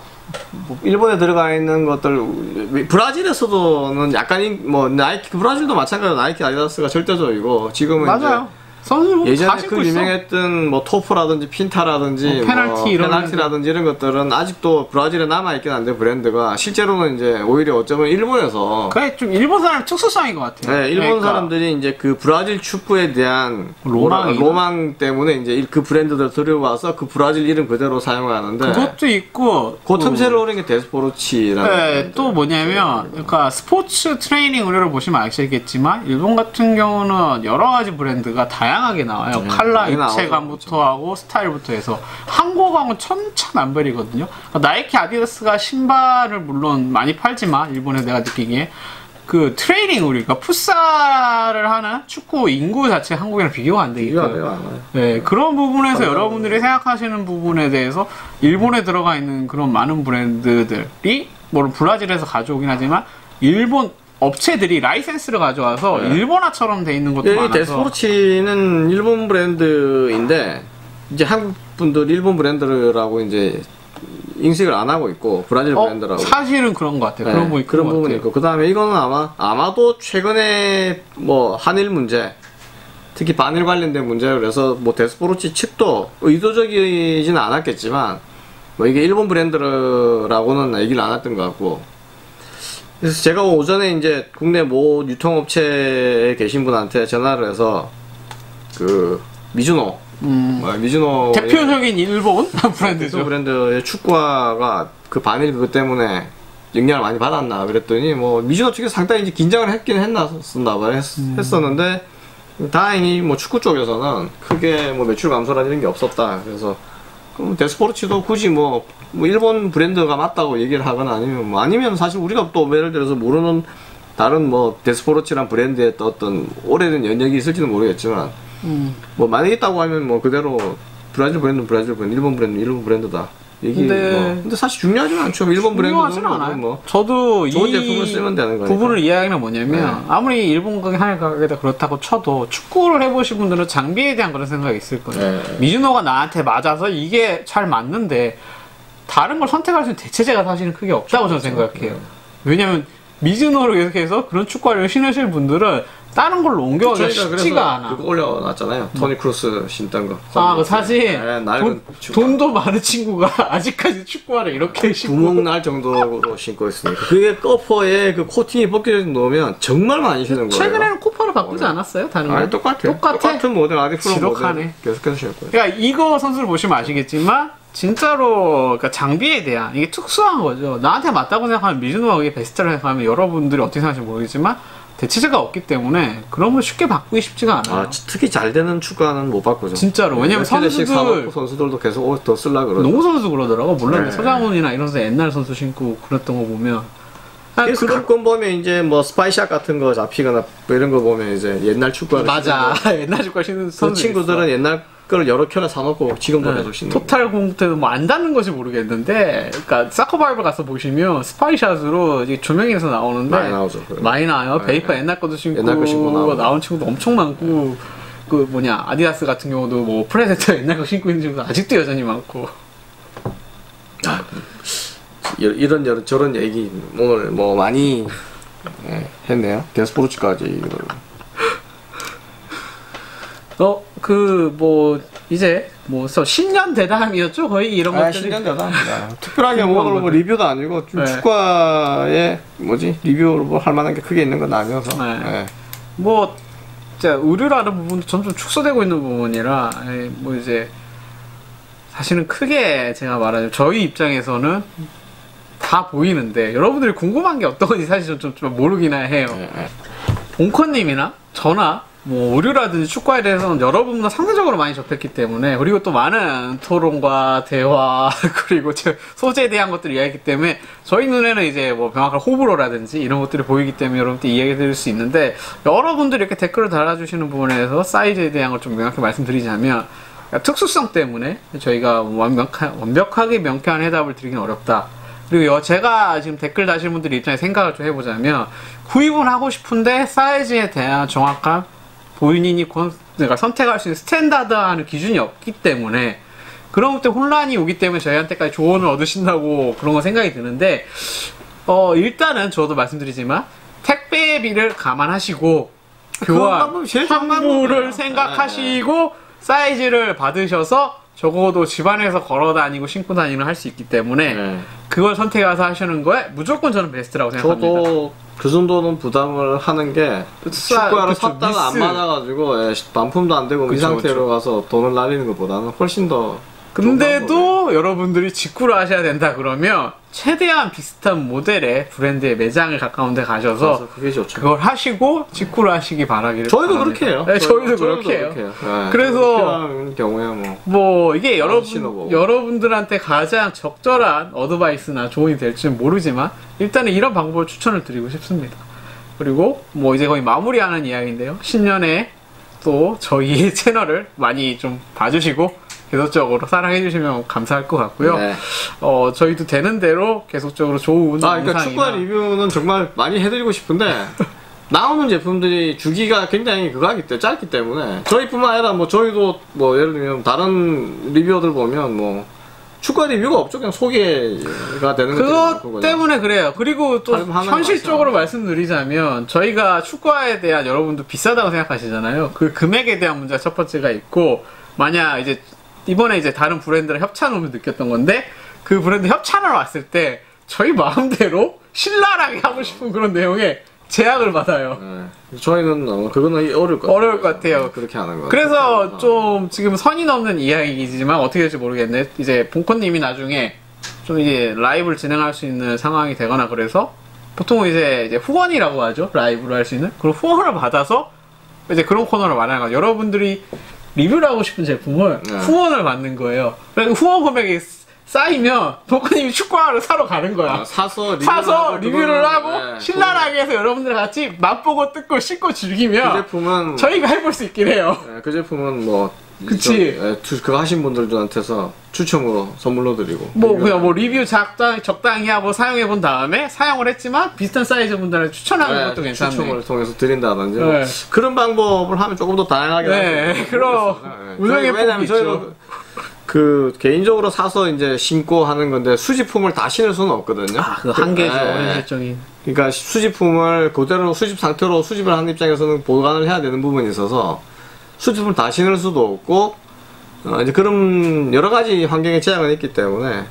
뭐 일본에 들어가 있는 것들 브라질에서도는 약간 인- 뭐 나이키 브라질도 마찬가지로 나이키 아디다스가 절대적이고 지금은 맞아요. 이제 다 예전에 그 있어. 유명했던 뭐 토프라든지 핀타라든지 뭐 페널티 이런 페널티라든지 이런 것들은 아직도 브라질에 남아 있긴 한데 브랜드가 실제로는 이제 오히려 어쩌면 일본에서 그게 좀 일본 사람 특수성인 것 같아요. 네, 일본 그러니까 사람들이 이제 그 브라질 축구에 대한 뭐라- 로망 때문에 이제 일- 그 브랜드들 들여와서 그 브라질 이름 그대로 사용하는데 그것도 있고 그 또- 틈새를 노린 게 데스포르치라는 네, 또 뭐냐면, 그러니까 스포츠 트레이닝 의류를 보시면 아시겠지만, 일본 같은 경우는 여러 가지 브랜드가 다양 하게 나와요. 칼라, 많이 나오죠. 입체감부터 하고, 스타일부터 해서. 한국하고는 천차만별이거든요. 그러니까 나이키, 아디다스가 신발을 물론 많이 팔지만, 일본에 내가 느끼기에, 그 트레이닝 그러니까 풋살을 하는 축구 인구 자체 한국이랑 비교가 안 되기 때문에. 알아요. 네, 그런 부분에서 아, 여러분들이 생각하시는 부분에 대해서 일본에 들어가 있는 그런 많은 브랜드들이 물론 브라질에서 가져오긴 하지만 일본 업체들이 라이센스를 가져와서 네. 일본화처럼 돼 있는 것도 이 많아서 데스포르치는 일본 브랜드인데 이제 한국 분들 일본 브랜드라고 이제 인식을 안 하고 있고 브라질 어, 브랜드라고 사실은 그런 것 같아요. 네, 그런 부분이 그런 것 부분이. 있고 그 다음에 이거는 아마 아마도 최근에 뭐 한일 문제 특히 반일 관련된 문제를 그래서 뭐 데스포르치 측도 의도적이지는 않았겠지만 뭐 이게 일본 브랜드라고는 얘기를 안 했던 것 같고 그래서 제가 오전에 이제 국내 모 유통업체에 계신 분한테 전화를 해서 그 미즈노 음, 뭐 미즈노 대표적인 일본 [laughs] 브랜드죠. 브랜드의 축구화가 그 반일 그것 때문에 영향을 많이 받았나 그랬더니 뭐 미즈노 측에서 상당히 이제 긴장을 했긴 했나 봐요 했, 음. 했었는데 다행히 뭐 축구 쪽에서는 크게 뭐 매출 이런 게 없었다 그래서 그럼 데스포르치도 굳이 뭐, 뭐 일본 브랜드가 맞다고 얘기를 하거나 아니면 뭐 아니면 사실 우리가 또 예를 들어서 모르는 다른 뭐 데스포르치란 브랜드의 또 어떤 오래된 연역이 있을지는 모르겠지만 음. 뭐 만약 있다고 하면 뭐 그대로 브라질 브랜드 브라질 브랜드 일본 브랜드 일본 브랜드다 얘기 근데- 뭐 근데 사실 중요하진 않죠 일본 브랜드는 중요하진 않아요. 뭐 저도 좋은 이 제품을 쓰면 되는 거니까. 부분을 이해하기는 뭐냐면 네. 아무리 일본 가게 한일 가게다 그렇다고 쳐도 축구를 해보신 분들은 장비에 대한 그런 생각이 있을 거예요. 네. 미즈노가 나한테 맞아서 이게 잘 맞는데 다른 걸 선택할 수 있는 대체제가 사실은 크게 없다고 저는 생각해요. 네. 왜냐면 미즈노를 계속해서 그런 축구화를 신으실 분들은 다른 걸로 옮겨가기가 쉽지가 않아. 그거 올려놨잖아요 토니 크로스 신던 거 아, 그 사진. 네, 돈. 돈도 많은 친구가 [laughs] 아직까지 축구화를 이렇게 신고. 구멍 날 정도로 신고 있으니까 그게 어퍼에 그 코팅이 벗겨져 놓으면 정말 많이 신는 거예요 최근에는 코퍼를 바꾸지 않았어요? 다른 거? 아니 똑같아 똑같아? 똑같은 모델 아디퓨어. 모델 계속해서 신을 거예요 그러니까 이거 선수를 보시면 아시겠지만 진짜로 그러니까 장비에 대한 이게 특수한 거죠. 나한테 맞다고 생각하면 미즈노가 그게 베스트라고 생각하면 여러분들이 어떻게 생각하실지 모르겠지만 대체제가 없기 때문에 그런 걸 쉽게 바꾸기 쉽지가 않아요. 아, 특히 잘 되는 축구는 못 바꾸죠 진짜로. 왜냐면 몇 개씩 선수들- 선수들도 계속 옷더 쓰려고 그러죠 농구 선수 그러더라고. 물론 네. 서장훈이나 이런 선수 옛날 선수 신고 그랬던 거 보면 아, 그래서 그런- 가끔 보면 이제 뭐 스파이샷 같은 거 잡히거나 뭐 이런 거 보면 이제 옛날 축구를 맞아. [laughs] 옛날 축구 신는 그 선수 친구들은 옛날 걸 여러 켤레 사놓고 지금도 계속 신는. 토탈 공태도 뭐 안 닿는 것이 모르겠는데, 그러니까 사커바이벌 가서 보시면 스파이샷으로 이제 조명에서 나오는데 많이 나오죠. 그래. 많이 나와요. 네. 베이퍼 옛날 것도 신고, 옛날 거 신고 나오고. 나온 친구도 엄청 많고, 그 뭐냐 아디다스 같은 경우도 뭐 프레데터 [laughs] 옛날 거 신고 있는 친구도 아직도 여전히 많고. 이- 이런 저런, 저런 얘기 오늘 뭐 많이 예, 했네요. 데스포르츠까지. 어, 그, 뭐, 이제 뭐 서- 신년 대담이었죠 거의 이런 아, 것들이 10년 되다. [laughs] 특별하게 뭐, 뭐 것들. 리뷰도 아니고 좀 네. 축구에 뭐지 리뷰로 뭐할 만한 게 크게 있는 건 아니어서. 네. 예. 뭐 진짜 의류라는 부분도 점점 축소되고 있는 부분이라 에, 뭐 이제 사실은 크게 제가 말하자면 저희 입장에서는 다 보이는데 여러분들이 궁금한 게 어떤 건지 사실 좀, 좀 모르긴 해요. 예, 예. 본커님이나 저나 뭐 의류라든지 축구에 대해서는 여러분보다 상대적으로 많이 접했기 때문에 그리고 또 많은 토론과 대화 [laughs] 그리고 제 소재에 대한 것들을 이야기했기 때문에 저희 눈에는 이제 뭐 명확한 호불호라든지 이런 것들이 보이기 때문에 여러분들 이야기 드릴 수 있는데 여러분들이 이렇게 댓글을 달아주시는 부분에서 사이즈에 대한 걸 좀 명확히 말씀드리자면 특수성 때문에 저희가 완벽하, 완벽하게 명쾌한 해답을 드리긴 어렵다. 그리고 여- 제가 지금 댓글 다시는 분들 입장에 생각을 좀 해보자면 구입은 하고 싶은데 사이즈에 대한 정확한 본인이 권- 그러니까 선택할 수 있는 스탠다드하는 기준이 없기 때문에 그런 것때 혼란이 오기 때문에 저희한테까지 조언을 얻으신다고 그런 거 생각이 드는데 어 일단은 저도 말씀드리지만 택배비를 감안하시고 교환 환불을. 생각하시고 사이즈를 받으셔서 적어도 집안에서 걸어 다니고 신고 다니는 할 수 있기 때문에 예. 그걸 선택해서 하시는 거에 무조건 저는 베스트라고 생각합니다. 저도 그 정도는 부담을 하는 게 싸- 축구화를 그쵸, 샀다가 안. 맞아가지고 예, 반품도 안 되고 이 그쵸, 상태로 가서 돈을 날리는 것보다는 훨씬 더 근데도 여러분들이 직구를 하셔야 된다 그러면 최대한 비슷한 모델의 브랜드의 매장을 가까운 데 가셔서. 그래서. 그걸 하시고 직구를 하시기 바라기를 저희도 바랍니다. 그렇게 해요. 네, 저희도, 저희도 그렇게 해요. 예. 그래서- 필요한 경우에 뭐 뭐 이게 여러분. 여러분들한테 가장 적절한 어드바이스나 조언이 될지는 모르지만 일단은 이런 방법을 추천을 드리고 싶습니다. 그리고 뭐 이제 거의 마무리하는 이야기인데요. 신년에 또 저희 [laughs] 채널을 많이 좀 봐주시고 계속적으로 사랑해주시면 감사할 것 같고요. 네. 어 저희도 되는 대로 계속적으로 좋은 아, 그러니까 축구화 리뷰는 정말 많이 해드리고 싶은데 [laughs] 나오는 제품들이 주기가 굉장히 그거 하기 때문에 짧기 때문에 저희뿐만 아니라 뭐 저희도 뭐 예를 들면 다른 리뷰어들 보면 뭐 축구화 리뷰가 없죠 그냥 소개가 되는 그것 때문에 그래요. 그리고 또 현실적으로 말씀드리자면 저희가 축구화에 대한 여러분도 비싸다고 생각하시잖아요. 그 금액에 대한 문제가 첫 번째가 있고 만약 이제 이번에 이제 다른 브랜드랑 협찬 오면 느꼈던 건데 그 브랜드 협찬을 왔을 때 저희 마음대로 신랄하게 하고 싶은 그런 내용에 제약을 받아요. 네. 저희는 어, 그거는 어려울 것 같아요. 어려울 것 같아요. 그렇게 하는 거. 그래서 좀 지금 선이 넘는 이야기이지만 어떻게 될지 모르겠네. 이제 본코님이 나중에 좀 이제 라이브를 진행할 수 있는 상황이 되거나 그래서 보통 이제, 이제 후원이라고 하죠. 라이브를 할수 있는. 그런 후원을 받아서 이제 그런 코너를 마련한 거예요. 여러분들이 리뷰를 하고 싶은 제품을 네. 후원을 받는 거예요. 그러니까 후원 금액이 쌓이면 본코님이 축구화를 사러 가는 거야. 아, 사서 리뷰를 사서 하고 리뷰를 하고 네, 신랄하게 해서 여러분들 같이 맛보고 뜯고 씹고 그 즐기면 제품은 저희가 해볼 수 있긴 해요. 네, 그 제품은 뭐 그치. 저, 예, 투- 그거 하신 분들한테서 추첨으로 선물로 드리고 뭐 그냥 뭐 리뷰 적당, 적당히 하고 사용해 본 다음에 사용을 했지만 비슷한 사이즈 분들한테 추천하는 네, 것도 괜찮네. 추첨을 통해서 드린다든지 네. 뭐 그런 방법을 하면 조금 더 다양하게 네, 있어요. 그럼 네. 운영의 저희- 왜냐면 폭이 있죠. 그 개인적으로 사서 이제 신고 하는 건데 수집품을 다 신을 수는 없거든요. 아, 그 한계죠. 네. 현실적인. 그러니까 수집품을 그대로 수집 상태로 수집을 하는 입장에서는 보관을 해야 되는 부분이 있어서 수집을 다 신을 수도 없고 어, 이제 그런 여러 가지 환경에 제약은 있기 때문에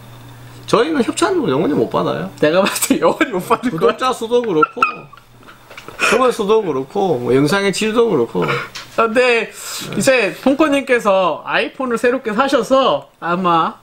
저희는 협찬을 영원히 못 받아요. 내가 봤을 때 영원히 못 받을 것 같아. 구독자 수도 그렇고 정말 수도 그렇고 뭐 영상의 질도 그렇고 근데 이제 폰코님께서 아이폰을 새롭게 사셔서 아마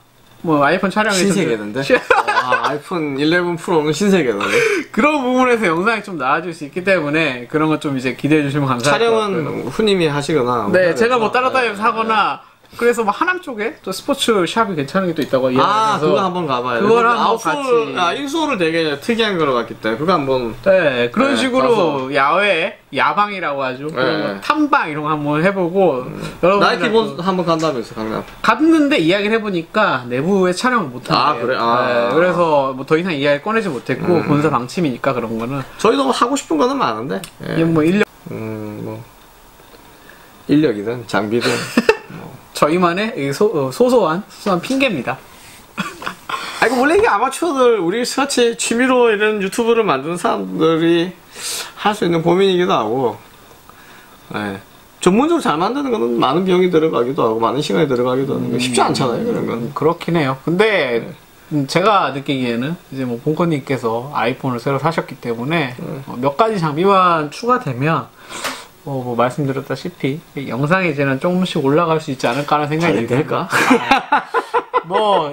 뭐 아이폰 촬영에 신세계던데? [laughs] 아, 아이폰 11 프로는 신세계던데. 그런 부분에서 영상이 좀 나아질 수 있기 때문에 그런 것 좀 이제 기대해 주시면 감사할 것 같고요. 촬영은 후님이 하시거나 뭐 네, 제가 뭐. 따라다니면서 네, 하거나 그래서 뭐 하남 쪽에 또 스포츠 샵이 괜찮은 게 또 있다고 아, 이야기해서 그거 한번 가봐요. 그걸 근데 한번 아웃솔, 같이- 아, 인솔을 되게 특이한 거로 갔기 때문에 그거 한번 네, 그런 네, 식으로 가서. 야외 야방이라고 하죠. 그런 네. 거 탐방 이런 거 한번 해보고 여러분 나이키 본 한번 간다면서 강남. 갔는데 이야기를 해보니까 내부에 촬영을 못한대요. 아, 그래? 아. 네, 그래서 뭐 더 이상 이야기 꺼내지 못했고 음. 본사 방침이니까 그런 거는 저희도 뭐 하고 싶은 거는 많은데. 예. 이게 뭐 인력 음, 뭐 인력이든 장비든 [laughs] 저희만의 이 소, 어, 소소한 소소한 핑계입니다. [laughs] 아 이거 원래 이게 아마추어들 우리 스카치 취미로 이런 유튜브를 만드는 사람들이 할 수 있는 고민이기도 하고 예. 전문적으로 잘 만드는 거는 많은 비용이 들어가기도 하고 많은 시간이 들어가기도 하는 거 쉽지 않잖아요 그런 건. 그렇긴 해요. 근데 음, 제가 느끼기에는 이제 뭐 본권님께서 아이폰을 새로 사셨기 때문에 어, 몇 가지 장비만 추가되면 어, 뭐 말씀드렸다시피 이 영상이 이제는 조금씩 올라갈 수 있지 않을까 하는 생각이 잘 될까? [laughs] 뭐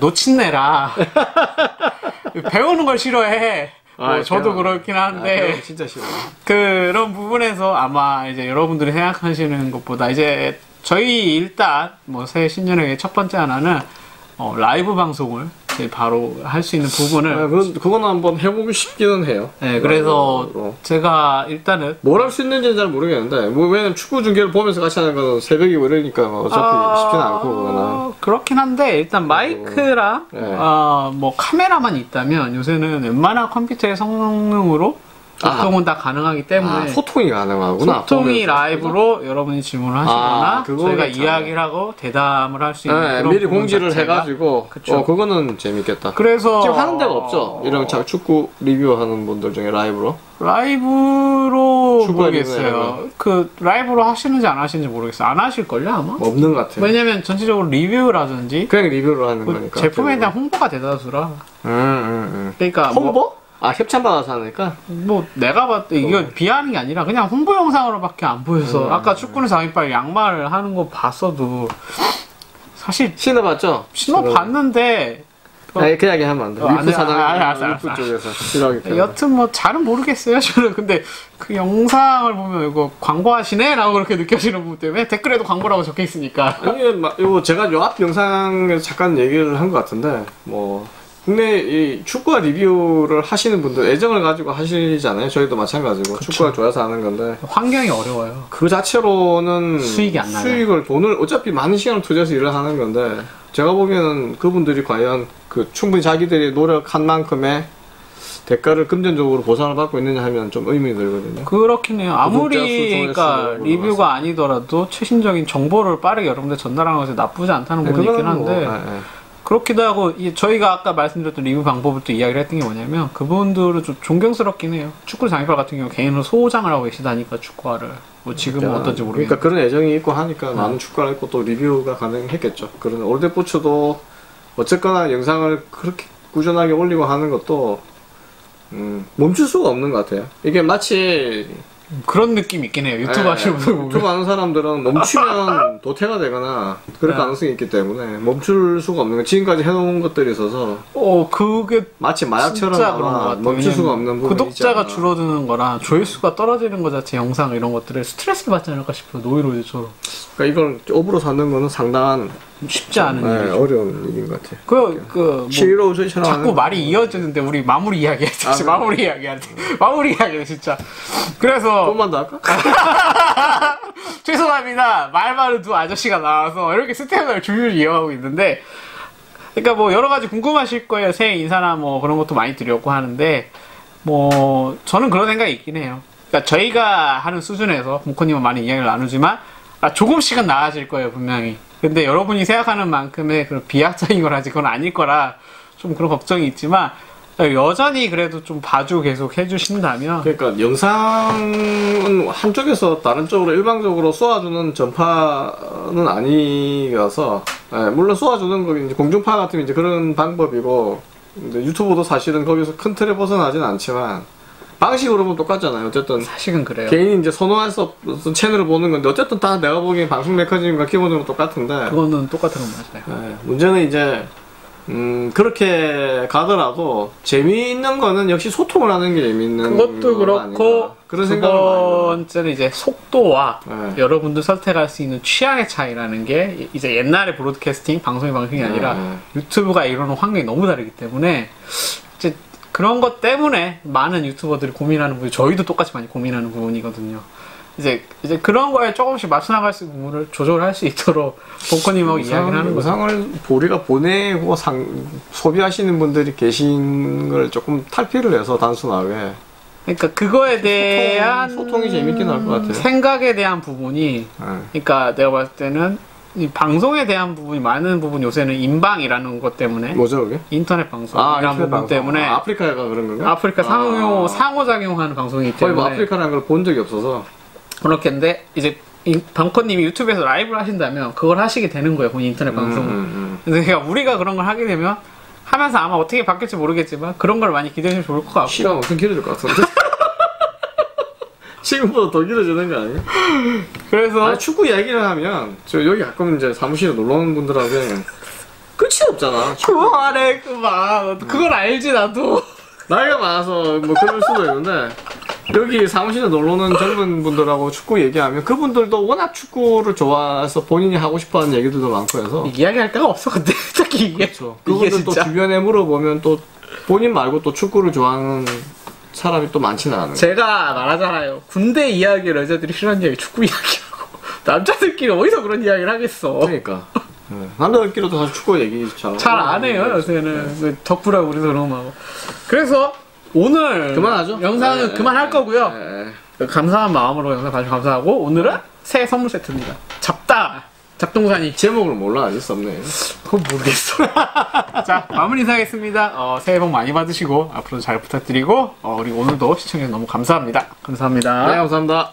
노친내라 [laughs] 배우는 걸 싫어해. 뭐 아, 저도 배워. 그렇긴 아, 한데 그럼 진짜 싫어. 그런 부분에서 아마 이제 여러분들이 생각하시는 것보다 이제 저희 일단 뭐 새 신년회 첫 번째 하나는 어, 라이브 방송을 바로 할 수 있는 부분을 아, 그 그거는 한번 해보고 싶기는 해요. 네, 그래서 라이브로. 제가 일단은 뭘 할 수 있는지는 잘 모르겠는데 뭐 왜냐면 축구 중계를 보면서 같이 하는 거는 새벽이고 이러니까 뭐 어차피 아, 쉽진 않고 그거는 그렇긴 한데 일단 마이크랑 네. 어, 뭐 카메라만 있다면 요새는 웬만한 컴퓨터의 성능으로 보통은 다 가능하기 때문에 아, 소통이 가능하구나. 소통이. 라이브로 여러분이 질문을 하시거나 아, 저희가 괜찮아요. 이야기를 하고 대담을 할 수 있는 네, 그런 미리 공지를 자체가 해가지고 그쵸. 어 그거는 재밌겠다. 그래서 지금 하는 데가 없죠. 이런 자- 축구 리뷰하는 분들 중에 라이브로. 라이브로 모르겠어요. 그 라이브로 하시는지 안 하시는지 모르겠어요. 안 하실걸요 아마? 뭐 없는 것 같아요. 왜냐면 전체적으로 리뷰라든지 그냥 리뷰로 하는 그 거니까. 제품에 대한 홍보가 대다수라. 음, 음, 음. 그러니까 뭐, 홍보? 아 협찬 받아서 하니까. 뭐 내가 봤을 때 이거 비하는 게 아니라 그냥 홍보 영상으로밖에 안 보여서 음. 아까 축구는 장이빨 양말 하는 거 봤어도 사실 신어봤죠? 신어 봤는데 아니 그 이야기 하면 안 돼. 어. 사장 아. 쪽에서 싫어하기 때문에. 여튼 뭐 잘은 모르겠어요 저는 근데 그 영상을 보면 이거 광고하시네? 라고 그렇게 느껴지는 부분 때문에 댓글에도 광고라고 적혀 있으니까 아니, 막, 이거 제가 요 앞 영상에서 잠깐 얘기를 한 것 같은데, 뭐, 국내 이 축구와 리뷰를 하시는 분들 애정을 가지고 하시잖아요. 저희도 마찬가지고. 축구가 좋아서 하는 건데. 환경이 어려워요 그 자체로는 수익이 안 나요. 수익을 돈을 어차피 많은 시간을 투자해서 일을 하는 건데 제가 보기에는 그분들이 과연 그 충분히 자기들이 노력한 만큼의 대가를 금전적으로 보상을 받고 있느냐 하면 좀 의문이 들거든요. 그렇긴 해요 아무리 그러니까 리뷰가 아니더라도 최신적인 정보를 빠르게 여러분들 전달하는 것이 나쁘지 않다는 네, 부분이 있긴 그거는 뭐, 한데 예, 예. 그렇기도 하고 이- 저희가 아까 말씀드렸던 리뷰 방법을 또 이야기를 했던 게 뭐냐면 그분들은 좀 존경스럽긴 해요 축구 장이팔 같은 경우 개인으로 소장을 하고 계시다니까 축구화를 뭐 지금은 어떤지 모르겠는데 그러니까 그런 애정이 있고 하니까 많은 축구를 했고 또 리뷰가 가능했겠죠. 그런 올드포츠도 어쨌거나 영상을 그렇게 꾸준하게 올리고 하는 것도 음, 멈출 수가 없는 것 같아요. 이게 마치 그런 느낌이 있긴 해요 유튜브 예, 하시는 분들 유튜브 보면 하는 사람들은 멈추면 도태가 [laughs] 되거나 그럴 네. 가능성이 있기 때문에 멈출 수가 없는 거 지금까지 해놓은 것들이 있어서 어 그게 마치 마약처럼 진짜 그런 것 아마 같아요. 멈출 수가 없는 부분이 구독자가. 줄어드는 거랑 조회수가 떨어지는 것 자체 영상 이런 것들을 스트레스 받지 않을까 싶어요 노이로즈처럼 그러니까 이걸 업으로 사는 거는 상당한 쉽지 않은 네, 일이죠 어려운 일인 것 같아요. 그, 그, 뭐, 자꾸 말이 이어지는데 우리 마무리 이야기 해야 돼. 아, [laughs] 그래? 마무리 이야기 해야 돼. 마무리 이야기 해, 진짜. 그래서, 조금만 더 할까? [laughs] 죄송합니다. 말 많은 두 아저씨가 나와서 이렇게 스탠을 줄줄 이어가고 있는데, 그러니까 뭐 여러 가지 궁금하실 거예요. 새해 인사나 뭐 그런 것도 많이 드렸고 하는데, 뭐, 저는 그런 생각이 있긴 해요. 그러니까 저희가 하는 수준에서, 목코님은 많이 이야기를 나누지만, 아, 조금씩은 나아질 거예요, 분명히. 근데 여러분이 생각하는 만큼의 그런 비약적인 거라지 그건 아닐 거라 좀 그런 걱정이 있지만, 여전히 그래도 좀 봐주 계속 해주신다면, 그러니까 영상은 한쪽에서 다른 쪽으로 일방적으로 쏘아주는 전파는 아니라서 예, 물론 쏘아주는 거 이제 공중파 같은 이제 그런 방법이고 유튜브도 사실은 거기서 큰 틀에 벗어나진 않지만 방식으로 보면 똑같잖아요. 어쨌든 사실은 그래요. 개인이 이제 선호해서 어떤 채널을 보는 건데 어쨌든 다 내가 보기엔 방송 메커니즘과 기본적으로 똑같은데 그거는 똑같은 건 맞아요. 예, 문제는 이제 음 그렇게 가더라도 재미있는 거는 역시 소통을 하는 게 재미있는 그것도. 그렇고 그런 두. 번째는 이제 속도와 네. 여러분들 선택할 수 있는 취향의 차이라는 게 이제 옛날에 브로드캐스팅 방송의 방식이 아니라 네. 유튜브가 이루는 환경이 너무 다르기 때문에 이제 그런 것 때문에 많은 유튜버들이 고민하는 부분 저희도 똑같이 많이 고민하는 부분이거든요. 이제 이제 그런 거에 조금씩 맞춰 나갈 수 있는 부분을 조절할 수 있도록 본코님하고 이야기를 하는 거죠. 영상을 우리가 보내고 상, 소비하시는 분들이 계신 걸 조금 탈피를 해서 단순하게 그러니까 그거에 대한 소통 이 재밌긴 할것 같아요. 생각에 대한 부분이 예. 그러니까 내가 봤을 때는 이 방송에 대한 부분이 많은 부분 요새는 인방이라는 것 때문에 뭐죠 그게? 인터넷 방송이라는 부분 방송. 때문에 아, 아프리카가 그런 건가? 아프리카 상호 아. 상호작용하는 방송이기 거의 때문에 뭐 아프리카라는 걸 본 적이 없어서 그렇겠는데 이제 이- 벙커님이 유튜브에서 라이브를 하신다면 그걸 하시게 되는 거예요 본인 인터넷 방송. 음, 을 음, 그래서 그러니까 우리가 그런 걸 하게 되면 하면서 아마 어떻게 바뀔지 모르겠지만 그런 걸 많이 기대해 주면 좋을 것 같고. 시간 엄청 길어질 것 같은데. [laughs] 지금보다 더 길어지는 거 아니야? 그래서 아, 축구 이야기를 하면 저 여기 가끔 이제 사무실에 놀러 오는 분들한테 끝이 없잖아. 그만해 그만. 그걸 알지 나도. 나이가 많아서 뭐 그럴 수도 있는데 여기 사무실에 놀러 오는 젊은 분들하고 축구 얘기하면 그분들도 워낙 축구를 좋아해서 본인이 하고 싶어하는 얘기들도 많고 해서. 이야기할 데가 없어 근데. [laughs] 딱히 이게. 이게 그분들 또 주변에 물어보면 또 본인 말고 또 축구를 좋아하는 사람이 또 많지는 않아요. 제가 말하잖아요. 군대 이야기를 여자들이 싫어하는 이야기 축구 이야기하고. [laughs] 남자들끼리 어디서 그런 이야기를 하겠어? 그러니까. 네. 남자들끼리도 사실 축구 얘기 잘잘안 해요 요새는. 그 덕후라 우리도 너무 하고 그래서 오늘 그만하죠. 영상은 네, 그만할 네, 거고요 네. 감사한 마음으로 영상 봐주셔서 감사하고 오늘은 새 선물 세트입니다 잡다 잡동사니 제목을 몰라 아직 썸네일. 그건 모르겠어. [laughs] 자, 마무리 인사하겠습니다. 어, 새해 복 많이 받으시고, 앞으로 잘 부탁드리고, 어, 우리 오늘도 시청해주셔서 너무 감사합니다. 감사합니다. 네 감사합니다.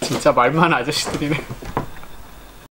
진짜 말만 아저씨들이네.